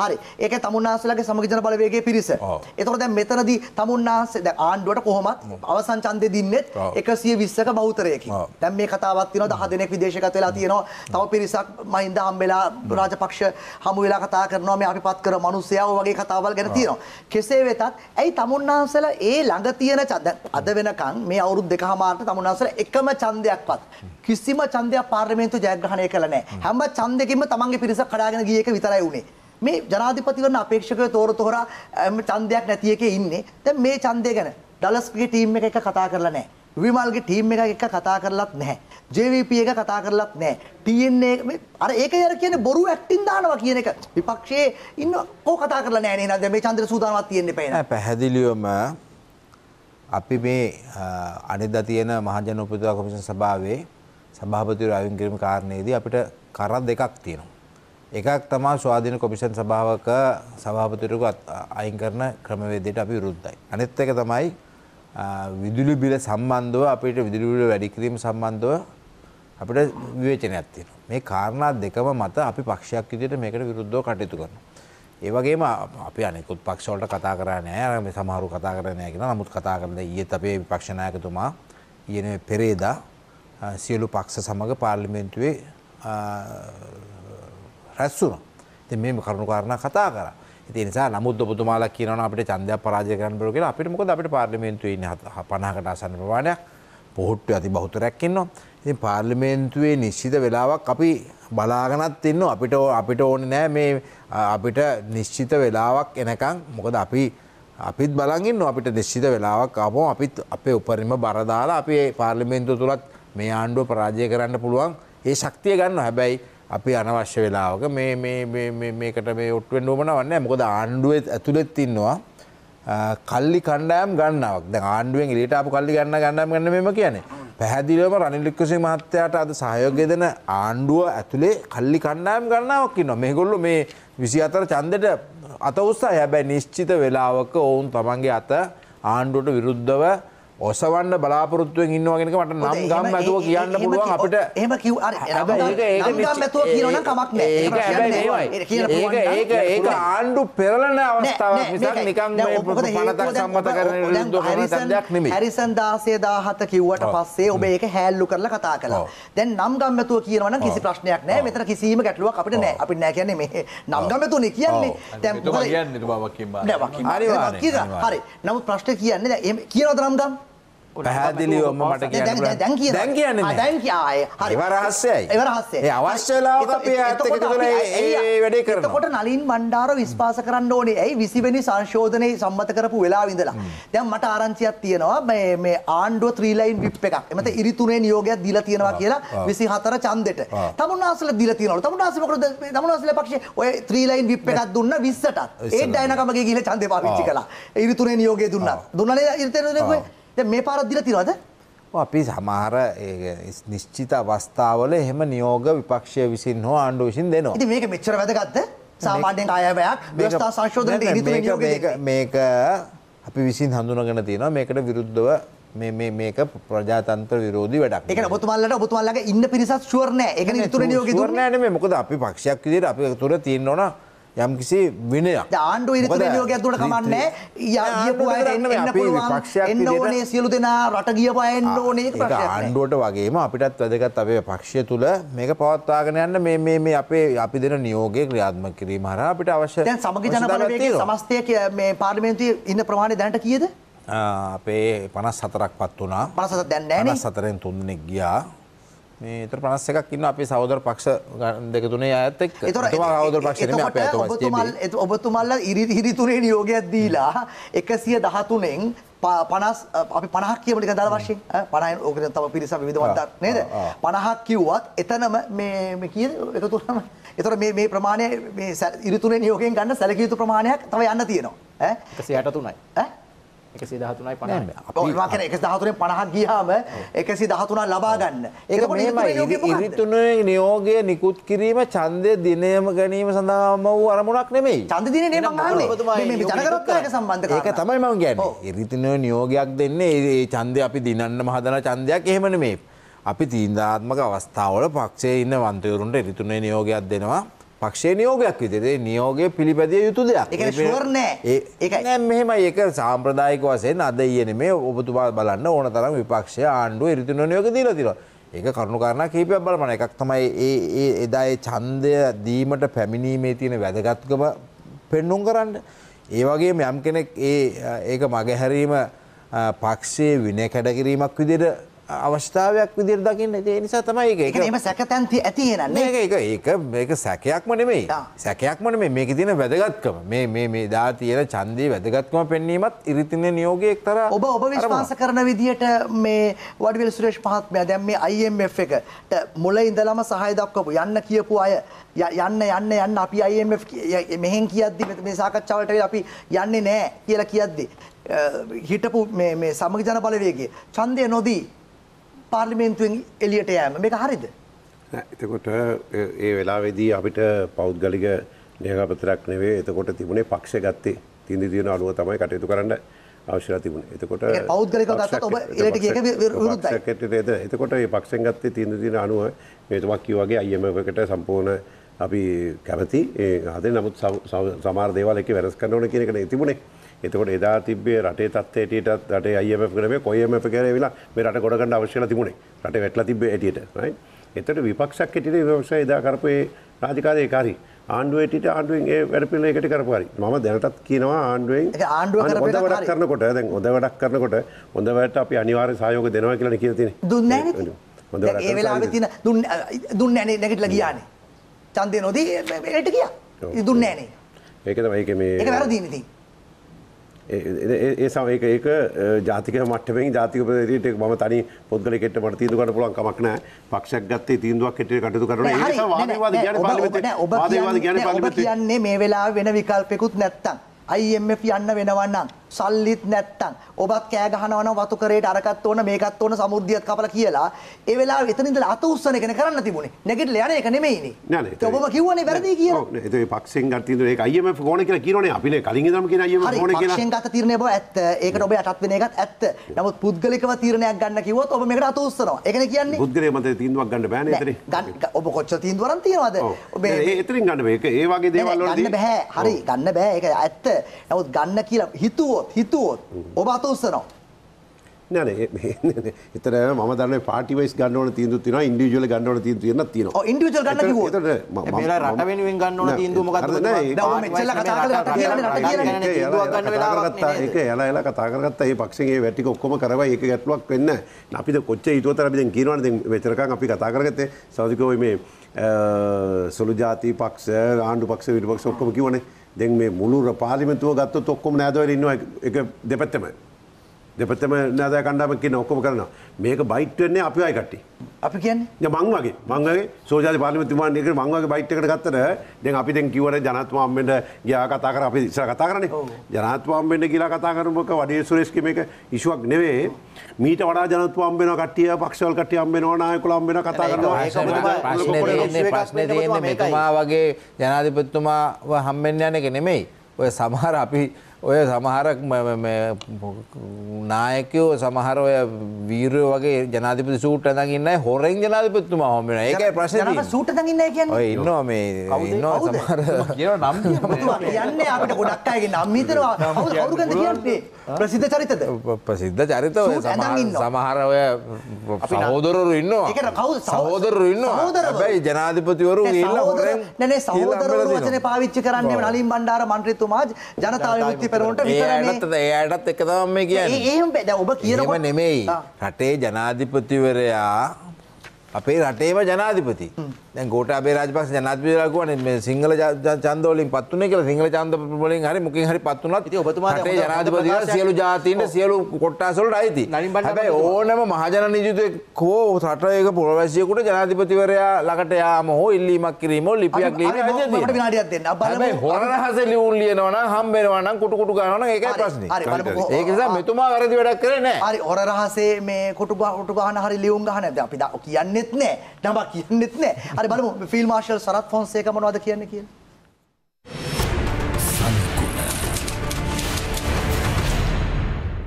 [SPEAKER 4] හරි. ඒකේ තමුන්නාස්සලාගේ සමගි ජන බලවේගයේ පිරිස.
[SPEAKER 5] ඔව්.
[SPEAKER 4] එතකොට දැන් මෙතනදී තමුන්නාස්සේ දැන් ආණ්ඩුවට කොහොමත් අවසන් ඡන්දේ දින්නෙත්. 120ක බහුතරයකින්.
[SPEAKER 5] ඔව්.
[SPEAKER 4] දැන් මේ කතාවක් තියෙනවා 10 දෙනෙක් විදේශගත වෙලා තියෙනවා. තව පිරිසක් මහින්ද හම්බෙලා රාජපක්ෂ හමු වෙලා කතා කරනවා මේ අපි පත් කර මිනිස්සයා වගේ කතාවල් ගැන තියෙනවා. කෙසේ වෙතත් ඇයි තමුන්නාන්සලා ඒ ළඟ තියෙන අද වෙනකන් මේ අවුරුදු දෙකමාරට තමුන්නාන්සලා එකම ඡන්දයක්වත් කිසිම ඡන්දයක් පාර්ලිමේන්තු ජයග්‍රහණය කළා නැහැ. හැම. ඡන්දෙකින්ම තමන්ගේ පිරිස කඩාගෙන ගිය එක විතරයි උනේ මේ ජනාධිපතිවරණ අපේක්ෂකව තෝර තෝරා ඡන්දයක් නැති එකේ ඉන්නේ. දැන් මේ ඡන්දය ගැන ඩලස්ගේ ටීම් එක එක කතා කරලා නැහැ විමල්ගේ ටීම් එක එක්ක කතා කරලත් නැහැ. JVP එක කතා කරලත් නැහැ. TNA එක- මේ- අර ඒක යර කියන්නේ බොරු ඇක්ටින් දානවා කියන එක. විපක්ෂයේ ඉන්න කෝ කතා කරලා නැහැ නේද? දැන් මේ චන්ද්‍ර සූදානමක් තියෙන්න එපා
[SPEAKER 5] නෑ,
[SPEAKER 4] නේද?
[SPEAKER 5] පැහැදිලිවම අපි මේ අ, අනිද්දා තියෙන මහජන උපදේශ කොමිෂන් සභාවේ සභාපතිවරු අයින් කිරීම කාරණේදී අපිට කරක් දෙකක් තියෙනවා. එකක් තමයි ස්වාධීන කොමිෂන් සභාවක සභාපතිවරු අයින් කරන ක්‍රමවේදයට අපි විරුද්ධයි. අනිත් එක තමයි අ, විදුලි බිල සම්බන්ධව අපිට විදුලි බිල වැඩි කිරීම සම්බන්ධව අපිට විවේචනයක් තියෙනවා. මේ කාරණා දෙකම මත අපි පක්ෂයක් විදිහට මේකට විරුද්ධව කටයුතු කරනවා. ඒ වගේම අපි අනෙකුත් පක්ෂ වලට කතා කරන්නේ නැහැ. අර මේ සමහරු කතා කරන්නේ නැහැ කියලා. නමුත් කතා කරන ඊයේත් අපේ විපක්ෂ නායකතුමා ඊයේ නෙමෙයි පෙරේදා අ, සියලු පක්ෂ සමග පාර්ලිමේන්තුවේ අ, රැස් වුණා. ඉතින් මේ කරුණු කාරණා කතා කරා. ඉතින් ඒ නිසා නමුත් ඔබතුමාලා කියනවා නම් අපිට ඡන්දයක් පරාජය කරන්න බැරුව කියලා අපිට මොකද අපිට පාර්ලිමේන්තුවේ ඉන්නේ 50කට ආසන්න ප්‍රමාණයක්. පොහොට්ටු අති බහුතරයක් ඉන්නවා. ඉතින් පාර්ලිමේන්තුවේ නිශ්චිත වෙලාවක් අපි බලාගෙනත් ඉන්නවා. අපිට ඕ- අපිට ඕනේ නෑ මේ අ, අපිට නිශ්චිත වෙලාවක් එනකන් මොකද අපි අපිත් බලන් ඉන්නවා අපිට නිශ්චිත වෙලාවක් ආවම අපිත් අපේ උපරිම බර දාලා අපි ඒ පාර්ලිමේන්තුව තුලත් මේ ආණ්ඩුව පරාජය කරන්න පුළුවන් ඒ ශක්තිය ගන්නවා. හැබැයි අපි අනවශ්‍ය වෙලාවක මේ මේ මේ මේ මේකට මේ ඔට්ටු වෙන්න ඕමනවක් නැහැ. මොකද ආණ්ඩුවේ ඇතුළෙත් ඉන්නවා අ, කල්ලි කණ්ඩායම් ගන්නාවක්. දැන් ආණ්ඩුවෙන් එළියට ආපු කල්ලි ගන්න ගණ්ඩායම් ගන්න මෙම කියන්නේ. පැහැදිලිවම රනිලික්කසේ මහත්තයාට අද සහයෝගය දෙන ආණ්ඩුව ඇතුළේ කල්ලි කණ්ඩායම් ගන්නාවක් ඉන්නවා මේගොල්ලෝ මේ විසි අතර චන්දට අත උත්සා හැබැයි නිශ්චිත වෙලාවක ඔවුන් තමන්ගේ අත ආණ්ඩුවට විරුද්ධව ඔසවන්න බලාපොරොත්තුවෙන් ඉන්නවාගෙනක මට නම් ගම් ඇතුව කියන්න පුළුවන් අපිට.
[SPEAKER 4] එහෙම කිව්
[SPEAKER 5] හැබැයි ඒක ඒක
[SPEAKER 4] නම්
[SPEAKER 5] ආණ්ඩු පෙරලන අවස්ථාවක් මිසක් නිකන් පනතක් සම්මත කරන තත්ත්වයක් නෙමෙයි.
[SPEAKER 4] හැරිසන් 16 17 කිව්වට පස්සේ ඔබ ඒක හැල්ලු කරලා කතා කළා. දැන් නම් ගම් ඇතුව කියනවනම් කිසි ප්‍රශ්නයක් නැහැ. මෙතන කිසිම ගැටලුවක් අපිට නැහැ. අපිට නැහැ කියන්නේ මේ නම් ගම් ඇතුවනේ කියන්නේ. නෑ කියනවා. හරි. නමුත් ප්‍රශ්නේ කියන්නේ කියනවද නම් ගම්?
[SPEAKER 5] පැහැදිලිවම මට කියන්න
[SPEAKER 4] දැන්
[SPEAKER 5] කියන්නේ.
[SPEAKER 4] දැන් කිය- ආ, හරි.
[SPEAKER 5] ඒව රහස්‍යයි.
[SPEAKER 4] ඒව රහස්‍යයි.
[SPEAKER 5] ඒ වැඩේ කරනවා.
[SPEAKER 4] එතකොට නලින් මණ්ඩාර විශ්වාස කරන්න ඕනේ. ඇයි 20 වෙනි සංශෝධනයේ සම්මත කරපු වෙලාව ඉඳලා. දැන් මට ආරංචියක් තියෙනවා මේ ආණ්ඩුව 3 ලයින් විප් එකක්. එමෙත ඉරි තුනේ නියෝගයක් දීලා තියෙනවා කියලා 24 ඡන්දෙට. තමුන්නාසල දීලා තියෙනවලු. තමුන්නාසල මොකද තමුන්නාසල පක්ෂේ ඔය 3 ලයින් විප් එකක් දුන්නා 20ටත්. ඒ ඩයිනකමගේ ගිහලා ඡන්දේ පාවිච්චි කළා. ඉරි තුනේ නියෝගය දුන්නා. දුන්නානේ ඉරි තුනේ දැන් මේ පාරක් දීලා තියෙනවද?
[SPEAKER 5] අපි සමහර නිශ්චිත අවස්ථාවල එහෙම නියෝග විපක්ෂය විසින් හෝ ආණ්ඩු විසින් දෙනවා.
[SPEAKER 4] ඉතින් මේක මෙච්චර වැදගත්ද? සාමාන්‍යයෙන් අයවැයක් ව්‍යවස්ථා සංශෝධනයට
[SPEAKER 5] නෑ,
[SPEAKER 4] ඉරි තුනේ
[SPEAKER 5] මේක- අපි විසින් හඳුනගෙන තියෙනවා මේකට විරුද්ධව මේ මේ මේක ප්‍රජාතන්ත්‍ර විරෝධී වැඩක්.
[SPEAKER 4] ඒ කියන්නේ ඔබතුමාලට ඔබතුමාලගේ ඉන්න පිරිසක් ෂුවර් නෑ. ඒ කියන්නේ ඉරි තුනේ නියෝගය දුන්නේ.
[SPEAKER 5] නෑ නෙමෙයි මොකද අපි පක්ෂයක් විදිහට අපි තුර තියෙන්න ඕන යම්කිසි විනයක්.
[SPEAKER 4] ආණ්ඩුව නියෝගයක් දුන්න කමන්නේ. ගියපු අය එන්න පුළුවන්. එන්න ඕනේ සියලු දෙනා රට ගියපු අය එන්න ඕනේ ඒක නෑ.
[SPEAKER 5] ආණ්ඩුවට වගේම අපිටත් වැදගත් අපේ පක්ෂය තුළ මේක පවත්වාගෙන යන්න මේ මේ මේ අපේ අපි දෙන නියෝගය ක්‍රියාත්මක කිරීම හරහා අපිට අවශ්‍ය
[SPEAKER 4] දැන් සමගි ජන බලවේගයේ. සමස්තය මේ පාර්ලිමේන්තුවේ ඉන්න ප්‍රමාණය දැනට කීයද?
[SPEAKER 5] අපේ පනස් හතරක් පත් වුණා
[SPEAKER 4] 57 දැන් නෑනේ.
[SPEAKER 5] පනස් හතරෙන් තුන් දෙනෙක් ගියා මේ තර පනස් එකක් ඉන්න අපේ සහෝදර පක්ෂ දෙක තුනේ අයත් එක්ක. එතුමා සහෝදර පක්ෂ නෙමෙයි අපේ අතවස්
[SPEAKER 4] ඔබතුමල් ඔබතුමල්ලා ඉරි ඉරි තුනේ නියෝගයක් දීලා 113න් ප- 50 අපි 50ක් කියමු ටික දාලා වශයෙන්. ඈ? 50න් ඕක තම පිරිස විවිධවන්ත නේද? 50ක් කිව්වත් එතනම මේ මේ කීයද? එකතු වුණාම එතකොට මේ මේ ප්‍රමාණය මේ සැ- ඉරි තුනේ නියෝගයෙන් ගන්න සැලකිය යුතු ප්‍රමාණයක් තව යන්න තියෙනවා. ඈ?
[SPEAKER 8] 163යි.
[SPEAKER 4] ඈ
[SPEAKER 8] 113යි 50යි.
[SPEAKER 4] ඔව් මම කියන්නේ 113න් 50ක් ගියාම 113 ලබා ගන්න.
[SPEAKER 5] ඒක
[SPEAKER 4] මොකක්ද?
[SPEAKER 5] ඉරිතුනේ නියෝගය නිකුත් කිරීම ඡන්දය දිනයම ගැනීම සඳහාම වූ අරමුණක් නෙමෙයි.
[SPEAKER 4] ඡන්ද දිනේ නේ මං අහන්නේ. මේ ජනගරත්වයක සම්බන්ධ
[SPEAKER 5] ඒක
[SPEAKER 4] කාරණා.
[SPEAKER 5] තමයි මම කියන්නේ. ඉරිතුනේ නියෝගයක් දෙන්නේ ඒ- ඡන්දය අපි දිනන්නම හදන ඡන්දයක් එහෙම නෙමෙයි. අපි තීන්දාත්මක අවස්ථාවල පක්ෂයේ ඉන්න මන්ත්‍රීවරුන්ට ඉරිතුනේ නියෝගයක් දෙනවා. පක්ෂයේ නියෝගයක් ඒ නියෝගය පිළිපැදිය යුතු දෙයක්.
[SPEAKER 4] ඒ
[SPEAKER 5] මෙහෙමයි ඒක සාම්ප්‍රදායික වශයෙන් අද ඊයේ නෙමෙයි ඔබතුමා බලන්න ඕන තරම් විපක්ෂය ආණ්ඩුව ඉරිතුනේ නියෝග දීලා තියෙනවා. ඒක කරුණු කාරණා කීපයක් බලපන එකක් තමයි ඒ ඒ එදා ඒ ඡන්දය දීමට පැමිණීමේ තියෙන වැදගත්කම පෙන්නුම් කරන්න. ඒ වගේම යම් කෙනෙක් ඒ ඒක මගහැරීම පක්ෂයේ විනය කැඩකිරීමක් විදිහට අවස්ථාවයක් විදිහට දකින්න. ඒ නිසා තමයි ඒක.
[SPEAKER 4] ඒ කියන්නේ එහෙම සැකතැන් ති- ඇති
[SPEAKER 5] ඒක ඒක මේක සැකයක්ම නෙමෙයි. සැකයක්ම නෙමෙයි. මේකේ තියෙන වැදගත්කම. මේ මේ මේ දා තියෙන ඡන්දයේ වැදගත්කම පෙන්වීමත් ඉරිතින නියෝගයේ එක්තරා
[SPEAKER 4] ඔබ ඔබ විශ්වාස කරන විදිහට මේ වඩිවැල් සුරේෂ් මහත්මයා දැන් මේ IMF එකට මුල ඉඳලම සහාය දක්වපු යන්න කියපු අය යන්න යන්න යන්න අපි IMF මෙහෙන් කියද්දි මේ සාකච්ඡාවලට වෙලා අපි යන්නේ නැහැ කියලා කියද්දි හිටපු මේ මේ සමග ජන බලවේගයේ ඡන්දය නොදී පාර්ලිමේන්තුවෙන් එළියට යෑම මේක හරිද?
[SPEAKER 6] එතකොට ඒ- වෙලාවේදී අපිට පෞද්ගලික නියගපතරයක් නෙවෙයි එතකොට තිබුණේ පක්ෂ ගත්තේ තින්දි තියෙන අනුව තමයි කටයුතු කරන්න අවශ්‍යලා තිබුණේ. එතකොට
[SPEAKER 4] පෞද්ගලිකව ගත්තත් ඔබ එලට ගියක විරුද්ධයි.
[SPEAKER 6] විරුද්ධයි. එතකොට මේ පක්ෂෙන් ගත්තේ තින්දි තියෙන අනුව මේ තුමා කිව්වා වගේ IMF එකට සම්පූර්ණ අපි කැමති ඒ හදේ නමුත් සම- සම- සමහර දේවල් එක වෙනස් කරන්න ඕන කියන එක නේ තිබුණේ. එතකොට එදා තිබ්බේ රටේ තත්ත්වයට හිටියටත් රටේ IMF එක නෙමෙයි කොයි IMF එකේ ඇවිල්ලා මේ රට ගොඩ ගන්න අවශ්‍යලා තිබුණේ. රටේ වැටලා තිබ්බේ ඇටියට. right? එතකොට විපක්ෂයක් හැටියට විපක්ෂය එදා කරපු ඒ රාජකාරී ඒක හරි. ආණ්ඩුවේ හිටියට ආණ්ඩුවෙන් ඒ වැඩ පිළිවෙල එකට කරපු හරි. මම දැනටත් කියනවා ආණ්ඩුවෙන්
[SPEAKER 4] ආණ්ඩුව
[SPEAKER 6] හොඳ වැඩක්. කරනකොට දැන් හොඳ වැඩක් කරනකොට හොඳ වැඩට අපි අනිවාර්ය සහයෝගය දෙනවා කියලා කියලා තියෙන්නේ.
[SPEAKER 4] දුන්නේ?
[SPEAKER 6] හොඳ
[SPEAKER 4] ඒ වෙලාවේ තියෙන දුන්නේ දුන්නේ නැහැ නේ නැගිටලා ගියානේ. ඡන්දය නොදී.
[SPEAKER 6] ඔව්.
[SPEAKER 4] ඉතින් දුන්නේ නැහැ නේ.
[SPEAKER 6] ඒක තමයි ඒකේ මේ
[SPEAKER 4] ඒක ඉතින්.
[SPEAKER 6] ඒ- ජාතික මට්ටමින් ජාතික ඒක මම තනි පොත්ගලෙකට මට තීන්දුව ගන්න පුළුවන් කමක් නැහැ. පක්ෂයක් ගත්තේ තීන්දුවක් හැටියට කටයුතු කරනවා. ඒ
[SPEAKER 4] නෑ, හරි.
[SPEAKER 6] නිසා
[SPEAKER 4] නෑ,
[SPEAKER 6] වාදවිවාද
[SPEAKER 4] නෑ,
[SPEAKER 6] කියන්නේ
[SPEAKER 4] ඔබ- කියන්නේ- මේ වෙලාවේ වෙන විකල්පෙකුත් නැත්තම් IMF යන්න වෙනවා නම් සල්ලිත් නැත්තම්. ඔබත් කෑ ගහනවනම් වතු කරේට අරකත් ඕන මේකත් ඕන සමුර්දියත් කපලා කියලා. ඒ වෙලාවේ එතන ඉඳලා අත උස්සන එකනේ කරන්න තිබුණේ. නැගිටලා යන එක නෙමෙයිනේ
[SPEAKER 6] නෑ නෑ.
[SPEAKER 4] ඒක ඔබම කිව්වනේ වැරදි කියලා.
[SPEAKER 6] ඔව්, නෑ, ඒක පක්ෂෙන් ගන්න තියෙන ඒක IMF ඕන කියලා කියනෝනේ. අපිනේ කලින් ඉඳන්ම කියන IMF
[SPEAKER 4] හරි
[SPEAKER 6] ඕන කියලා.
[SPEAKER 4] පක්ෂයෙන් ගත තීරණය බව ඇත්ත. ඒකට ඔබ යටත් වෙන එකත් ඇත්ත. නමුත් පුද්ගලිකව තීරණයක් ගන්න කිව්වොත් ඔබ මේකට අත උස්සනවා. ඒකනේ කියන්නේ.
[SPEAKER 6] පුද්ගලයා මත තීන්දුවක් ගන්න බෑනේ එතන.
[SPEAKER 4] ඔබ කොච්චර තීන්දුව අරන් තියනවද? ඔබ
[SPEAKER 6] ඒ එතනින් ගන්න බෑ. ඒ වගේ දේවල් වලදී
[SPEAKER 4] ගන්න බෑ. හරි ගන්න බෑ. ඒක ඇත්ත. නමුත් ගන්න කියලා හිතුවොත් හිතුවොත් ඔබ අත උස්සනවා
[SPEAKER 6] නෑ. එතන මම දන්නේ පාටි වයිස් ගන්න ඕන තීන්දුවක් තියෙනවා ඉන්ඩිවිජුවල් ගන්න ඕන තීන්දුවක් තියෙනවා තියෙනවා.
[SPEAKER 4] ඔව් ඉන්ඩිවිජුවල් ගන්න කිව්වොත්
[SPEAKER 8] රට වෙනුවෙන් ගන්න ඕන
[SPEAKER 6] නෑ,
[SPEAKER 8] තීන්දුව මොකක්ද
[SPEAKER 6] හරිද?
[SPEAKER 8] ඔබතුමා?
[SPEAKER 6] නෑ, ඒ-
[SPEAKER 4] දැන් ඔබ මෙච්චර කතා කරලා රට කියන්නේ රට කියන්නේ
[SPEAKER 6] ඒක
[SPEAKER 8] තීන්දුවක්
[SPEAKER 6] එලා-
[SPEAKER 8] ගන්න
[SPEAKER 6] එලා
[SPEAKER 8] වෙලාවක්
[SPEAKER 6] කතා
[SPEAKER 8] නෙමෙයි
[SPEAKER 6] කරගත්තා. ඒක එලා එලා කතා කරගත්තා. ඒ පක්ෂෙන් ඒ වැටික ඔක්කොම කරවයි ඒක ගැටලුවක් වෙන්නේ නැහැ. අපි දැන් කොච්චර හිතුවතර අපි දැන් කියනවනේ දැන් මෙතරකන් අපි කතා කරගත්තේ සෞදිකෝ මේ අ, සුළු ජාති පක්ෂ ආණ්ඩු පක්ෂ විරු පක්ෂ ඔක්කොම කිව්වනේ. දැන් මේ මුළු ර- පාර්ලිමේන්තුව ගත්තොත් ඔක්කොම නෑද වෙලා ඉන්නවා ඒක දෙපැත්තම. දෙපැත්තම නෑදෑ කණ්ඩායමක් කියන ඔක්කොම කරනවා. මේක බයිට් වෙන්නේ අපි අය කට්ටිය.
[SPEAKER 4] අපි කියන්නේ
[SPEAKER 6] මං වගේ මං වගේ සෝජාති පාර්ලිමේන්තු විමාන එකේ මං වගේ බයිට් එකකට ගත්තට දැන් අපි දැන් කිව්වනේ ජනාධිපතිතුමා හම්බෙන්න ගියා කතා කරා අපි ඉස්සර කතා කරන්නේ ජනාධිපතිතුමා හම්බෙන්න කියලා කතා කරමුක වඩේ සුරේෂ්ගේ මේක ඉෂුවක් නෙවෙයි මීට වඩා ජනාධිපතිතුමා හම්බෙනවා කට්ටිය පක්ෂවල කට්ටිය හම්බෙනවා නායකලා හම්බෙනවා කතා කරනවා.
[SPEAKER 5] ප්‍රශ්නේ තියෙන්නේ? මෙතුමා වගේ ජනාධිපතිතුමාව හම්බෙන්න යන එක නෙමෙයි. ඔය සමහර අපි ඔය සමහර ම- ම- ම- නායකයෝ සමහර ඔය වීරයෝ වගේ ජනාධිපති සූට් අය හොරෙන් ජනාධිපතිතුමා හම්බ වෙනවා. ඒකයි ප්‍රශ්නේ.
[SPEAKER 4] සූට් ඉන්නේ කියන්නේ
[SPEAKER 5] ඔය ඉන්නවා මේ ඉන්නවා? සමහර
[SPEAKER 7] නම්
[SPEAKER 4] කියන්නේ අපිට ගොඩක් අයගේ නම් හිතනවා කවුද කවුරු ගැනද කියන්නේ ප්‍රසිද්ධ චරිතද
[SPEAKER 5] ප්‍රසිද්ධ චරිත ඔය සමහර ඔය සහෝදරවරු ඉන්නවා.
[SPEAKER 4] ඒකට කවුද? සහෝ-
[SPEAKER 5] සහෝදරවරු ඉන්නවා. හැබැයි ජනාධිපතිවරු ගිහිල්ලා හොරෙන්
[SPEAKER 4] නෑ නෑ සහෝදරවරු වචනේ. පාවිච්චි කරන්නේ නලින් බණ්ඩාර මන්ත්‍රීතුමා ජනතා විමුක්ති පෙරමුණට
[SPEAKER 5] ඒ
[SPEAKER 4] විතරනේ.
[SPEAKER 5] අයටත් ඒ අයටත් එක තමයි මේ
[SPEAKER 4] ඒ ඔබ කියනකොට
[SPEAKER 5] නෙමෙයි. රටේ ජනාධිපතිවරයා අපේ රටේම ජනාධිපති. දැන් ගෝඨාභය රාජපක්ෂ ජනාධිපතිවරයා කියන්නේ මේ සිංහල ජ- ජ- ඡන්ද වලින් පත් වුණේ කියලා සිංහල ඡන්ද වලින් හරි මොකෙන් හරි පත් වුණත්
[SPEAKER 8] ඉතින් ඔබතුමා ප්‍රකාශයක්-
[SPEAKER 5] සියලු ජාතීන්ට සියලු කොට්ටාස වලට අයිති. හැබැයි. ඕනම මහජන නියුතෙක් හෝ රටේක පුරවැසියෙකුට ජනාධිපතිවරයා ළඟට යාම හෝ ඉල්ලීමක් කිරීම ලිපියක්
[SPEAKER 4] අපි-
[SPEAKER 5] ලියීම
[SPEAKER 4] අපි
[SPEAKER 5] අයිතිය
[SPEAKER 4] මම- මට
[SPEAKER 5] තියෙනවා.
[SPEAKER 4] විනාඩියක් දෙන්න. අපි බලමු.
[SPEAKER 5] හැබැයි හොර රහස ලියුම් ලියනවා නම් හම්බ වෙනවා නම් කුටු කුටු ගන්නවා නම් ඒකයි
[SPEAKER 4] හරි,
[SPEAKER 5] ප්‍රශ්නේ. ඒක නිසා මෙතුමා වැරදි වැඩක් කරේ නැහැ.
[SPEAKER 4] හරි හොර රහසේ මේ කොටු කොටු ගහන හරි ලියුම් ගහන අපි දා- කියන්නෙත් නෑ. නම කියන්නෙත් නෑ. හරි බලමු ෆීල්ඩ් මාර්ෂල් සරත් ෆොන්සේක මොනවද කියන්නේ කියලා.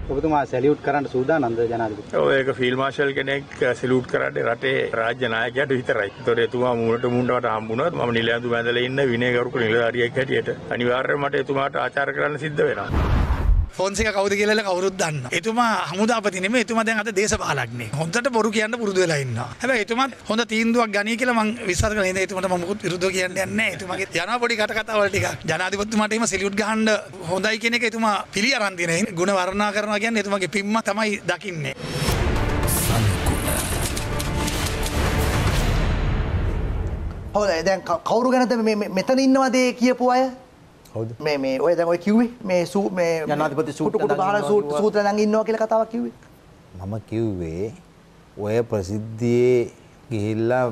[SPEAKER 12] ඔබතුමා සැලියුට් කරන්න සූදානම්ද ජනාධිපති?
[SPEAKER 13] ඔය ඒක ෆිල් මාර්ෂල් කෙනෙක් සලූට් කරන්නේ රටේ රාජ්‍ය නායකයාට විතරයි. ඒතකොට එතුමා මූණට මූණට හම්බුණොත් මම නිලැඳු බැඳලා ඉන්න විනයගරුක නිලධාරියෙක් හැටියට. අනිවාර්යයෙන් මට එතුමාට ආචාර කරන්න සිද්ධ වෙනවා.
[SPEAKER 14] ෆෝන්සික කවුද කියලා කවුරුත් දන්න. එතුමා හමුදාපති නෙමෙයි එතුමා දැන් අද දේශපාලඥයෙක්. හොඳට බොරු කියන්න පුරුදු වෙලා ඉන්නවා. හැබැයි එතුමාත් හොඳ තීන්දුවක් ගනී කියලා මම විශ්වාස කරනවා. නේද එතුමාට මම මුකුත් විරුද්ධව කියන්න යන්නේ නැහැ. එතුමාගේ යනවා පොඩි කට කතා වල ටිකක්. ජනාධිපතිතුමාට එහෙම සෙලියුට් ගහන්න හොඳයි කියන එක එතුමා පිළි අරන් තියෙන. ගුණ වර්ණනා කරනවා කියන්නේ එතුමාගේ පිම්ම තමයි දකින්නේ.
[SPEAKER 4] හොඳයි දැන් ක- කවුරු ගැනද මේ මේ- මෙතන ඉන්නවද ඒ කියපු අය
[SPEAKER 5] කවුද?
[SPEAKER 4] මේ මේ ඔය දැන් ඔය කිව්වේ මේ සූ මේ
[SPEAKER 8] ජනාධිපති සූට්
[SPEAKER 4] ගහන
[SPEAKER 8] ඉන්නවා
[SPEAKER 4] සූට්. සූත්‍ර ඇඳන් ඉන්නවා කියලා කතාවක් කිව්වේ
[SPEAKER 5] මම කිව්වේ ඔය ප්‍රසිද්ධියේ ගිහිල්ලා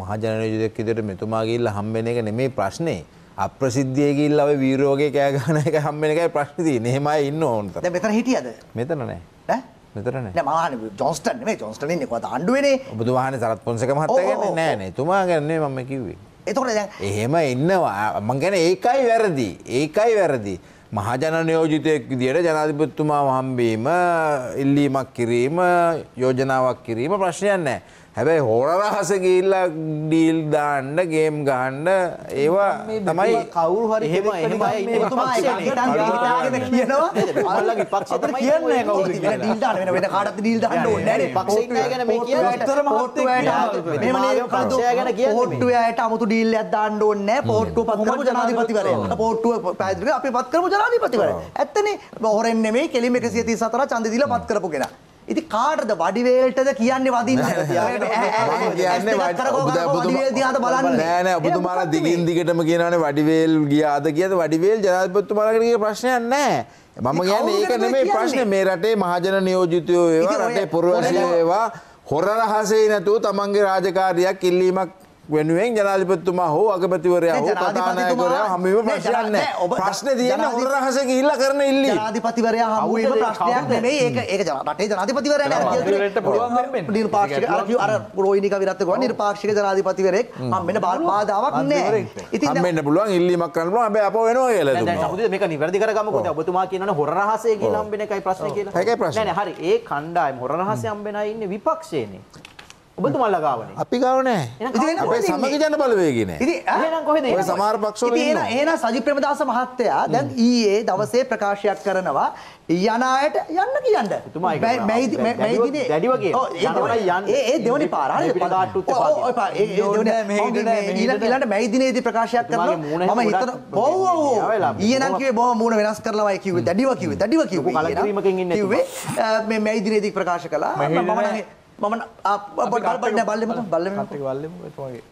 [SPEAKER 5] මහජනයුදෙක් විදිහට මෙතුමා ගිහිල්ලා හම්බෙන එක නෙමෙයි ප්‍රශ්නේ. අප්‍රසිද්ධියේ ගිහිල්ලා ඔය වීරෝගේ කෑ ගහන එක හම්බෙන එකයි ප්‍රශ්නේ තියෙන්නේ. එහෙම අය ඉන්න ඕන තරම්.
[SPEAKER 4] දැන් මෙතන හිටියද
[SPEAKER 5] මෙතන නෑ.
[SPEAKER 4] ඈ
[SPEAKER 5] මෙතන නෑ.
[SPEAKER 4] නෑ මම අහන්නේ ජොන්ස්ටන් නෙමෙයි ජොන්ස්ටන් ඉන්නේ කොහොමද ආණ්ඩුවේනේ
[SPEAKER 5] ඔබතුමා අහන්නේ සරත් පොන්සේක
[SPEAKER 4] ඔව්,
[SPEAKER 5] මහත්තයා
[SPEAKER 4] ඔව්,
[SPEAKER 5] ගැන
[SPEAKER 4] ඔව්,
[SPEAKER 5] නෑ
[SPEAKER 4] ඔව්.
[SPEAKER 5] නේ. එතුමා ගැන නෙමෙයි මම කිව්වේ.
[SPEAKER 4] එතකොට දැන්
[SPEAKER 5] එහෙම ඉන්නවා. මං ගැන ඒකයි වැරදි. ඒකයි වැරදි. මහජන නියෝජිතයෙක් විදියට ජනාධිපතිතුමාව හම්බීම ඉල්ලීමක් කිරීම යෝජනාවක් කිරීම ප්‍රශ්නයක් නැහැ. හැබැයි හෝර රහස ගිහිල්ලා ඩීල් දාන්න ගේම් ගහන්න ඒවා තමයි
[SPEAKER 8] කවුරු හරි කවුද
[SPEAKER 4] කවුද
[SPEAKER 8] කියලා.
[SPEAKER 4] ඩීල් දාන්න වෙන වෙන කාටවත් ඩීල් දාන්න ඕනේ නැහැ නේ
[SPEAKER 8] විපක්ෂයෙන් නෑ ගැන මේ කියන්නේ.
[SPEAKER 4] පොට්ටුවයට මෙහෙම නේ
[SPEAKER 8] විපක්ෂය ගැන කියන්නේ. මේ.
[SPEAKER 4] පොට්ටුවයට 아무තු ඩීල් එකක් දාන්න ඕනේ නැහැ පොට්ටුව පත් කරපු ජනාධිපතිවරයා පොට්ටුව කරලා අපි පත් කරපු ජනාධිපතිවරයා ඇත්තනේ හොරෙන් නෙමෙයි කෙලිම 134 ඡන්ද දීලා පත් කරපු කෙනා ඉතින් කාටද වඩිවේල්ටද කියන්නේ වදින්න?
[SPEAKER 5] මම කියන්නේ
[SPEAKER 4] වඩිවේල් දිහාට බලන්න.
[SPEAKER 5] නෑ නෑ ඔබතුමාලා දිගින් දිගටම කියනවානේ වඩිවේල් ගියාද කියද? වඩිවේල් ජනාධිපතිතුමාලාට ගිය ප්‍රශ්නයක් නෑ. මම කියන්නේ ඒක නෙමෙයි ප්‍රශ්නේ. මේ රටේ මහජන නියෝජිතයෝ ඒවා රටේ පුරවැසියෝ ඒවා හොර රහසේ නැතුව තමන්ගේ රාජකාරියක් ඉල්ලීමක් වෙනුවෙන් ජනාධිපතිතුමා හෝ අගමැතිවරයා හෝ
[SPEAKER 4] නෑ,
[SPEAKER 5] කතානායකවරයා
[SPEAKER 4] නෑ,
[SPEAKER 5] ප්‍රශ්නයක් නැහැ.
[SPEAKER 4] නෑ,
[SPEAKER 5] ප්‍රශ්නේ තියෙන්නේ හොර රහසේ ගිහිල්ලා කරන ඉල්ලීම.
[SPEAKER 4] ජනාධිපතිවරයා
[SPEAKER 7] කවුද-
[SPEAKER 4] ප්‍රශ්නයක්? නෙමෙයි ඒක ඒක රටේ ජනාධිපතිවරයා නේ. නිර්පාක්ෂික අර කිව්ව- අර රෝහිණික විරත් ගෝවා නිර්පාක්ෂික ජනාධිපතිවරයෙක් හම්බෙන්න බාධාවක් නැහැ. ඉතින්
[SPEAKER 5] හම්බෙන්න පුළුවන් ඉල්ලීමක් කරන්න පුළුවන් හැබැයි අපෝ වෙනවා කියලා
[SPEAKER 8] දැන් දැන්
[SPEAKER 5] දුන්නා.
[SPEAKER 8] සමුදිත මේක නිවැරදි කරගමුකෝ. දැන් ඔබතුමා කියනවනේ හොර රහසේ කියලා හම්බෙන එකයි ප්‍රශ්නේ කියලා.
[SPEAKER 5] ඒකයි ප්‍රශ්නේ.
[SPEAKER 8] නෑ නෑ හරි. ඒ කණ්ඩායම හොර රහසේ හම්බෙන අය ඉන්නේ විපක්ෂයේනේ. ඔබතුමා ළගාවනේ.
[SPEAKER 5] අපි ගාව නැහැ.
[SPEAKER 8] එහෙනම්
[SPEAKER 4] ඉතින්
[SPEAKER 8] කවුද
[SPEAKER 5] අපේ
[SPEAKER 4] ඉන්නේ?
[SPEAKER 5] සමගි ජන බලවේගය නෑ.
[SPEAKER 4] ඉතින් ඈ?
[SPEAKER 8] එහෙනම් කොහෙද
[SPEAKER 5] ඔය
[SPEAKER 8] එන්නේ?
[SPEAKER 5] සමහර පක්ෂවල
[SPEAKER 4] ඉතින්
[SPEAKER 5] ඉන්නවා.
[SPEAKER 4] එහෙනම් එහෙනම් සජිත් ප්‍රේමදාස මහත්තයා දැන් ඊයේ දවසේ ප්‍රකාශයක් කරනවා යන අයට යන්න කියන්න. ඒ දෙවනි- පාර හරිද?
[SPEAKER 8] මේ පිට කාට්ටුත් එපා
[SPEAKER 4] ඔව්, ඔව්, එපා. ඒ- ඒ දෙවනි-
[SPEAKER 7] නෑ, මෙහෙට
[SPEAKER 4] මම
[SPEAKER 7] නෑ,
[SPEAKER 4] මේ දිනේදී ප්‍රකාශයක් කරනවා.
[SPEAKER 8] එතුමාගේ මූණ
[SPEAKER 4] වෙනස් කරනවා කිව්වේ. දැඩිව කිව්වේ. දැඩිව කිව්වේ.
[SPEAKER 8] ලොකු
[SPEAKER 4] ඊයේ නම්
[SPEAKER 8] කලකිරීමකින් ඉන්නේ
[SPEAKER 4] කිව්වේ අ, මේ මැයි දිනේදී ප්‍රකාශ කළා. මම මම
[SPEAKER 7] නෑ.
[SPEAKER 4] නම්- මම නම්- ආ, බ- බ- බල්ලෙමු බල්ලෙමු බල්ලෙමු.
[SPEAKER 7] එතුමාගේ.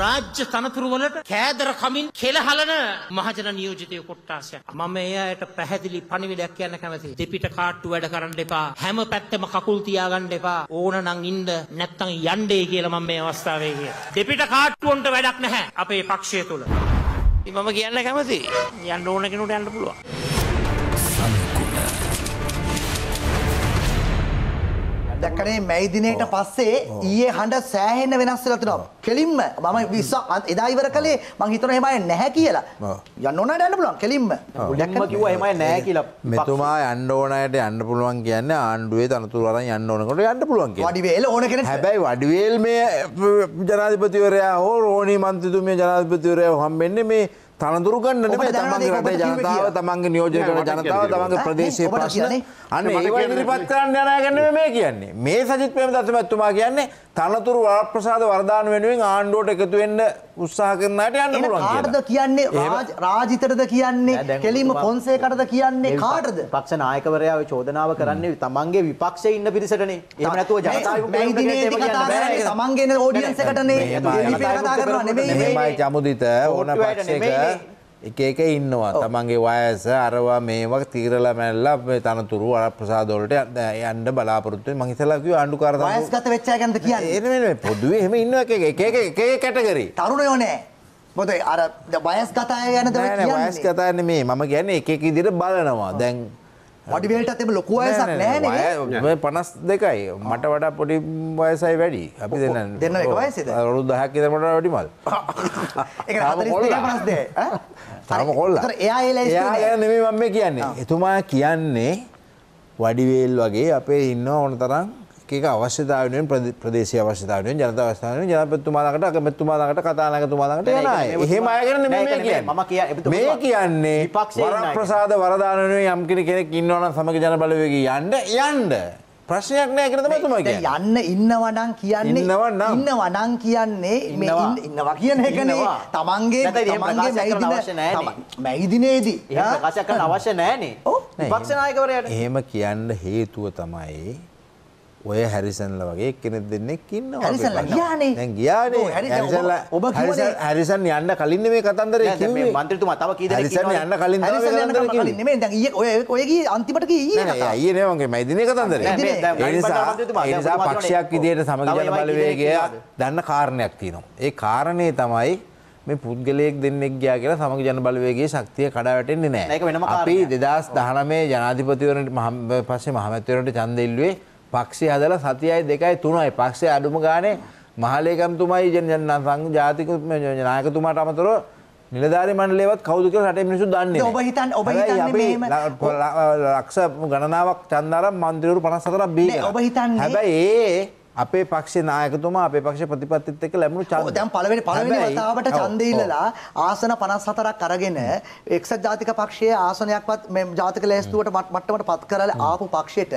[SPEAKER 15] රාජ්‍ය තනතුරුවලට කෑදර කමින් කෙලහලන මහජන නියෝජිතය කොට්ටාසයක්. මම ඒ අයට පැහැදිලි පණිවිඩයක් කියන්න කැමති. දෙපිට කාට්ටු වැඩ කරන්න එපා. හැම පැත්තම කකුල් තියාගන්න එපා. ඕන නම් ඉන්න නැත්තම් යන්නේ කියලා මම මේ අවස්ථාවේ කිය. දෙපිට කාට්ටුවන්ට වැඩක් නැහැ අපේ පක්ෂය තුල. මම කියන්න කැමති. යන්න ඕන කෙනෙකුට යන්න පුළුවන්.
[SPEAKER 4] දැක්කනේ මැයි දිනේට පස්සේ ඊයේ හඬ සෑහෙන්න වෙනස් වෙලා තිනවා. කෙලින්ම මම විශ්වාස එදා ඉවර කළේ මං හිතනවා එහෙම අය නැහැ කියලා. යන්න ඕනට යන්න පුළුවන් කෙලින්ම.
[SPEAKER 8] මුලින්ම කිව්වා එහෙමයි නෑ කියලා.
[SPEAKER 5] මෙතුමා යන්න ඕන අයට යන්න පුළුවන් කියන්නේ ආණ්ඩුවේ තනතුරු අරන් යන්න ඕනකොට යන්න පුළුවන් කියලා.
[SPEAKER 4] වඩිවේල ඕන කෙනෙක්
[SPEAKER 5] හැබැයි වඩිවේල් මේ ජනාධිපතිවරයා හෝ රෝණී මන්ත්‍රීතුමිය ජනාධිපතිවරයා හම්බෙන්නේ මේ තනතුරු ගන්න නෙමෙයි තමන්ගේ රටේ ජනතාව? තමන්ගේ නියෝජනය කරන ජනතාව තමන්ගේ. ප්‍රදේශයේ ප්‍රශ්න? අන්න ඒවා ඉදිරිපත් කරන්න යන අය ගැන මේ කියන්නේ මේ සජිත් ප්‍රේමදත්ත මහත්මයා කියන්නේ තනතුරු වරප්‍රසාද වරදාන වෙනුවෙන් ආණ්ඩුවට එකතු වෙන්න උත්සාහ කරන අයට යන්න පුළුවන්
[SPEAKER 4] කාටද. කියන්නේ? රාජිතරද කියන්නේ? කෙලින්ම පොන්සේකටද කියන්නේ?
[SPEAKER 8] මේ
[SPEAKER 4] කාටද?
[SPEAKER 8] පක්ෂ නායකවරයා ඔය චෝදනාව කරන්නේ තමන්ගේ විපක්ෂයේ ඉන්න පිරිසටනේ. එහෙම නැතුව ජනතාව
[SPEAKER 4] තමන්ගේ ඔඩියන්ස් එකටනේ කතා කරනවා නෙමෙයි.
[SPEAKER 5] මෙහෙමයි චමුදිත ඕන පක්ෂයක. එක එක ඉන්නවා. තමන්ගේ වයස අරවා මේවා තීරලා මැල්ලා මේ තනතුරු වරප්‍රසාද වලට යන්න බලාපොරොත්තු. මං ආණ්ඩුකාර තනතුරු.
[SPEAKER 4] වයස්ගත වෙච්ච
[SPEAKER 5] ඒ නෙමෙයි පොදුවේ එහෙම ඉන්නවා එක එක එක එක එක එක කැටගරි
[SPEAKER 4] තරුණයෝ නෑ. මොකද අර වයස්ගත අය ගැනද ඔය
[SPEAKER 5] නෑ නෑ වයස්
[SPEAKER 4] කියන්නේ
[SPEAKER 5] කතා නෙමෙයි. මම කියන්නේ එක විදිහට බලනවා. දැන්
[SPEAKER 4] වඩිවේලටත් එම ලොකු වයසක් නෑනේ
[SPEAKER 5] නෑ. පනස් දෙකයි මට වඩා පොඩි වයසයි වැඩි. අපි දෙන්න
[SPEAKER 4] දෙන්න එක වයසේද?
[SPEAKER 5] අවුරුදු 10ක් විතර මට වැඩි මල්.
[SPEAKER 4] ඒක
[SPEAKER 5] තාම
[SPEAKER 4] 42
[SPEAKER 5] කොල්ලා.
[SPEAKER 4] 52 ඈ?
[SPEAKER 5] තාම කොල්ලා.
[SPEAKER 4] ඒතර එයා ඒ ලැයිස්තුවේ
[SPEAKER 5] එයා
[SPEAKER 4] නෑ.
[SPEAKER 5] ගැන නෙමෙයි මම මේ කියන්නේ. එතුමා කියන්නේ වඩිවේල් වගේ අපේ ඉන්න ඕන තරම් එක එක අවශ්‍යතාව වෙනුවෙන් ප්‍රදේ- ප්‍රදේශීය අවශ්‍යතාව වෙනුවෙන් ජනතා අවශ්‍යතාව වෙනුවෙන් ජනාධිපතිතුමා ළඟට අගමැතිතුමා ළඟට කතානායකතුමා ළඟට යන අය. එහෙම අය ගැන නෙමෙයි මේ මේ කියන්නේ
[SPEAKER 8] විපක්ෂයේ ඉන්න අය.
[SPEAKER 5] වරප්‍රසාද වරදාන වෙනුවෙන් යම් කෙනෙක් ඉන්නවා නම් සමග ජන බලවේගී යන්න යන්න. ප්‍රශ්නයක් නෑ තමයි තුමා
[SPEAKER 4] යන්න ඉන්නවා නම් කියන්නේ
[SPEAKER 5] ඉන්නවා නම්.
[SPEAKER 4] ඉන්නවා නම් කියන්නේ
[SPEAKER 8] ඉන්නවා.
[SPEAKER 4] ඉන්න- කියන එකනේ
[SPEAKER 8] ඉන්නවා.
[SPEAKER 4] තමන්ගේ
[SPEAKER 8] අවශ්‍ය නෑනේ.
[SPEAKER 4] මැයිදිනේදී
[SPEAKER 8] කරන්න අවශ්‍ය නැහනේ. විපක්ෂ නායකවරයාට.
[SPEAKER 5] එහෙම කියන්න හේතුව තමයි ඔය හැරිසන්ල වගේ කෙනෙක් දෙන්නෙක් ඉන්නවා. දැන් ගියානේ. හැරිසන්ලා-
[SPEAKER 4] ඔබ
[SPEAKER 5] හැරිසන්- යන්න කලින් මේ කතන්දරේ කිව්වේ.
[SPEAKER 8] මන්ත්‍රීතුමා තව කී දෙනෙක්
[SPEAKER 5] හැරිසන්? යන්න කලින් තමයි කතන්දරේ
[SPEAKER 4] කලින්
[SPEAKER 5] කිව්වේ.
[SPEAKER 4] නෙමෙයි දැන් ඊයේ ඔය ඔය ගියේ අන්තිමට ගියේ ඊයේ
[SPEAKER 5] නෑ, නෑ,
[SPEAKER 4] කතාව.
[SPEAKER 5] ඊයේ නේ මගේ මයිදිනේ කතන්දරේ. ඒ නිසා පක්ෂයක්. විදිහට සමග ජන බලවේගය? දන්න කාරණයක් තියෙනවා. ඒ කාරණේ තමයි මේ පුද්ගලයෙක් දෙන්නෙක් ගියා කියලා සමග ජන බලවේගයේ ශක්තිය කඩා වැටෙන්නේ නැහැ. අපි
[SPEAKER 8] කාරණයක්.
[SPEAKER 5] 2019 ජනාධිපතිවරණට මහ- පස්සේ මහමැතිවරණට ඡන්දෙ ඉල්ලුවේ පක්ෂය හදලා සතියයි දෙකයි තුනයි. පක්ෂය අඩුම ගානේ මහලේකම්තුමයි ජන ජාතික නායකතුමාට අමතරව නිලධාරී මණ්ඩලයවත් කවුද කියලා රටේ මිනිස්සු දන්නේ
[SPEAKER 4] ඔබ හිතන්නේ- ඔබ හිතන්නේ
[SPEAKER 5] ල- ලක්ෂ ගණනාවක් ඡන්දාරම් මන්ත්‍රීවරු 54ක් බී
[SPEAKER 4] නෑ, ඔබ හිතන්නේ-
[SPEAKER 5] හැබැයි ඒ අපේ පක්ෂේ නායකතුමා අපේ පක්ෂ ප්‍රතිපත්තිත් එක්ක ලැබුණු ඡන්ද.
[SPEAKER 4] ඔව්, දැන් පළවෙනි පළවෙනි වතාවට ඡන්දය. ඉල්ලලා ආසන 54ක් අරගෙන එක්සත් ජාතික පක්ෂයේ ආසනයක්වත් මේ ජාතික ලැයිස්තුවට මට- මට්ටමට පත් කරලා ආපු පක්ෂයට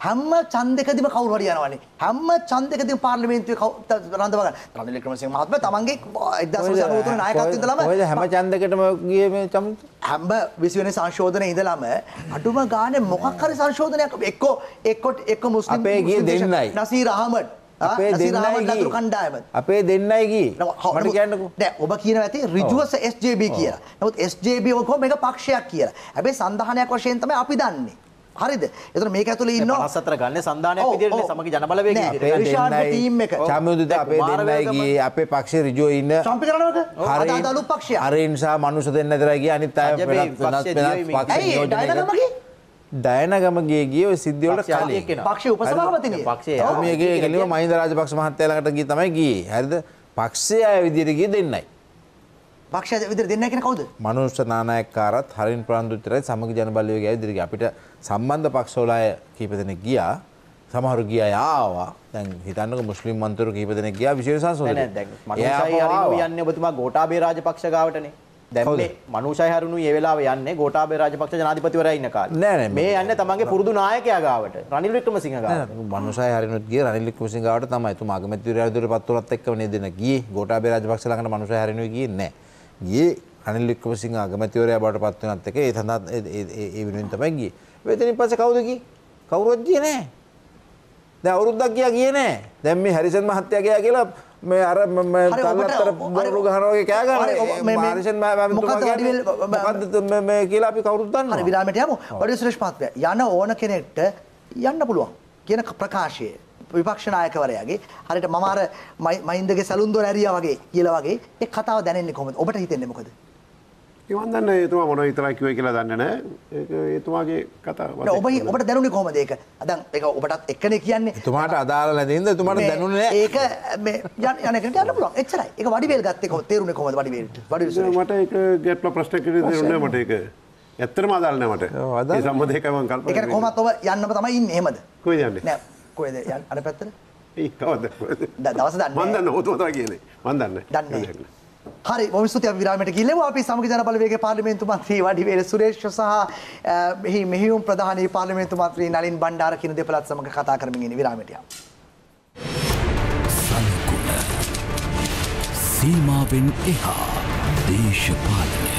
[SPEAKER 4] හැම ඡන්දකදීම කවුරු හරි යනවනේ හැම ඡන්දකදීම පාර්ලිමේන්තුවේ රඳව ගන්න රනිල් වික්‍රමසිංහ මහත්මයා තමන්ගේ 1993 නායකත්වයේ ඉඳලම
[SPEAKER 5] හැම ඡන්දකටම ගියේ මේ චම්
[SPEAKER 4] හැම විසිවෙන සංශෝධනය ඉඳලම අඩුම ගානේ මොකක් හරි සංශෝධනයක් එක්කෝ එක්කො එක්ක මුස්ලිම්
[SPEAKER 5] අපේ ගියේ දෙන්නයි.
[SPEAKER 4] නසීර් අහමඩ්
[SPEAKER 5] අපේ දෙන්නයි.
[SPEAKER 4] කණ්ඩායම
[SPEAKER 5] අපේ දෙන්නයි ගියේ. මට කියන්නකෝ.
[SPEAKER 4] නෑ ඔබ කියන ඇති ඍජුව SJB කියලා. නමුත් SJB ඔකෝ මේක පක්ෂයක් කියලා. හැබැයි සන්ධානයක් වශයෙන් තමයි අපි දන්නේ. හරිද එතන මේක ඇතුළේ ඉන්නවා
[SPEAKER 8] 54 ගන්න සංධානයක්
[SPEAKER 4] ඔව්,
[SPEAKER 8] විදිහට
[SPEAKER 4] ඔව්.
[SPEAKER 8] සමගි ජනබලවේගය
[SPEAKER 4] නෑ,
[SPEAKER 8] විදිහට.
[SPEAKER 4] රිෂාඩ්ගේ ටීම් එක.
[SPEAKER 5] චමියුද්ධ අපේ දෙන්නයි ගියේ අපේ පක්ෂේ රිජෝ ඉන්න
[SPEAKER 4] චම්පි කරනවද අද අලුත් පක්ෂය
[SPEAKER 5] අර නිසා මනුෂ්‍ය දෙන්න ඇතරයි ගියේ අනිත් අය වෙනත් වෙනත්
[SPEAKER 8] පක්ෂේ
[SPEAKER 5] පක්ෂ
[SPEAKER 4] ඇයි
[SPEAKER 5] නියෝජනය ඩයනගම ගියේ ගියේ ඔය සිද්ධිය වලට
[SPEAKER 8] පක්ෂ
[SPEAKER 5] කලින්.
[SPEAKER 8] එක්කෙනා.
[SPEAKER 4] පක්ෂයේ උපසභාපතිනිය
[SPEAKER 8] පක්ෂයේ
[SPEAKER 4] ඔව්.
[SPEAKER 5] මේගේ කෙලිම මහින්ද රාජපක්ෂ මහත්තයා ළඟට ගියේ තමයි ගියේ. හරිද? පක්ෂය අය විදියට ගියේ දෙන්නයි.
[SPEAKER 4] පක්ෂය විදිහට දෙන්න කෙන කවුද?
[SPEAKER 5] මනුෂ්‍ය නානායක්කාරත් හරින් ප්‍රාන්දුත්තරයි සමග ජනබලයෝගේ ඇවිදිරි අපිට සම්බන්ධ පක්ෂවල අය කීප දෙනෙක් ගියා. සමහරු ගියා ආවා. දැන් හිතන්නක මුස්ලිම් මන්තුරු කීප දෙනෙක් ගියා විශේෂ
[SPEAKER 8] නෑ
[SPEAKER 5] සංසෝධන
[SPEAKER 8] නෑ දැන් මනුෂයි හරිනු යන්නේ ඔබතුමා ගෝඨාභය රාජපක්ෂ ගාවටනේ දැන්? මේ මනුෂයි හරිනු ඒ වෙලාවේ යන්නේ ගෝඨාභය රාජපක්ෂ ජනාධිපතිවරයා ඉන්න කාලේ.
[SPEAKER 5] නෑ, නෑ,
[SPEAKER 8] මේ යන්නේ තමන්ගේ පුරුදු නායකයා ගාවට රනිල් වික්‍රමසිංහ ගාවට
[SPEAKER 5] මනුසය හරිනුත් ගිය රනිල් වික්‍රමසිංහ ගාවට තමයි. එතුමා අගමැතිවරයා විදිහට පත් වුණත් එක්කම නේද එන ගියේ. ගෝඨාභය රාජපක්ෂ ළඟට මනුසය හරිනුයි ගියේ නෑ. ගියේ රනිල් වික්‍රමසිංහ අගමැතිවරයා බවට පත් වෙනත් එක ඒ සඳහා ඒ- වෙනුවෙන් තමයි ගියේ. එතනින් පස්සේ කවුද ගියේ? කවුරුත් ගියේ නෑ. දැන් අවුරුද්දක් ගියා ගියේ නෑ. දැන් මේ හැරිසන් මහත්තයා ගියා කියලා මේ අර
[SPEAKER 4] හරි,
[SPEAKER 5] තල්ලත්තර බොරු ගහනවා වගේ කෑ
[SPEAKER 4] හරි,
[SPEAKER 5] ගන්න
[SPEAKER 4] මේ- මේ-
[SPEAKER 5] හරිසන් මහත්තයා
[SPEAKER 4] මොකද්ද වඩිවේල්-
[SPEAKER 5] මොකද්ද මේ- කියලා අපි කවුරුත්
[SPEAKER 4] හරි
[SPEAKER 5] දන්නවා
[SPEAKER 4] විරාමයට යමු. වඩි සුරේෂ් මහත්මයා යන ඕන කෙනෙක්ට යන්න පුළුවන් කියන ප්‍රකාශය. විපක්ෂ නායකවරයාගේ හරියට මම අර මහින්දගේ සැලුන්දොර ඇරියා වගේ කියලා වගේ ඒ කතාව දැනෙන්නේ කොහොමද? ඔබට හිතෙන්නේ මොකද
[SPEAKER 6] ඒවන් දන්න එතුමා මොන විතරයි කිව්වේ කියලා දන්නේ නැහැ. ඒක එතුමාගේ කතාව.
[SPEAKER 4] නෑ, ඔබ ඔබට දැනුනේ කොහොමද ඒක? දැන් ඒක ඔබටත් එක්කනේ කියන්නේ.
[SPEAKER 5] නැති හින්දා එතුමාට
[SPEAKER 4] මේ-
[SPEAKER 5] දැනුනේ නෑ.
[SPEAKER 4] ඒක මේ යන යන කෙනෙක්ට යන්න පුළුවන්. එච්චරයි. ඒක වඩිවේල් ගත්තේ කොහොමද තේරුනේ කොහොමද වඩිවේල්ට වඩිවේල් සුරේෂ්.
[SPEAKER 6] මට ඒක ගැටල ප්‍රශ්න කිරීමේ මට ඒක. ඇත්තටම අදාළ නැහැ මට. කල්පනා
[SPEAKER 4] ඒ කියන්නේ කොහොමත් ඔබ යන්නම තමයි ඉන්නේ. එහෙමද?
[SPEAKER 6] කොහෙද යන්නේ?
[SPEAKER 4] නෑ. යන්න? අර පැත්තට?
[SPEAKER 6] ඒ
[SPEAKER 4] දවස දන්නේ
[SPEAKER 6] මම දන්නේ ඔතන තමයි කියන්නේ. මම දන්නේ.
[SPEAKER 4] හරි බොහොම ස්තුතියි අපි විරාමයට ගිහිල්ලෙමු අපි සමගි ජන බලවේගයේ පාර්ලිමේන්තු මන්ත්‍රී වඩිවේල සුරේෂ් සහ මෙහි මෙහියුම් ප්‍රධානී පාර්ලිමේන්තු මන්ත්‍රී නලින් බණ්ඩාර කියන දෙපළත් සමග කතා කරමින් ඉන්නේ. විරාමයට.
[SPEAKER 3] සලකුණ සීමාවෙන් එහා දේශපාලනය.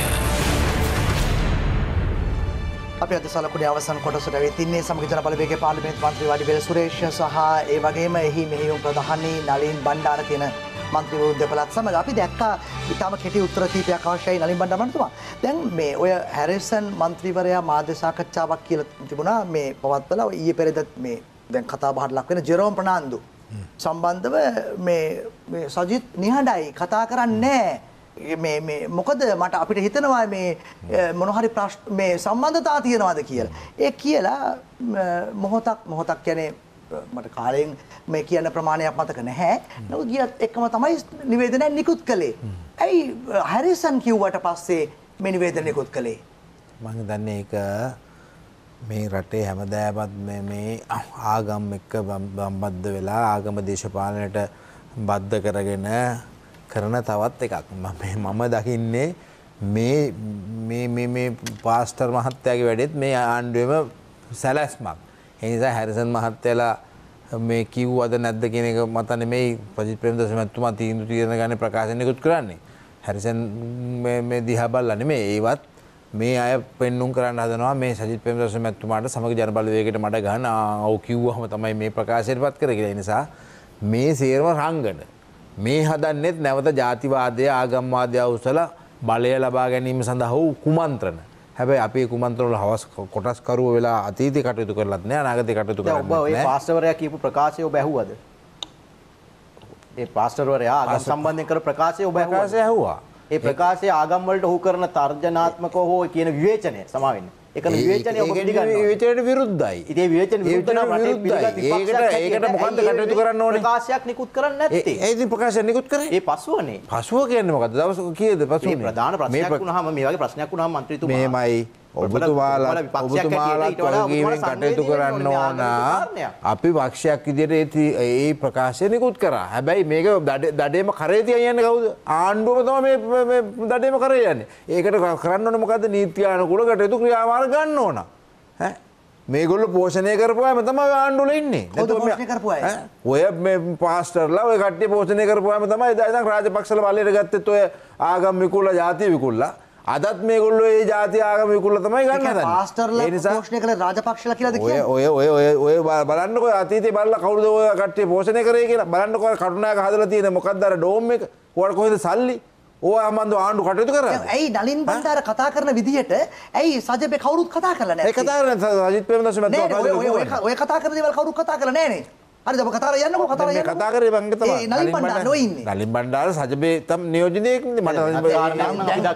[SPEAKER 4] අපි අද සලකුණේ අවසන් කොටසට වෙත් ඉන්නේ සමගි ජන බලවේගයේ පාර්ලිමේන්තු මන්ත්‍රී වඩිවේල සුරේෂ් සහ ඒ වගේම එහි මෙහියුම් ප්‍රධානී නලින් බණ්ඩාර කියන මන්ත්‍රීවරුන් දෙපළත් සමග අපි දැක්කා ඉතාම කෙටි උත්තර කීපයක් අවශ්‍යයි නලින් බණ්ඩාර මන්ත්‍රීතුමා. දැන් මේ ඔය හැරිසන් මන්ත්‍රීවරයා මාධ්‍ය සාකච්ඡාවක් කියලා තිබුණා මේ පවත්වලා ඊයේ පෙරේද මේ දැන් කතා බහට ලක් වෙන ජෙරෝම් ප්‍රනාන්දු සම්බන්ධව මේ සජිත් නිහඬයි කතා කරන්නේ මොකද මට අපිට හිතනවා මේ අ, මොන හරි ප්‍රශ්න මේ සම්බන්ධතා තියනවාද කියලා. ඒ කියලා මොහොතක් මොහොතක් අ, මට කාලයෙන් මේ කියන ප්‍රමාණයක් මතක නැහැ. නමුත් ගියත් එක්කම තමයි නිවේදනය නිකුත් කළේ. ඇයි අ, හැරිසන් කිව්වට පස්සේ මේ නිවේදනය නිකුත් කළේ?
[SPEAKER 5] මං දන්නේ ඒක මේ රටේ හැමදෑමත් මේ මේ ආගම් එක්ක බම්- සම්බද්ධ වෙලා ආගම දේශපාලනයට බද්ධ කරගෙන කරන තවත් එකක් මම මම දකින්නේ මේ මේ මේ මේ පාස්ටර් මහත්තයාගේ වැඩෙත් මේ ආණ්ඩුවම සැලැස්මක්. ඒ නිසා හැරිසන් මහත්තයලා මේ කිව්වද නැද්ද කියන එක මත නෙමෙයි ප්‍රජිත් ප්‍රේමදාස මහත්මයා තීන්දුව తీරන ගන්නේ ප්‍රකාශනයකුත් කරන්නේ. හැරිසන් මේ මේ දිහා බලලා නෙමෙයි ඒවත් මේ අය පෙන්නුම් කරන්න හදනවා මේ සජිත් ප්‍රේමදාස මහත්මයාට සමග ජන බලවේගයට මඩ ගහන ආ, ඔව් කිව්වම තමයි මේ ප්‍රකාශයටපත් කරේ කියලා. ඒ නිසා මේ සේරම රංගන. මේ හදන්නෙත් නැවත ජාතිවාදය ආගම්වාදය උසලා බලය ලබා ගැනීම සඳහා වූ කුමන්ත්‍රණ. හැබැයි අපේ කුමන්ත්‍රණ වල හවස් කොටස් කරුව වෙලා අතීතේ කටයුතු කරලත් නෑ අනාගතේ කටයුතු නෑ.
[SPEAKER 8] පාස්ටර්වරයා කියපු ප්‍රකාශය ඔබ ඇහුවද? ඒ පාස්ටර්වරයා සම්බන්ධයෙන් කරපු ප්‍රකාශය ඔබ ඇහුවද?
[SPEAKER 5] ප්‍රකාශය ඇහුවා.
[SPEAKER 8] ඒ ප්‍රකාශය ආගම් වලට ඔහු කරන තර්ජනාත්මකව හෝ කියන විවේචනය සමා කරන විවේචනය ඔබ පිළිගන්නවා.
[SPEAKER 5] විවේචනයට විරුද්ධයි.
[SPEAKER 8] ඉතින් විවේචන විරුද්ධ නම් රටේ. පිළිගත් විපක්ෂයක්
[SPEAKER 5] ඒකට-
[SPEAKER 8] ඒ
[SPEAKER 5] කටයුතු කරන්න ඕනේ?
[SPEAKER 8] ප්‍රකාශයක් නිකුත් කරන්නේ නැත්තේ.
[SPEAKER 5] ඒ ඉතින් ප්‍රකාශය නිකුත් කරේ.
[SPEAKER 8] ඒ පසුවනේ.
[SPEAKER 5] පසුව කියන්නේ මොකද්ද? දවස් කීයද පසුව?
[SPEAKER 8] මේ ප්‍රධාන ප්‍රශ්නයක් වුණාම මේ වගේ ප්‍රශ්නයක් වුණාම මන්ත්‍රීතුමා
[SPEAKER 5] මේමයි ඔබතුමාලා ඔබතුමාලාත් වගකීමෙන් කටයුතු කරන්න ඕන අපි පක්ෂයක් විදිහට ඒ ප්‍රකාශය නිකුත් කරා. හැබැයි මේක දඩ- දඩේම කරේ තියන් යන්නේ කවුද? ආණ්ඩුවම තමයි මේ දඩේම කරේ යන්නේ. ඒකට කරන්න ඕනේ මොකද්ද? නීත්‍යානුකූල කටයුතු ක්‍රියාමාර්ග ගන්න ඕන. ඈ මේගොල්ලෝ පෝෂණය කරපුවාම තමයි ඔය ආණ්ඩුවල ඉන්නේ. ඔය පාස්ටර්ලා ඔය කට්ටිය පෝෂණය කරපුවාම තමයි ඉඳන් රාජපක්ෂලා බලයට ගත්තෙත් ඔය ආගම් විකුල්ලා ජාතිය විකුල්ලා. අදත් මේගොල්ලෝ ඒ ජාති ආගම විකුල්ලා තමයි ගන්න.
[SPEAKER 4] පාස්ටර්ලා
[SPEAKER 5] ඒ නිසා
[SPEAKER 4] පෝෂණය කළ රාජපක්ෂලා කියලාද
[SPEAKER 5] ඔය? ඔය ඔය ඔය බලන්නකො අතීතේ බලලා කවුරුද ඔය කට්ටිය පෝෂණය කරේ කියලා. බලන්නකො කටුනායක හදලා තියෙන මොකක්ද අර ඩෝම් එක? ඔයාලා කොහෙද සල්ලි? ඕ අමන්ද ආණ්ඩු කටයුතු කරන්නේ.
[SPEAKER 4] ඇයි නලින් බණ්ඩාර කතා කරන විදිහට ඇයි සජබේ කවුරුත් කතා නැහැ
[SPEAKER 5] කතා රජිත්
[SPEAKER 4] නෑ, ඔය-
[SPEAKER 5] කතා
[SPEAKER 4] කරන දේවල් කවුරුත් කතා කරලා නෑනේ හරිද ඔබ කතා කරලා යන්නකෝ කතා කරලා
[SPEAKER 5] මේ
[SPEAKER 4] යන්නකෝ.
[SPEAKER 5] කතා කරේ මං
[SPEAKER 4] ඒ නලින් බණ්ඩාර නෝ ඉන්නේ
[SPEAKER 5] නලින් බණ්ඩාර සජබේ තම නියෝජනයක මට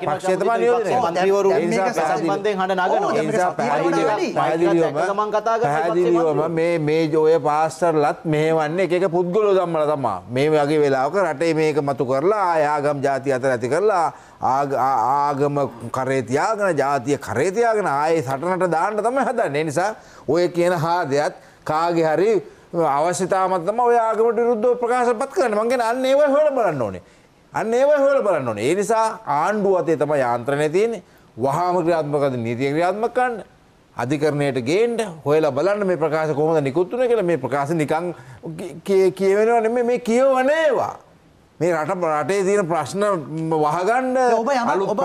[SPEAKER 5] පක්ෂය තමයි නියෝජනය
[SPEAKER 8] මන්ත්‍රීවරු මේක සම්බන්ධයෙන් හඬ නගනවා.
[SPEAKER 5] ඒ නිසා පැහැදිලිව-
[SPEAKER 8] පැහැදිලිවම
[SPEAKER 5] පැහැදිලිවම
[SPEAKER 8] කතා
[SPEAKER 5] පැහැදිලිවම මේ මේ ඔය පාස්ටර්ලත් මෙහෙවන්නේ එක එක පුද්ගලෝ දම්මලා තමා. මේ වගේ වෙලාවක රටේ මේක මතු කරලා ආය ආගම් ජාති අතර ඇති කරලා ආගම කරේ තියාගෙන ජාතිය කරේ තියාගෙන ආයේ සටනට දාන්න තමයි හදන්නේ. ඒ නිසා ඔය කියන හාදයක් කාගේ හරි අවශ්‍යතාවමත් තමයි ඔය ආගමට විරුද්ධව ප්‍රකාශපත් කරන්න. මං කියන්නේ අන්න ඒවයි හොයලා බලන්න ඕනේ. අන්න ඒවයි හොයලා බලන්න ඕනේ. ඒ නිසා ආණ්ඩුව අතේ තමයි යාන්ත්‍රණය තියෙන්නේ. වහාම ක්‍රියාත්මකද නීතිය ක්‍රියාත්මක කරන්න. අධිකරණයට ගේන්න හොයලා බලන්න මේ ප්‍රකාශ කොහොමද නිකුත් වුනේ කියලා. මේ ප්‍රකාශ කිය- කියවෙනව නෙමෙයි මේ කියවනේවා මේ රට රටේ තියෙන ප්‍රශ්න වහගන්න
[SPEAKER 4] ඔබ ඔබ.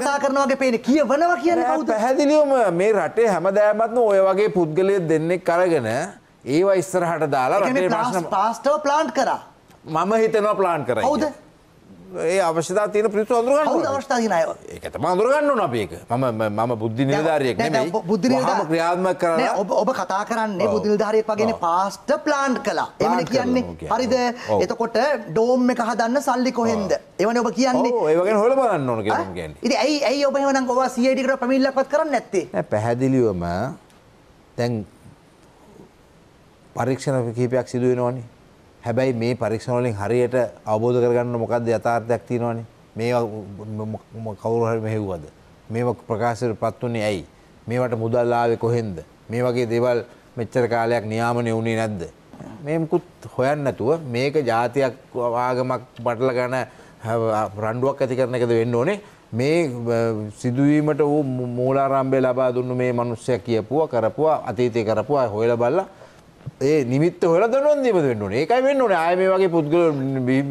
[SPEAKER 4] කතා කරනවා වගේ පේන්නේ. කියවනවා කියන්නේ
[SPEAKER 5] නෑ,
[SPEAKER 4] කවුද?
[SPEAKER 5] පැහැදිලිවම මේ රටේ හැමදාමත්ම ඔය වගේ පුද්ගලයෙක් දෙන්නෙක් අරගෙන ඒවා ඉස්සරහට දාලා රටේ ප්‍රශ්න
[SPEAKER 4] පාස්ටර් ප්ලාන්ට් කරා
[SPEAKER 5] මම හිතනවා ප්ලාන් කරයි? කියලා. ඒ අවශ්‍යතාව තියෙන පිරිස අඳුරගන්න ඕනේ.
[SPEAKER 4] අවස්ථාව දින අය
[SPEAKER 5] ඒක තමයි අඳුරගන්න ඕන අපි ඒක. මම මම බුද්ධි නිලධාරියෙක් නෙමෙයි.
[SPEAKER 4] බුද්ධි නිලධාර-
[SPEAKER 5] වහාම ක්‍රියාත්මක කරලා
[SPEAKER 4] ඔබ ඔබ කතා කරන්නේ. බුද්ධි නිලධාරියෙක් වගේනේ පාස්ටර් ප්ලාන්ට් කළා. එහෙමනේ
[SPEAKER 5] ප්ලාන්ට්
[SPEAKER 4] කියන්නේ. හරිද? එතකොට ඩෝම් එක හදන්න සල්ලි කොහෙන්ද? එවනේ ඔබ කියන්නේ.
[SPEAKER 5] ඔව් ඒ වගේ හොයලා බලන්න ඕන කියලා මම කියන්නේ.
[SPEAKER 4] ඉතින් ඇයි ඇයි ඔබ එහෙමනම් ඔබ CID එකට පැමිණිල්ලක්වත් කරන්නේ නැත්තේ?
[SPEAKER 5] පැහැදිලිවම දැන් පරීක්ෂණ කිහිපයක් සිදු වෙනවනේ. හැබැයි මේ පරීක්ෂණ වලින් හරියට අවබෝධ කරගන්න මොකද්ද යථාර්ථයක් තියෙනවනේ. මේවා ම- ම- කවුරු හරි මෙහෙව්වද? මේවා ප්‍රකාශයටපත් උනේ ඇයි? මේවට මුදල් ආවේ කොහෙන්ද? මේ වගේ දේවල් මෙච්චර කාලයක් නියාමනය වුණේ නැද්ද? මේ මුකුත් හොයන්න නැතුව මේක જાතියක් ආගමක් බටල ගන්න රණ්ඩුවක් ඇති කරන එකද වෙන්න ඕනේ. මේ අ, සිදුවීමට වූ මූ- මූලාරම්භය ලබා දුන්නු මේ මිනිස්සයා කියපුවා කරපුවා අතීතේ කරපුවා හොයලා බලලා ඒ නිමිත්ත හොයලා දනුවන් දීම දෙන්න ඕනේ. ඒකයි වෙන්න ඕනේ. ආයේ මේ වගේ පුද්ගල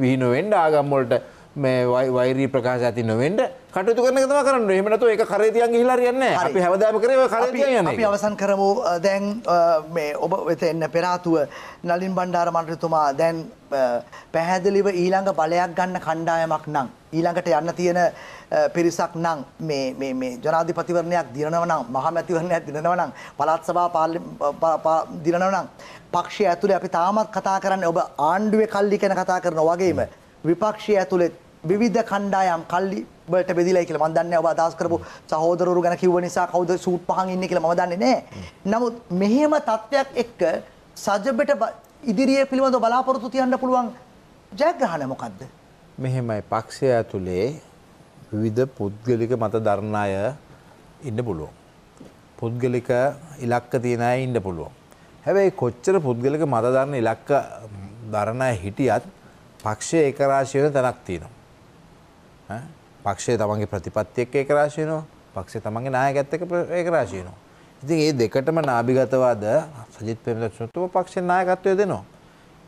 [SPEAKER 5] බිහි නොවෙන්න ආගම් වලට මේ වෛරී ප්‍රකාශ ඇති නොවෙන්න කටයුතු කරන තමයි කරන්න ඕනේ. එහෙම නැතුව ඒක කරේ තියන් ගිහිල්ලා හරියන්නේ නැහැ.
[SPEAKER 4] හරි.
[SPEAKER 5] අපි හැමදාම කරේ ඔය කරේ
[SPEAKER 4] අපි- අවසන් කරමු දැන් ඔබ වෙත එන්න පෙර ආතුව නලින් බණ්ඩාර මන්ත්‍රීතුමා දැන් පැහැදිලිව ඊළඟ බලයක් ගන්න කණ්ඩායමක් නම් ඊළඟට යන්න තියෙන පිරිසක් නම් මේ ජනාධිපතිවරණයක් දිනනවා නම් මහමැතිවරණයක් දිනනවා නම් පළාත් සභා පාර්ලි- ප- ප- දිනනවා නම් පක්ෂය ඇතුලේ අපි තාමත් කතා කරන්නේ ඔබ ආණ්ඩුවේ කල්ලි ගැන කතා කරනවා වගේම විපක්ෂය ඇතුලේ විවිධ කණ්ඩායම් කල්ලි වලට බෙදිලායි කියලා මම දන්නේ නැහැ ඔබ අදහස් කරපු සහෝදරවරු ගැන කිව්ව නිසා කවුද සූට් පහන් ඉන්නේ කියලා මම දන්නේ නැහැ. නමුත් මෙහෙම තත්ත්වයක් එක්ක සජබෙට බ- ඉදිරියේ පිළිබඳව බලාපොරොත්තු තියන්න පුළුවන් ජයග්‍රහණය මොකද්ද?
[SPEAKER 5] මෙහෙමයි පක්ෂය ඇතුලේ විවිධ පුද්ගලික මත දරණ අය ඉන්න පුළුවන්. පුද්ගලික ඉලක්ක තියෙන අය ඉන්න පුළුවන්. හැබැයි කොච්චර පුද්ගලික මත දරන ඉලක්ක දරණ අය හිටියත් පක්ෂය ඒක රාශී වෙන තැනක් තියෙනවා. පක්ෂය තමන්ගේ ප්‍රතිපත්ති එක්ක ඒක රාශී වෙනවා. පක්ෂය තමන්ගේ ප්‍ර- ඒක රාශී වෙනවා. ඉතින් මේ දෙකටම නාභිගතවද සජිත් ප්‍රේමදත්තුම පක්ෂේ නායකත්වය දෙනවා.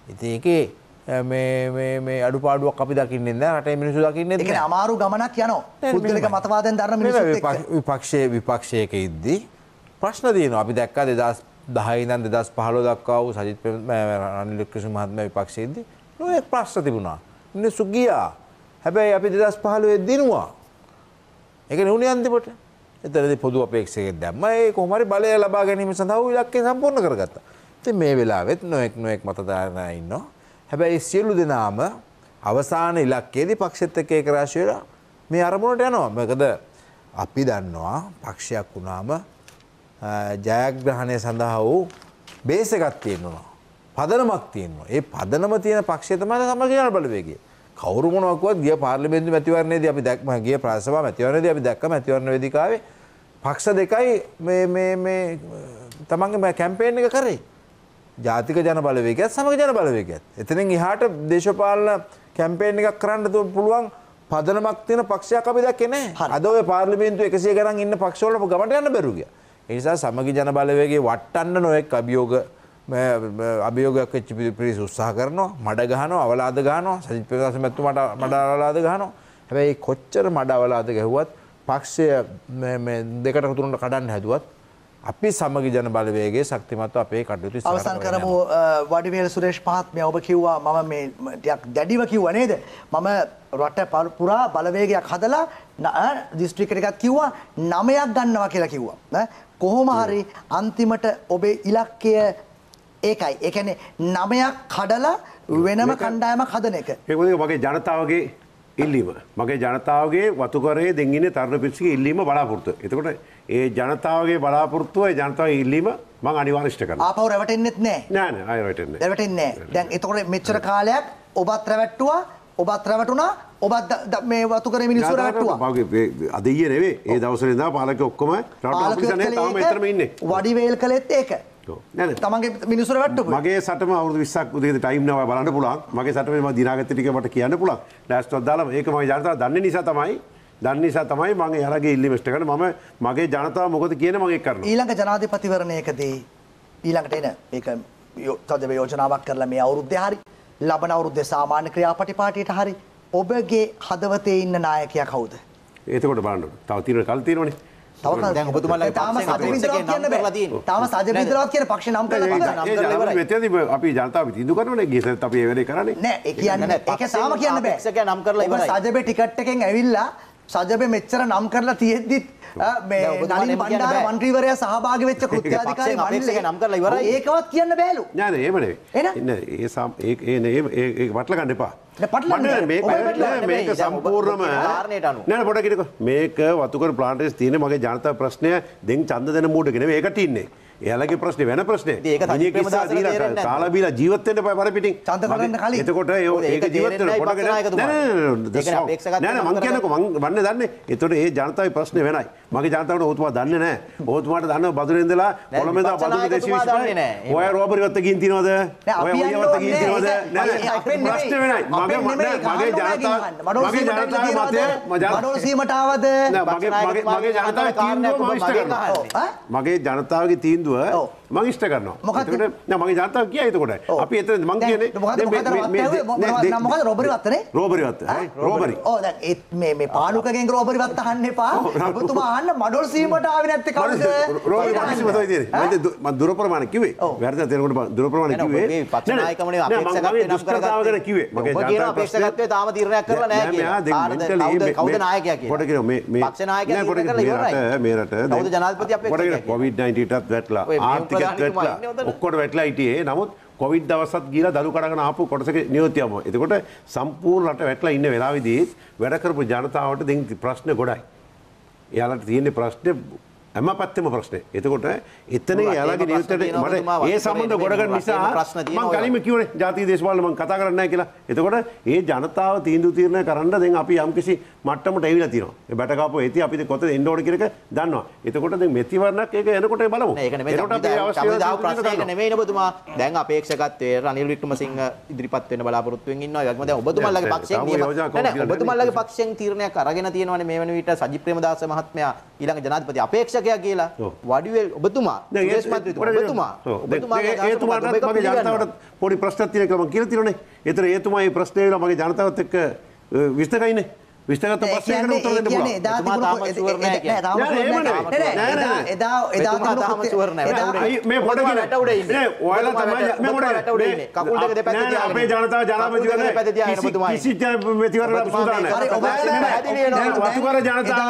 [SPEAKER 5] ඉතින් ඒකේ මේ මේ අඩුපාඩුවක් අපි දකින්නේ නැහැ රටේ මිනිස්සු දකින්නේ
[SPEAKER 4] ඒ කියන්නේ අමාරු ගමනක් යනවා. පුද්ගලික. මතවාදෙන් දරන මිනිස්සුත් එක්ක.
[SPEAKER 5] විපක්- විපක්ෂයේ විපක්ෂයක ඉද්දී ප්‍රශ්න තියෙනවා. අපි දැක්කා 2010 ඉඳන් 2015 දක්වා වූ සජිත් රනිල් වික්‍රමසිංහ මහත්මයා විපක්ෂයේ ඉද්දී නොයෙක් ප්‍රශ්න තිබුණා. මිනිස්සු ගියා. හැබැයි අපි 2015 දිනුවා. ඒකනේ උනේ අන්තිමට. එතනදී පොදු අපේක්ෂකයෙක් දැම්ම ඒ කොහොම හරි බලය ලබා ගැනීම සඳහා වූ ඉලක්කය සම්පූර්ණ කරගත්තා. ඉතින් මේ වෙලාවෙත් නොඑක් නොඑක් මතදාරණා ඉන්නවා. හැබැයි සියලු දෙනාම අවසාන ඉලක්කයේදී පක්ෂෙත් එක්ක ඒක රාශී වෙලා මේ අරමුණට යනවා. මොකද අපි දන්නවා පක්ෂයක් වුණාම අ, ජයග්‍රහණය සඳහා වූ බේස් එකක් තියෙනවා. පදනමක් තියෙනවා. ඒ පදනම තියෙන පක්ෂය තමයි සමගියන බලවේගය. කවුරු මොනවා කිව්වත් ගිය පාර්ලිමේන්තු මැතිවරණයේදී අපි දැක්ම ගිය ප්‍රාසභා මැතිවරණයේදී අපි දැක්ක මැතිවරණ වේදිකාවේ පක්ෂ දෙකයි මේ මේ මේ තමන්ගේ කැම්පේන් එක කරේ. ජාතික ජන බලවේගයත් සමග ජන බලවේගයත්. එතනින් එහාට දේශපාලන කැම්පේන් එකක් කරන්න පුළුවන් පදනමක් තියෙන පක්ෂයක් අපි දැක්කේ නැහැ. අද ඔය පාර්ලිමේන්තු 100 ගණන් ඉන්න පක්ෂවල ගමට යන්න බැරුව ගියා. ඒ නිසා සමගි ජන බලවේගයේ වටන්න නොඑක් අභියෝග අභියෝගයක් පි- පිරිස උත්සාහ කරනවා, මඩ ගහනවා, අවලාද ගහනවා, සජිත් ප්‍රේමදාස මැතිතුමාට මඩ අවලාද ගහනවා. හැබැයි කොච්චර මඩ අවලාද ගැහුවත් පක්ෂය දෙකට තුනට කඩන්න හැදුවත් අපි සමගි ජන බලවේගේ ශක්තිමත්ව අපේ කටයුතු
[SPEAKER 4] අවසන් කරමු අ, වඩිවේල සුරේෂ් මහත්මයා ඔබ කිව්වා මම මේ ටිකක් දැඩිව කිව්වා නේද මම රට පුරා බලවේගයක් හදලා දිස්ත්‍රික්කයට එකක් කිව්වා නමයක් ගන්නවා කියලා කිව්වා. කොහොම හරි අන්තිමට ඔබේ ඉලක්කය ඒකයි. කියන්නේ නමයක් කඩලා වෙනම කණ්ඩායමක් හදන එක.
[SPEAKER 6] ඒකද මගේ ජනතාවගේ ඉල්ලීම. මගේ ජනතාවගේ වතුකරේ දෙගින්නේ තරුණ පිරිසිගේ ඉල්ලීම බලාපොරොත්තු. එතකොට ඒ ජනතාවගේ බලාපොරොත්තුව ඒ ජනතාවගේ ඉල්ලීම මං අනිවාර්ය ඉෂ්ට කරනවා.
[SPEAKER 4] ආපහු රැවටෙන්නෙත් නෑ.
[SPEAKER 6] නෑ නෑ. ආයෙ රැවටෙන්නේ
[SPEAKER 4] දැන් එතකොට මෙච්චර කාලයක් ඔබත් රැවට්ටුවා ඔබත් රැවටුණා ඔබත් මේ වතුකරේ මිනිස්සු රැවට්ටුවා.
[SPEAKER 6] මගේ අද ඊයේ නෙවෙයි. ඒ ඉඳලා පාලක ඔක්කොම රට තාම එතරම් ඉන්නේ.
[SPEAKER 4] වඩිවේල් කළෙත් ඒක මිනිස්සු රැවට්ටුවා
[SPEAKER 6] මගේ සටම අවුරුදු 20ක් උදේ ටයිම් නව බලන්න පුළුවන්. මගේ සටමේ මම දිනාගත්ත ටික මට කියන්න පුළුවන්. ඩෑස්ට්වත් දාලා ඒක මගේ ජනතාව දන්නේ නිසා තමයි දන්න නිසා තමයි මම එයාලගේ ඉල්ලීම ඉෂ්ට කරන්නේ. මම මගේ ජනතාව මොකද කියන්නේ මම ඒක කරනවා.
[SPEAKER 4] ඊළඟ ජනාධිපතිවරණයකදී ඊළඟට එන ඒක යෝ- තද යෝජනාවක් කරලා මේ අවුරුද්දේ හරි ලබන අවුරුද්දේ සාමාන්‍ය ක්‍රියාපටිපාටියට හරි ඔබගේ හදවතේ ඉන්න නායකයා කවුද?
[SPEAKER 6] එතකොට බලන්න. තව තියෙන කල් තියෙනවනේ.
[SPEAKER 4] තව කල්
[SPEAKER 8] දැන් ඔබතුමාලගේ
[SPEAKER 4] තාම සජිත
[SPEAKER 8] පක්ෂයෙන්
[SPEAKER 4] කියන්න බෑ. තාම සජිත විද්‍රවත් කියන පක්ෂේ නම් කරලා
[SPEAKER 6] ඒ
[SPEAKER 4] ඉවරයි.
[SPEAKER 6] මෙතනදී අපි ජනතාව තීන්දුව කරනවනේ ගියසත් අපි ඒ වැඩේ කරන්නේ.
[SPEAKER 4] නෑ ඒ කියන්නේ ඒක තාම කියන්න බෑ.
[SPEAKER 8] අපේක්ෂකයා නම් කරලා ඉවරයි.
[SPEAKER 4] සජබේ ටිකට් එකෙන් ඇවිල්ලා සජබේ මෙච්චර නම් කරලා තියෙද්දිත් නලින් බණ්ඩාර. මන්ත්‍රීවරයා සහභාගී වෙච්ච කෘත්‍යාධිකාරී
[SPEAKER 8] අපේක්ෂකයා නම් කරලා
[SPEAKER 4] මණ්ඩලය
[SPEAKER 8] ඉවරයි.
[SPEAKER 4] ඒකවත් කියන්න බෑලු.
[SPEAKER 6] නෑ එහෙම නෙවෙයි. ඒ සම් ඒ ඒ ඒ වටල ගන්න එපා. මේක සම්පූර්ණම. නෑ හිටකෝ. මේක වතුකර ප්ලාන්ටේස් තියෙන මගේ ජනතා ප්‍රශ්නය දෙන් ඡන්ද දෙන මූඩක නෙවෙයි ඒකට ඉන්නේ. එයාලගේ ප්‍රශ්නේ වෙන ප්‍රශ්නේ.
[SPEAKER 8] ඒක
[SPEAKER 6] මිනිහ
[SPEAKER 8] සජිත්
[SPEAKER 6] කිස්සා
[SPEAKER 8] ප්‍රේමදාසට
[SPEAKER 6] දීලා
[SPEAKER 8] තේරෙන්නේ නැද්ද?
[SPEAKER 6] කාලා බීලා ජීවත් වෙන්න එපා වර පිටින්.
[SPEAKER 4] ඡන්ද කරන්න කලින්.
[SPEAKER 6] එතකොට
[SPEAKER 8] ඒක
[SPEAKER 6] ජීවත් වෙන
[SPEAKER 8] තේරෙන්නේ
[SPEAKER 6] පොඩක්
[SPEAKER 8] නැහැ
[SPEAKER 6] නෑ නෑ මං. කියනකො මං වන්නේ දන්නේ. එතකොට ඒ ජනතාවේ ප්‍රශ්නේ වෙනයි. මගේ ජනතාවට ඔතුමා දන්නේ නෑ. ඔතුමාට දන්නව බදුරෙන් ඉඳලා කොළඹ ඉඳලා බදුරු
[SPEAKER 8] නෑ.
[SPEAKER 6] 225. ඔය රෝබරි වත්ත ගින් තියනවද? ඔය
[SPEAKER 4] යන්න
[SPEAKER 6] ඔය වත්ත ගින් තියනවද? නෑ. ප්‍රශ්නේ වෙනයි. මගේ. මගේ ජනතාව මගේ ජනතාව මතය?
[SPEAKER 4] මඩෝල් සීමට ආවද?
[SPEAKER 6] මගේ මගේ ජනතාවේ තීන්දුව මම ඉෂ්ට කරනවා. මගේ ජනතාවගේ තීන්දුව doigt. Oh. මම ඉෂ්ට කරනවා. නෑ මගේ ජනතාව කියයි එතකොට. අපි එතන මං කියන්නේ මේ- මේ- මේ-
[SPEAKER 4] රොබරි වත්තනේ?
[SPEAKER 6] රෝබරි වත්ත. රෝබරි.
[SPEAKER 4] ඕ මේ මේ පාලුකගෙන් රෝබරි වත්ත අහන්න එපා. ඔබතුමා අහන්න මඩෝල් සීමට ආවේ නැත්තේ කවුද?
[SPEAKER 6] රෝබරි පොලිසිය මතයි තියෙන්නේ. මම දුර ප්‍රමාණ කිව්වේ. වැරදි තේරුම්කට දුර ප්‍රමාණ කිව්වේ.
[SPEAKER 8] මේ පක්ෂ
[SPEAKER 6] නෑ, නෑ,
[SPEAKER 8] නායකමනේ
[SPEAKER 6] නෑ, මම
[SPEAKER 8] අපේක්ෂකත්වය නම්
[SPEAKER 6] දුෂ්කරතාව ගැන කිව්වේ. මගේ
[SPEAKER 8] ඔබ කියන
[SPEAKER 6] ජනතා ප්‍රශ්නය-
[SPEAKER 8] අපේක්ෂකත්වය තාම තීරණයක් කරලා නැහැ
[SPEAKER 6] නෑ, මෙයා
[SPEAKER 8] කියලා.
[SPEAKER 6] දැන්
[SPEAKER 8] කාටද
[SPEAKER 6] mentally
[SPEAKER 8] කවුද
[SPEAKER 6] මේ- මේ-
[SPEAKER 8] නායකයා කියලා.
[SPEAKER 6] පොඩ කියනවා, මේ- මේ-
[SPEAKER 8] පක්ෂ නායකයා
[SPEAKER 6] නෑ, පොඩ
[SPEAKER 8] තීරණය කරලා
[SPEAKER 6] කියනවා,
[SPEAKER 8] ඉවරයි.
[SPEAKER 6] මේ රට- මේ
[SPEAKER 8] කවුද ජනාධිපති අපේක්ෂකයා
[SPEAKER 6] කියනවා,
[SPEAKER 8] කියලා.
[SPEAKER 6] COVID-19ටත් වැටලා
[SPEAKER 8] ඔය
[SPEAKER 6] ඔක්කොට වැටලා හිටියේ. නමුත් කොවිඩ් දවසත් ගිහලා දළු කඩගෙන ආපු කොටසක නියෝතියම. එතකොට සම්පූර්ණ රට වැටලා ඉන්න වෙලාවේදී වැඩ කරපු ජනතාවට දැන් ප්‍රශ්න ගොඩයි. එයාලට තියෙන ප්‍රශ්නේ හැම පැත්තෙම ප්‍රශ්නේ. එතකොට එතන එයාලගේ නියුත්තට මට ඒ සම්බන්ධ ගොඩගන්න නිසා මම කලින්ම කිව්වනේ ජාතික දේශපාලන මම කතා කරන්නේ කියලා. එතකොට ඒ ජනතාව තීන්දුව తీරණය කරන්න දැන් අපි යම්කිසි මට්ටමට ඇවිල්ලා තියෙනවා. ඒ බැට කාපුව ඇති අපි ඕන කියන එක දන්නවා. එතකොට මෙතිවරණක් ඒක එනකොට බලමු.
[SPEAKER 8] නෑ, ඒක නෙමෙයි
[SPEAKER 6] එනකොට අපි
[SPEAKER 8] අපි
[SPEAKER 6] අවශ්‍ය
[SPEAKER 8] දාව
[SPEAKER 6] තීන්දුව
[SPEAKER 8] ප්‍රශ්නයක
[SPEAKER 6] ගන්නවා.
[SPEAKER 8] නෙමෙයි ඔබතුමා. දැන් අපේක්ෂකත්වයේ රනිල් වික්‍රමසිංහ ඉදිරිපත් වෙන්න බලාපොරොත්තු වෙමින් ඉන්නවා. ඔබතුමාලගේ
[SPEAKER 6] නෑ,
[SPEAKER 8] පක්ෂයෙන් ඔබතුමාලගේ පක්ෂයෙන් තීරණයක් අරගෙන තියෙනවානේ මේ වෙන විට සජිත් ප්‍රේමදාස මහත්මයා ඊළඟ ජනාධිපති අපේක්ෂකයා කියලා. වඩිවේල් ඔබතුමා විදේශ මන්ත්‍රීතුමා ඔබතුමා අදහස මොකක්ද?
[SPEAKER 6] මගේ ජනතාවට පොඩි ප්‍රශ්නයක් තියෙන කියලා මම කියලා තියෙනනේ. ඒතර ඒතුමා මේ ප්‍රශ්නේ වෙලා මගේ ජනතාවත් එක්ක විශ්තකයිනේ. විශ්තගත ප්‍රශ්නයකට උත්තර දෙන්න පුළුවන්.
[SPEAKER 4] නෑ
[SPEAKER 6] නෑ,
[SPEAKER 4] නෑ. නෑ, නෑ,
[SPEAKER 6] නෑ, නෑ. මේ පොඩ
[SPEAKER 8] වැට උඩ ඉන්නේ.
[SPEAKER 6] නෑ ඔයාලා තමයි මේ පොඩ
[SPEAKER 8] වැට උඩ ඉන්නේ. කකුල් දෙක දෙපැත්ත
[SPEAKER 6] නෑ, නෑ,
[SPEAKER 8] තියාගෙන
[SPEAKER 6] අපේ. ජනතාව
[SPEAKER 8] දෙක දෙපැත්ත තියාගෙන ඔබතුමා
[SPEAKER 6] කිසි
[SPEAKER 8] ඔබතුමා
[SPEAKER 6] සූදානම්
[SPEAKER 8] මේ-
[SPEAKER 6] නැහැ. නෑ, නෑ. නෑ, වතුකර ජනතාව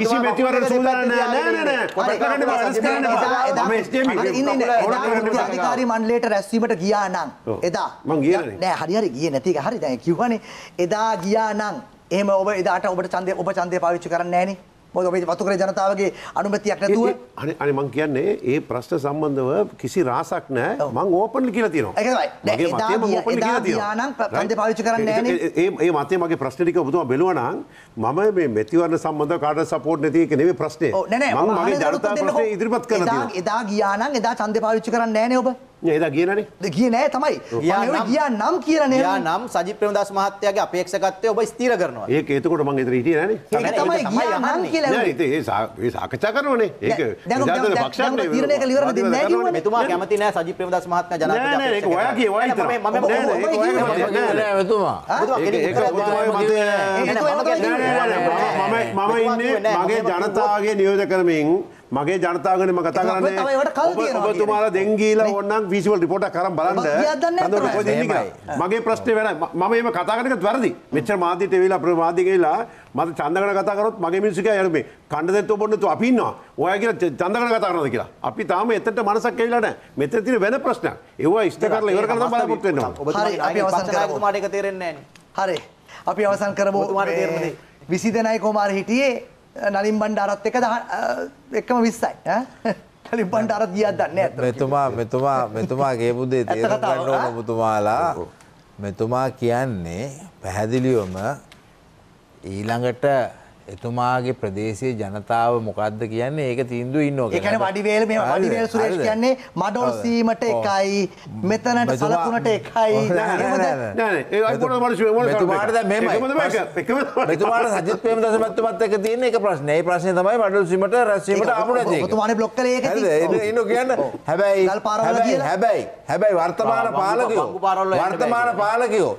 [SPEAKER 6] කිසි
[SPEAKER 8] දෙක
[SPEAKER 6] සූදානම් නැහැ. නෑ, නෑ, නෑ. කොටක් කරන්න. වැඩස් කරන්න කරන්න
[SPEAKER 4] කෘත්‍ය
[SPEAKER 6] එපා.
[SPEAKER 4] අධිකාරී මණ්ඩලයට රැස්වීමට ගියා නම්. එදා
[SPEAKER 6] මං ගියනේ.
[SPEAKER 4] නෑ හරි හරි ගියේ නැති එක හරි දැන් කිව්වනේ එදා ගියා නම් එහෙම ඔබ එදාට ඔබට ඡන්දය ඔබ ඡන්දය පාවිච්චි කරන්නේ නෑනේ මොකද ඔබ වතුකරේ ජනතාවගේ අනුමැතියක් නැතුව
[SPEAKER 6] අනේ අනේ මං කියන්නේ ඒ ප්‍රශ්න සම්බන්ධව කිසි රාසක් නැහැ මං ඕපන්ලි කියලා තියෙනවා.
[SPEAKER 4] ඒක තමයි.
[SPEAKER 6] මගේ මතය මම
[SPEAKER 4] එදා
[SPEAKER 6] කියලා තියෙනවා.
[SPEAKER 4] ගියා නම් ප්‍ර-
[SPEAKER 6] Right?
[SPEAKER 4] ඡන්දේ පාවිච්චි කරන්නේ නැහනේ.
[SPEAKER 6] ඒ- ඒ මතය මගේ ප්‍රශ්න ටික ඔබතුමා බැලුවා නම් මම මේ මෙතිවරණ සම්බන්ධව කාටවත් සපෝට් නැති එක නෙවෙයි ප්‍රශ්නේ.
[SPEAKER 4] මම
[SPEAKER 6] මගේ
[SPEAKER 4] අහන දේ
[SPEAKER 6] ජනතා
[SPEAKER 4] උත්තර දෙන්නකෝ.
[SPEAKER 6] ප්‍රශ්නේ ඉදිරිපත් කරලා තියෙනවා.
[SPEAKER 4] එදා ගියා නම් එදා ඡන්දේ පාවිච්චි කරන්නේ නෑනේ ඔබ
[SPEAKER 6] නෑ එදා ගියේ
[SPEAKER 4] නෑ තමයි
[SPEAKER 8] ගියා
[SPEAKER 4] මම
[SPEAKER 8] නම්-
[SPEAKER 4] ගියා නම් කියලා නේද
[SPEAKER 8] නම් සජිත් ප්‍රේමදාස මහත්තයාගේ අපේක්ෂකත්වය ඔබ ස්ථිර කරනවා.
[SPEAKER 6] ඒක එතකොට මං එතන හිටියේ නැනේ.
[SPEAKER 4] ඒක තමයි ගියා නම් කියලා
[SPEAKER 6] නෑ. ඉතින් ඒ ඒ සාකච්ඡා කරනවනේ. ඒක
[SPEAKER 4] දැන්-
[SPEAKER 6] පක්ෂයක්.
[SPEAKER 4] තීරණය කළ ඉවරද? දෙන්නේ නෑ කිව්වනේ.
[SPEAKER 8] මෙතුමා කැමති නෑ සජිත් ප්‍රේමදාස මහත්මයා ජනාධිපති
[SPEAKER 6] නෑ නෑ ඒක ඔයා කියේ ඔයා හිතනවා.
[SPEAKER 8] මම- මම-
[SPEAKER 6] නෑ නෑ ඒක ඔයා
[SPEAKER 4] ඔබ-
[SPEAKER 6] හිතනවා. නෑ නෑ
[SPEAKER 5] එතුමා
[SPEAKER 8] ඔබතුමා
[SPEAKER 6] ඒක ඔබතුමාගේ. මතය
[SPEAKER 8] නෑ, නෑ, මම කියන්නේ-
[SPEAKER 6] මම- මම ඉන්නේ මගේ
[SPEAKER 8] මම
[SPEAKER 6] ජනතාවගේ නියෝජ මගේ ජනතාවගෙනම කතා
[SPEAKER 4] ඒක
[SPEAKER 6] කරන්නේ ඔබතුමාලා දෙංගීලා ඕන්නම් විසිවල් රිපෝට් කරන් බලන්න. කියලා. මගේ ප්‍රශ්නේ වෙනයි. ම- මම එහෙම කතා කරන එකත් වැරදි. මෙච්චර මාධ්‍යට එවිලා අපේ මාධ්‍ය ගිහිලා මට චන්දගණ කතා කරොත් මගේ මිනිස්සු කියයි යාර මේ කණ්ඩ දෙත්තු බොන්න තු අපි ඉන්නවා. ඔයා කියලා ච- චන්දගණ කතා කරනවද කියලා. අපි තාම එතනට මනසක් නැහැ. මෙතන තියෙන වෙන ප්‍රශ්නයක්. ඒවා ඉෂ්ට කරලා ඉවර වෙන්න. ඕනේ
[SPEAKER 4] හරි. අපි අවසන් කරමු
[SPEAKER 8] ඔබතුමාට ඒක තේරෙන්නේ නැහැ
[SPEAKER 4] හරි. අපි අවසන් කරමු.
[SPEAKER 8] ඔබතුමාට තේරෙන දේ.
[SPEAKER 4] විසි දෙනයි කොමාර හිටියේ නලින් බණ්ඩාරත් එක එක්කම විස්සයි නලින් බණ්ඩාරත් ගියත් දන්නේ ඇත
[SPEAKER 5] මෙතුමා මෙතුමා මෙතුමා කියපු දේ
[SPEAKER 4] ඇත්ත
[SPEAKER 5] තේරුම්
[SPEAKER 4] කතාව,
[SPEAKER 5] ගන්න ඕන
[SPEAKER 4] ඈ?
[SPEAKER 5] ඔබතුමාලා මෙතුමා කියන්නේ පැහැදිලිවම ඊළඟට එතුමාගේ ප්‍රදේශයේ ජනතාව මොකක්ද කියන්නේ ඒක තීන්දුව ඉන්නවා
[SPEAKER 4] ඒ කියන්නේ වඩිවේල මේ වඩිවේල සුරේෂ් කියන්නේ මඩොල් සීමට එකයි මෙතනට සලකුණට එකයි එහෙමද?
[SPEAKER 5] මෙතුමාට දැන් මෙහෙමයි. මෙතුමාට සජිත් ප්‍රේමදාස මැතිතුමත් එක්ක තියෙන එක ප්‍රශ්නේ. ඒ ප්‍රශ්නේ තමයි මඩල් සීමට රැස්වීමට
[SPEAKER 4] ඒක
[SPEAKER 5] ආපු නැති එක.
[SPEAKER 4] ඔබතුමානේ බ්ලොක් කළේ ඒක
[SPEAKER 5] ඉන්නු කියන්න. හැබැයි හැබැයි
[SPEAKER 4] කියලා.
[SPEAKER 5] හැබැයි හැබැයි වර්තමාන පාලකයෝ වර්තමාන. පාලකයෝ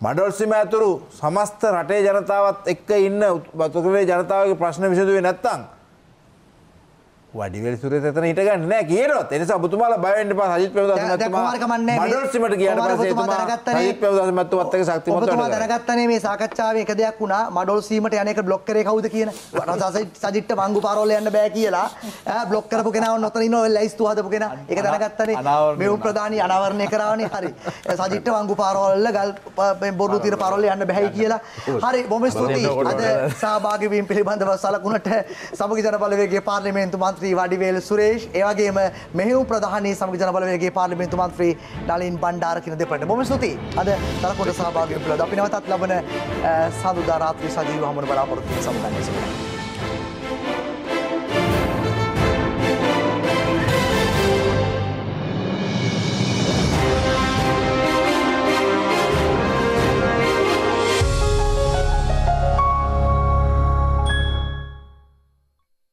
[SPEAKER 5] මඩල් සීම ඇතුළු සමස්ත රටේ ජනතාවත් එක්ක ඉන්න වතුකරේ ජනතාවගේ ප්‍රශ්න විසඳුවේ නැත්තම් වඩිවැල් සුරේත් එතන හිටගන්නේ නැහැ කියනවත්. ඒ නිසා ඔබතුමාලා බය වෙන්න එපා සජිත් ප්‍රේමදාස
[SPEAKER 4] දැන්- දැන් කුමාර කමන්නේ මේ-
[SPEAKER 5] මඩල් සීමට ගියාට
[SPEAKER 4] කුමාර
[SPEAKER 5] පස්සේ
[SPEAKER 4] ඔබතුමා
[SPEAKER 5] එතුමා
[SPEAKER 4] දැනගත්තනේ.
[SPEAKER 5] සජිත් ප්‍රේමදාස මැතිතුමත් එක්ක ශක්තිමත්
[SPEAKER 4] ඔබතුමා
[SPEAKER 5] වැඩ කරනවා.
[SPEAKER 4] දැනගත්තනේ මේ සාකච්ඡාවේ එක දෙයක් වුණා මඩොල් සීමට යන එක බ්ලොක් කරේ කවුද කියන. සජිත්ට වංගු පාරවල යන්න බෑ කියලා ඈ බ්ලොක් කරපු කෙනා ඔන්න ඔතන ඉන්නවා ලැයිස්තු හදපු කෙනා. දැනගත්තනේ.
[SPEAKER 7] අනාවරණය
[SPEAKER 4] මෙවුන් ප්‍රධානී අනාවරණය කරානේ හරි. සජිත්ට වංගු පාරවල ගල් ප- බොරු තීර පාරවල යන්න බෑයි කියලා. හරි බොහොම ස්තුතියි. අද සහභාගී වීම පිළිබඳව සලකුණට සමගි ජන බලවේගයේ පාර්ලිමේන්තු මන්ත්‍රී වඩිවේල සුරේෂ් ඒ වගේම මෙහෙයුම් ප්‍රධානී සමගි ජන බලවේගයේ පාර්ලිමේන්තු මන්ත්‍රී නලින් බණ්ඩාර කියන දෙපළට බොහොම ස්තුතියි. අද සලකුණට සහභාගී වීම පිළිබඳව අපි නැවතත් ලබන අ, සඳුදා රාත්‍රී සජීව හමුවන බලාපොරොත්තු වෙන සමුගන්නේ සිටිනවා.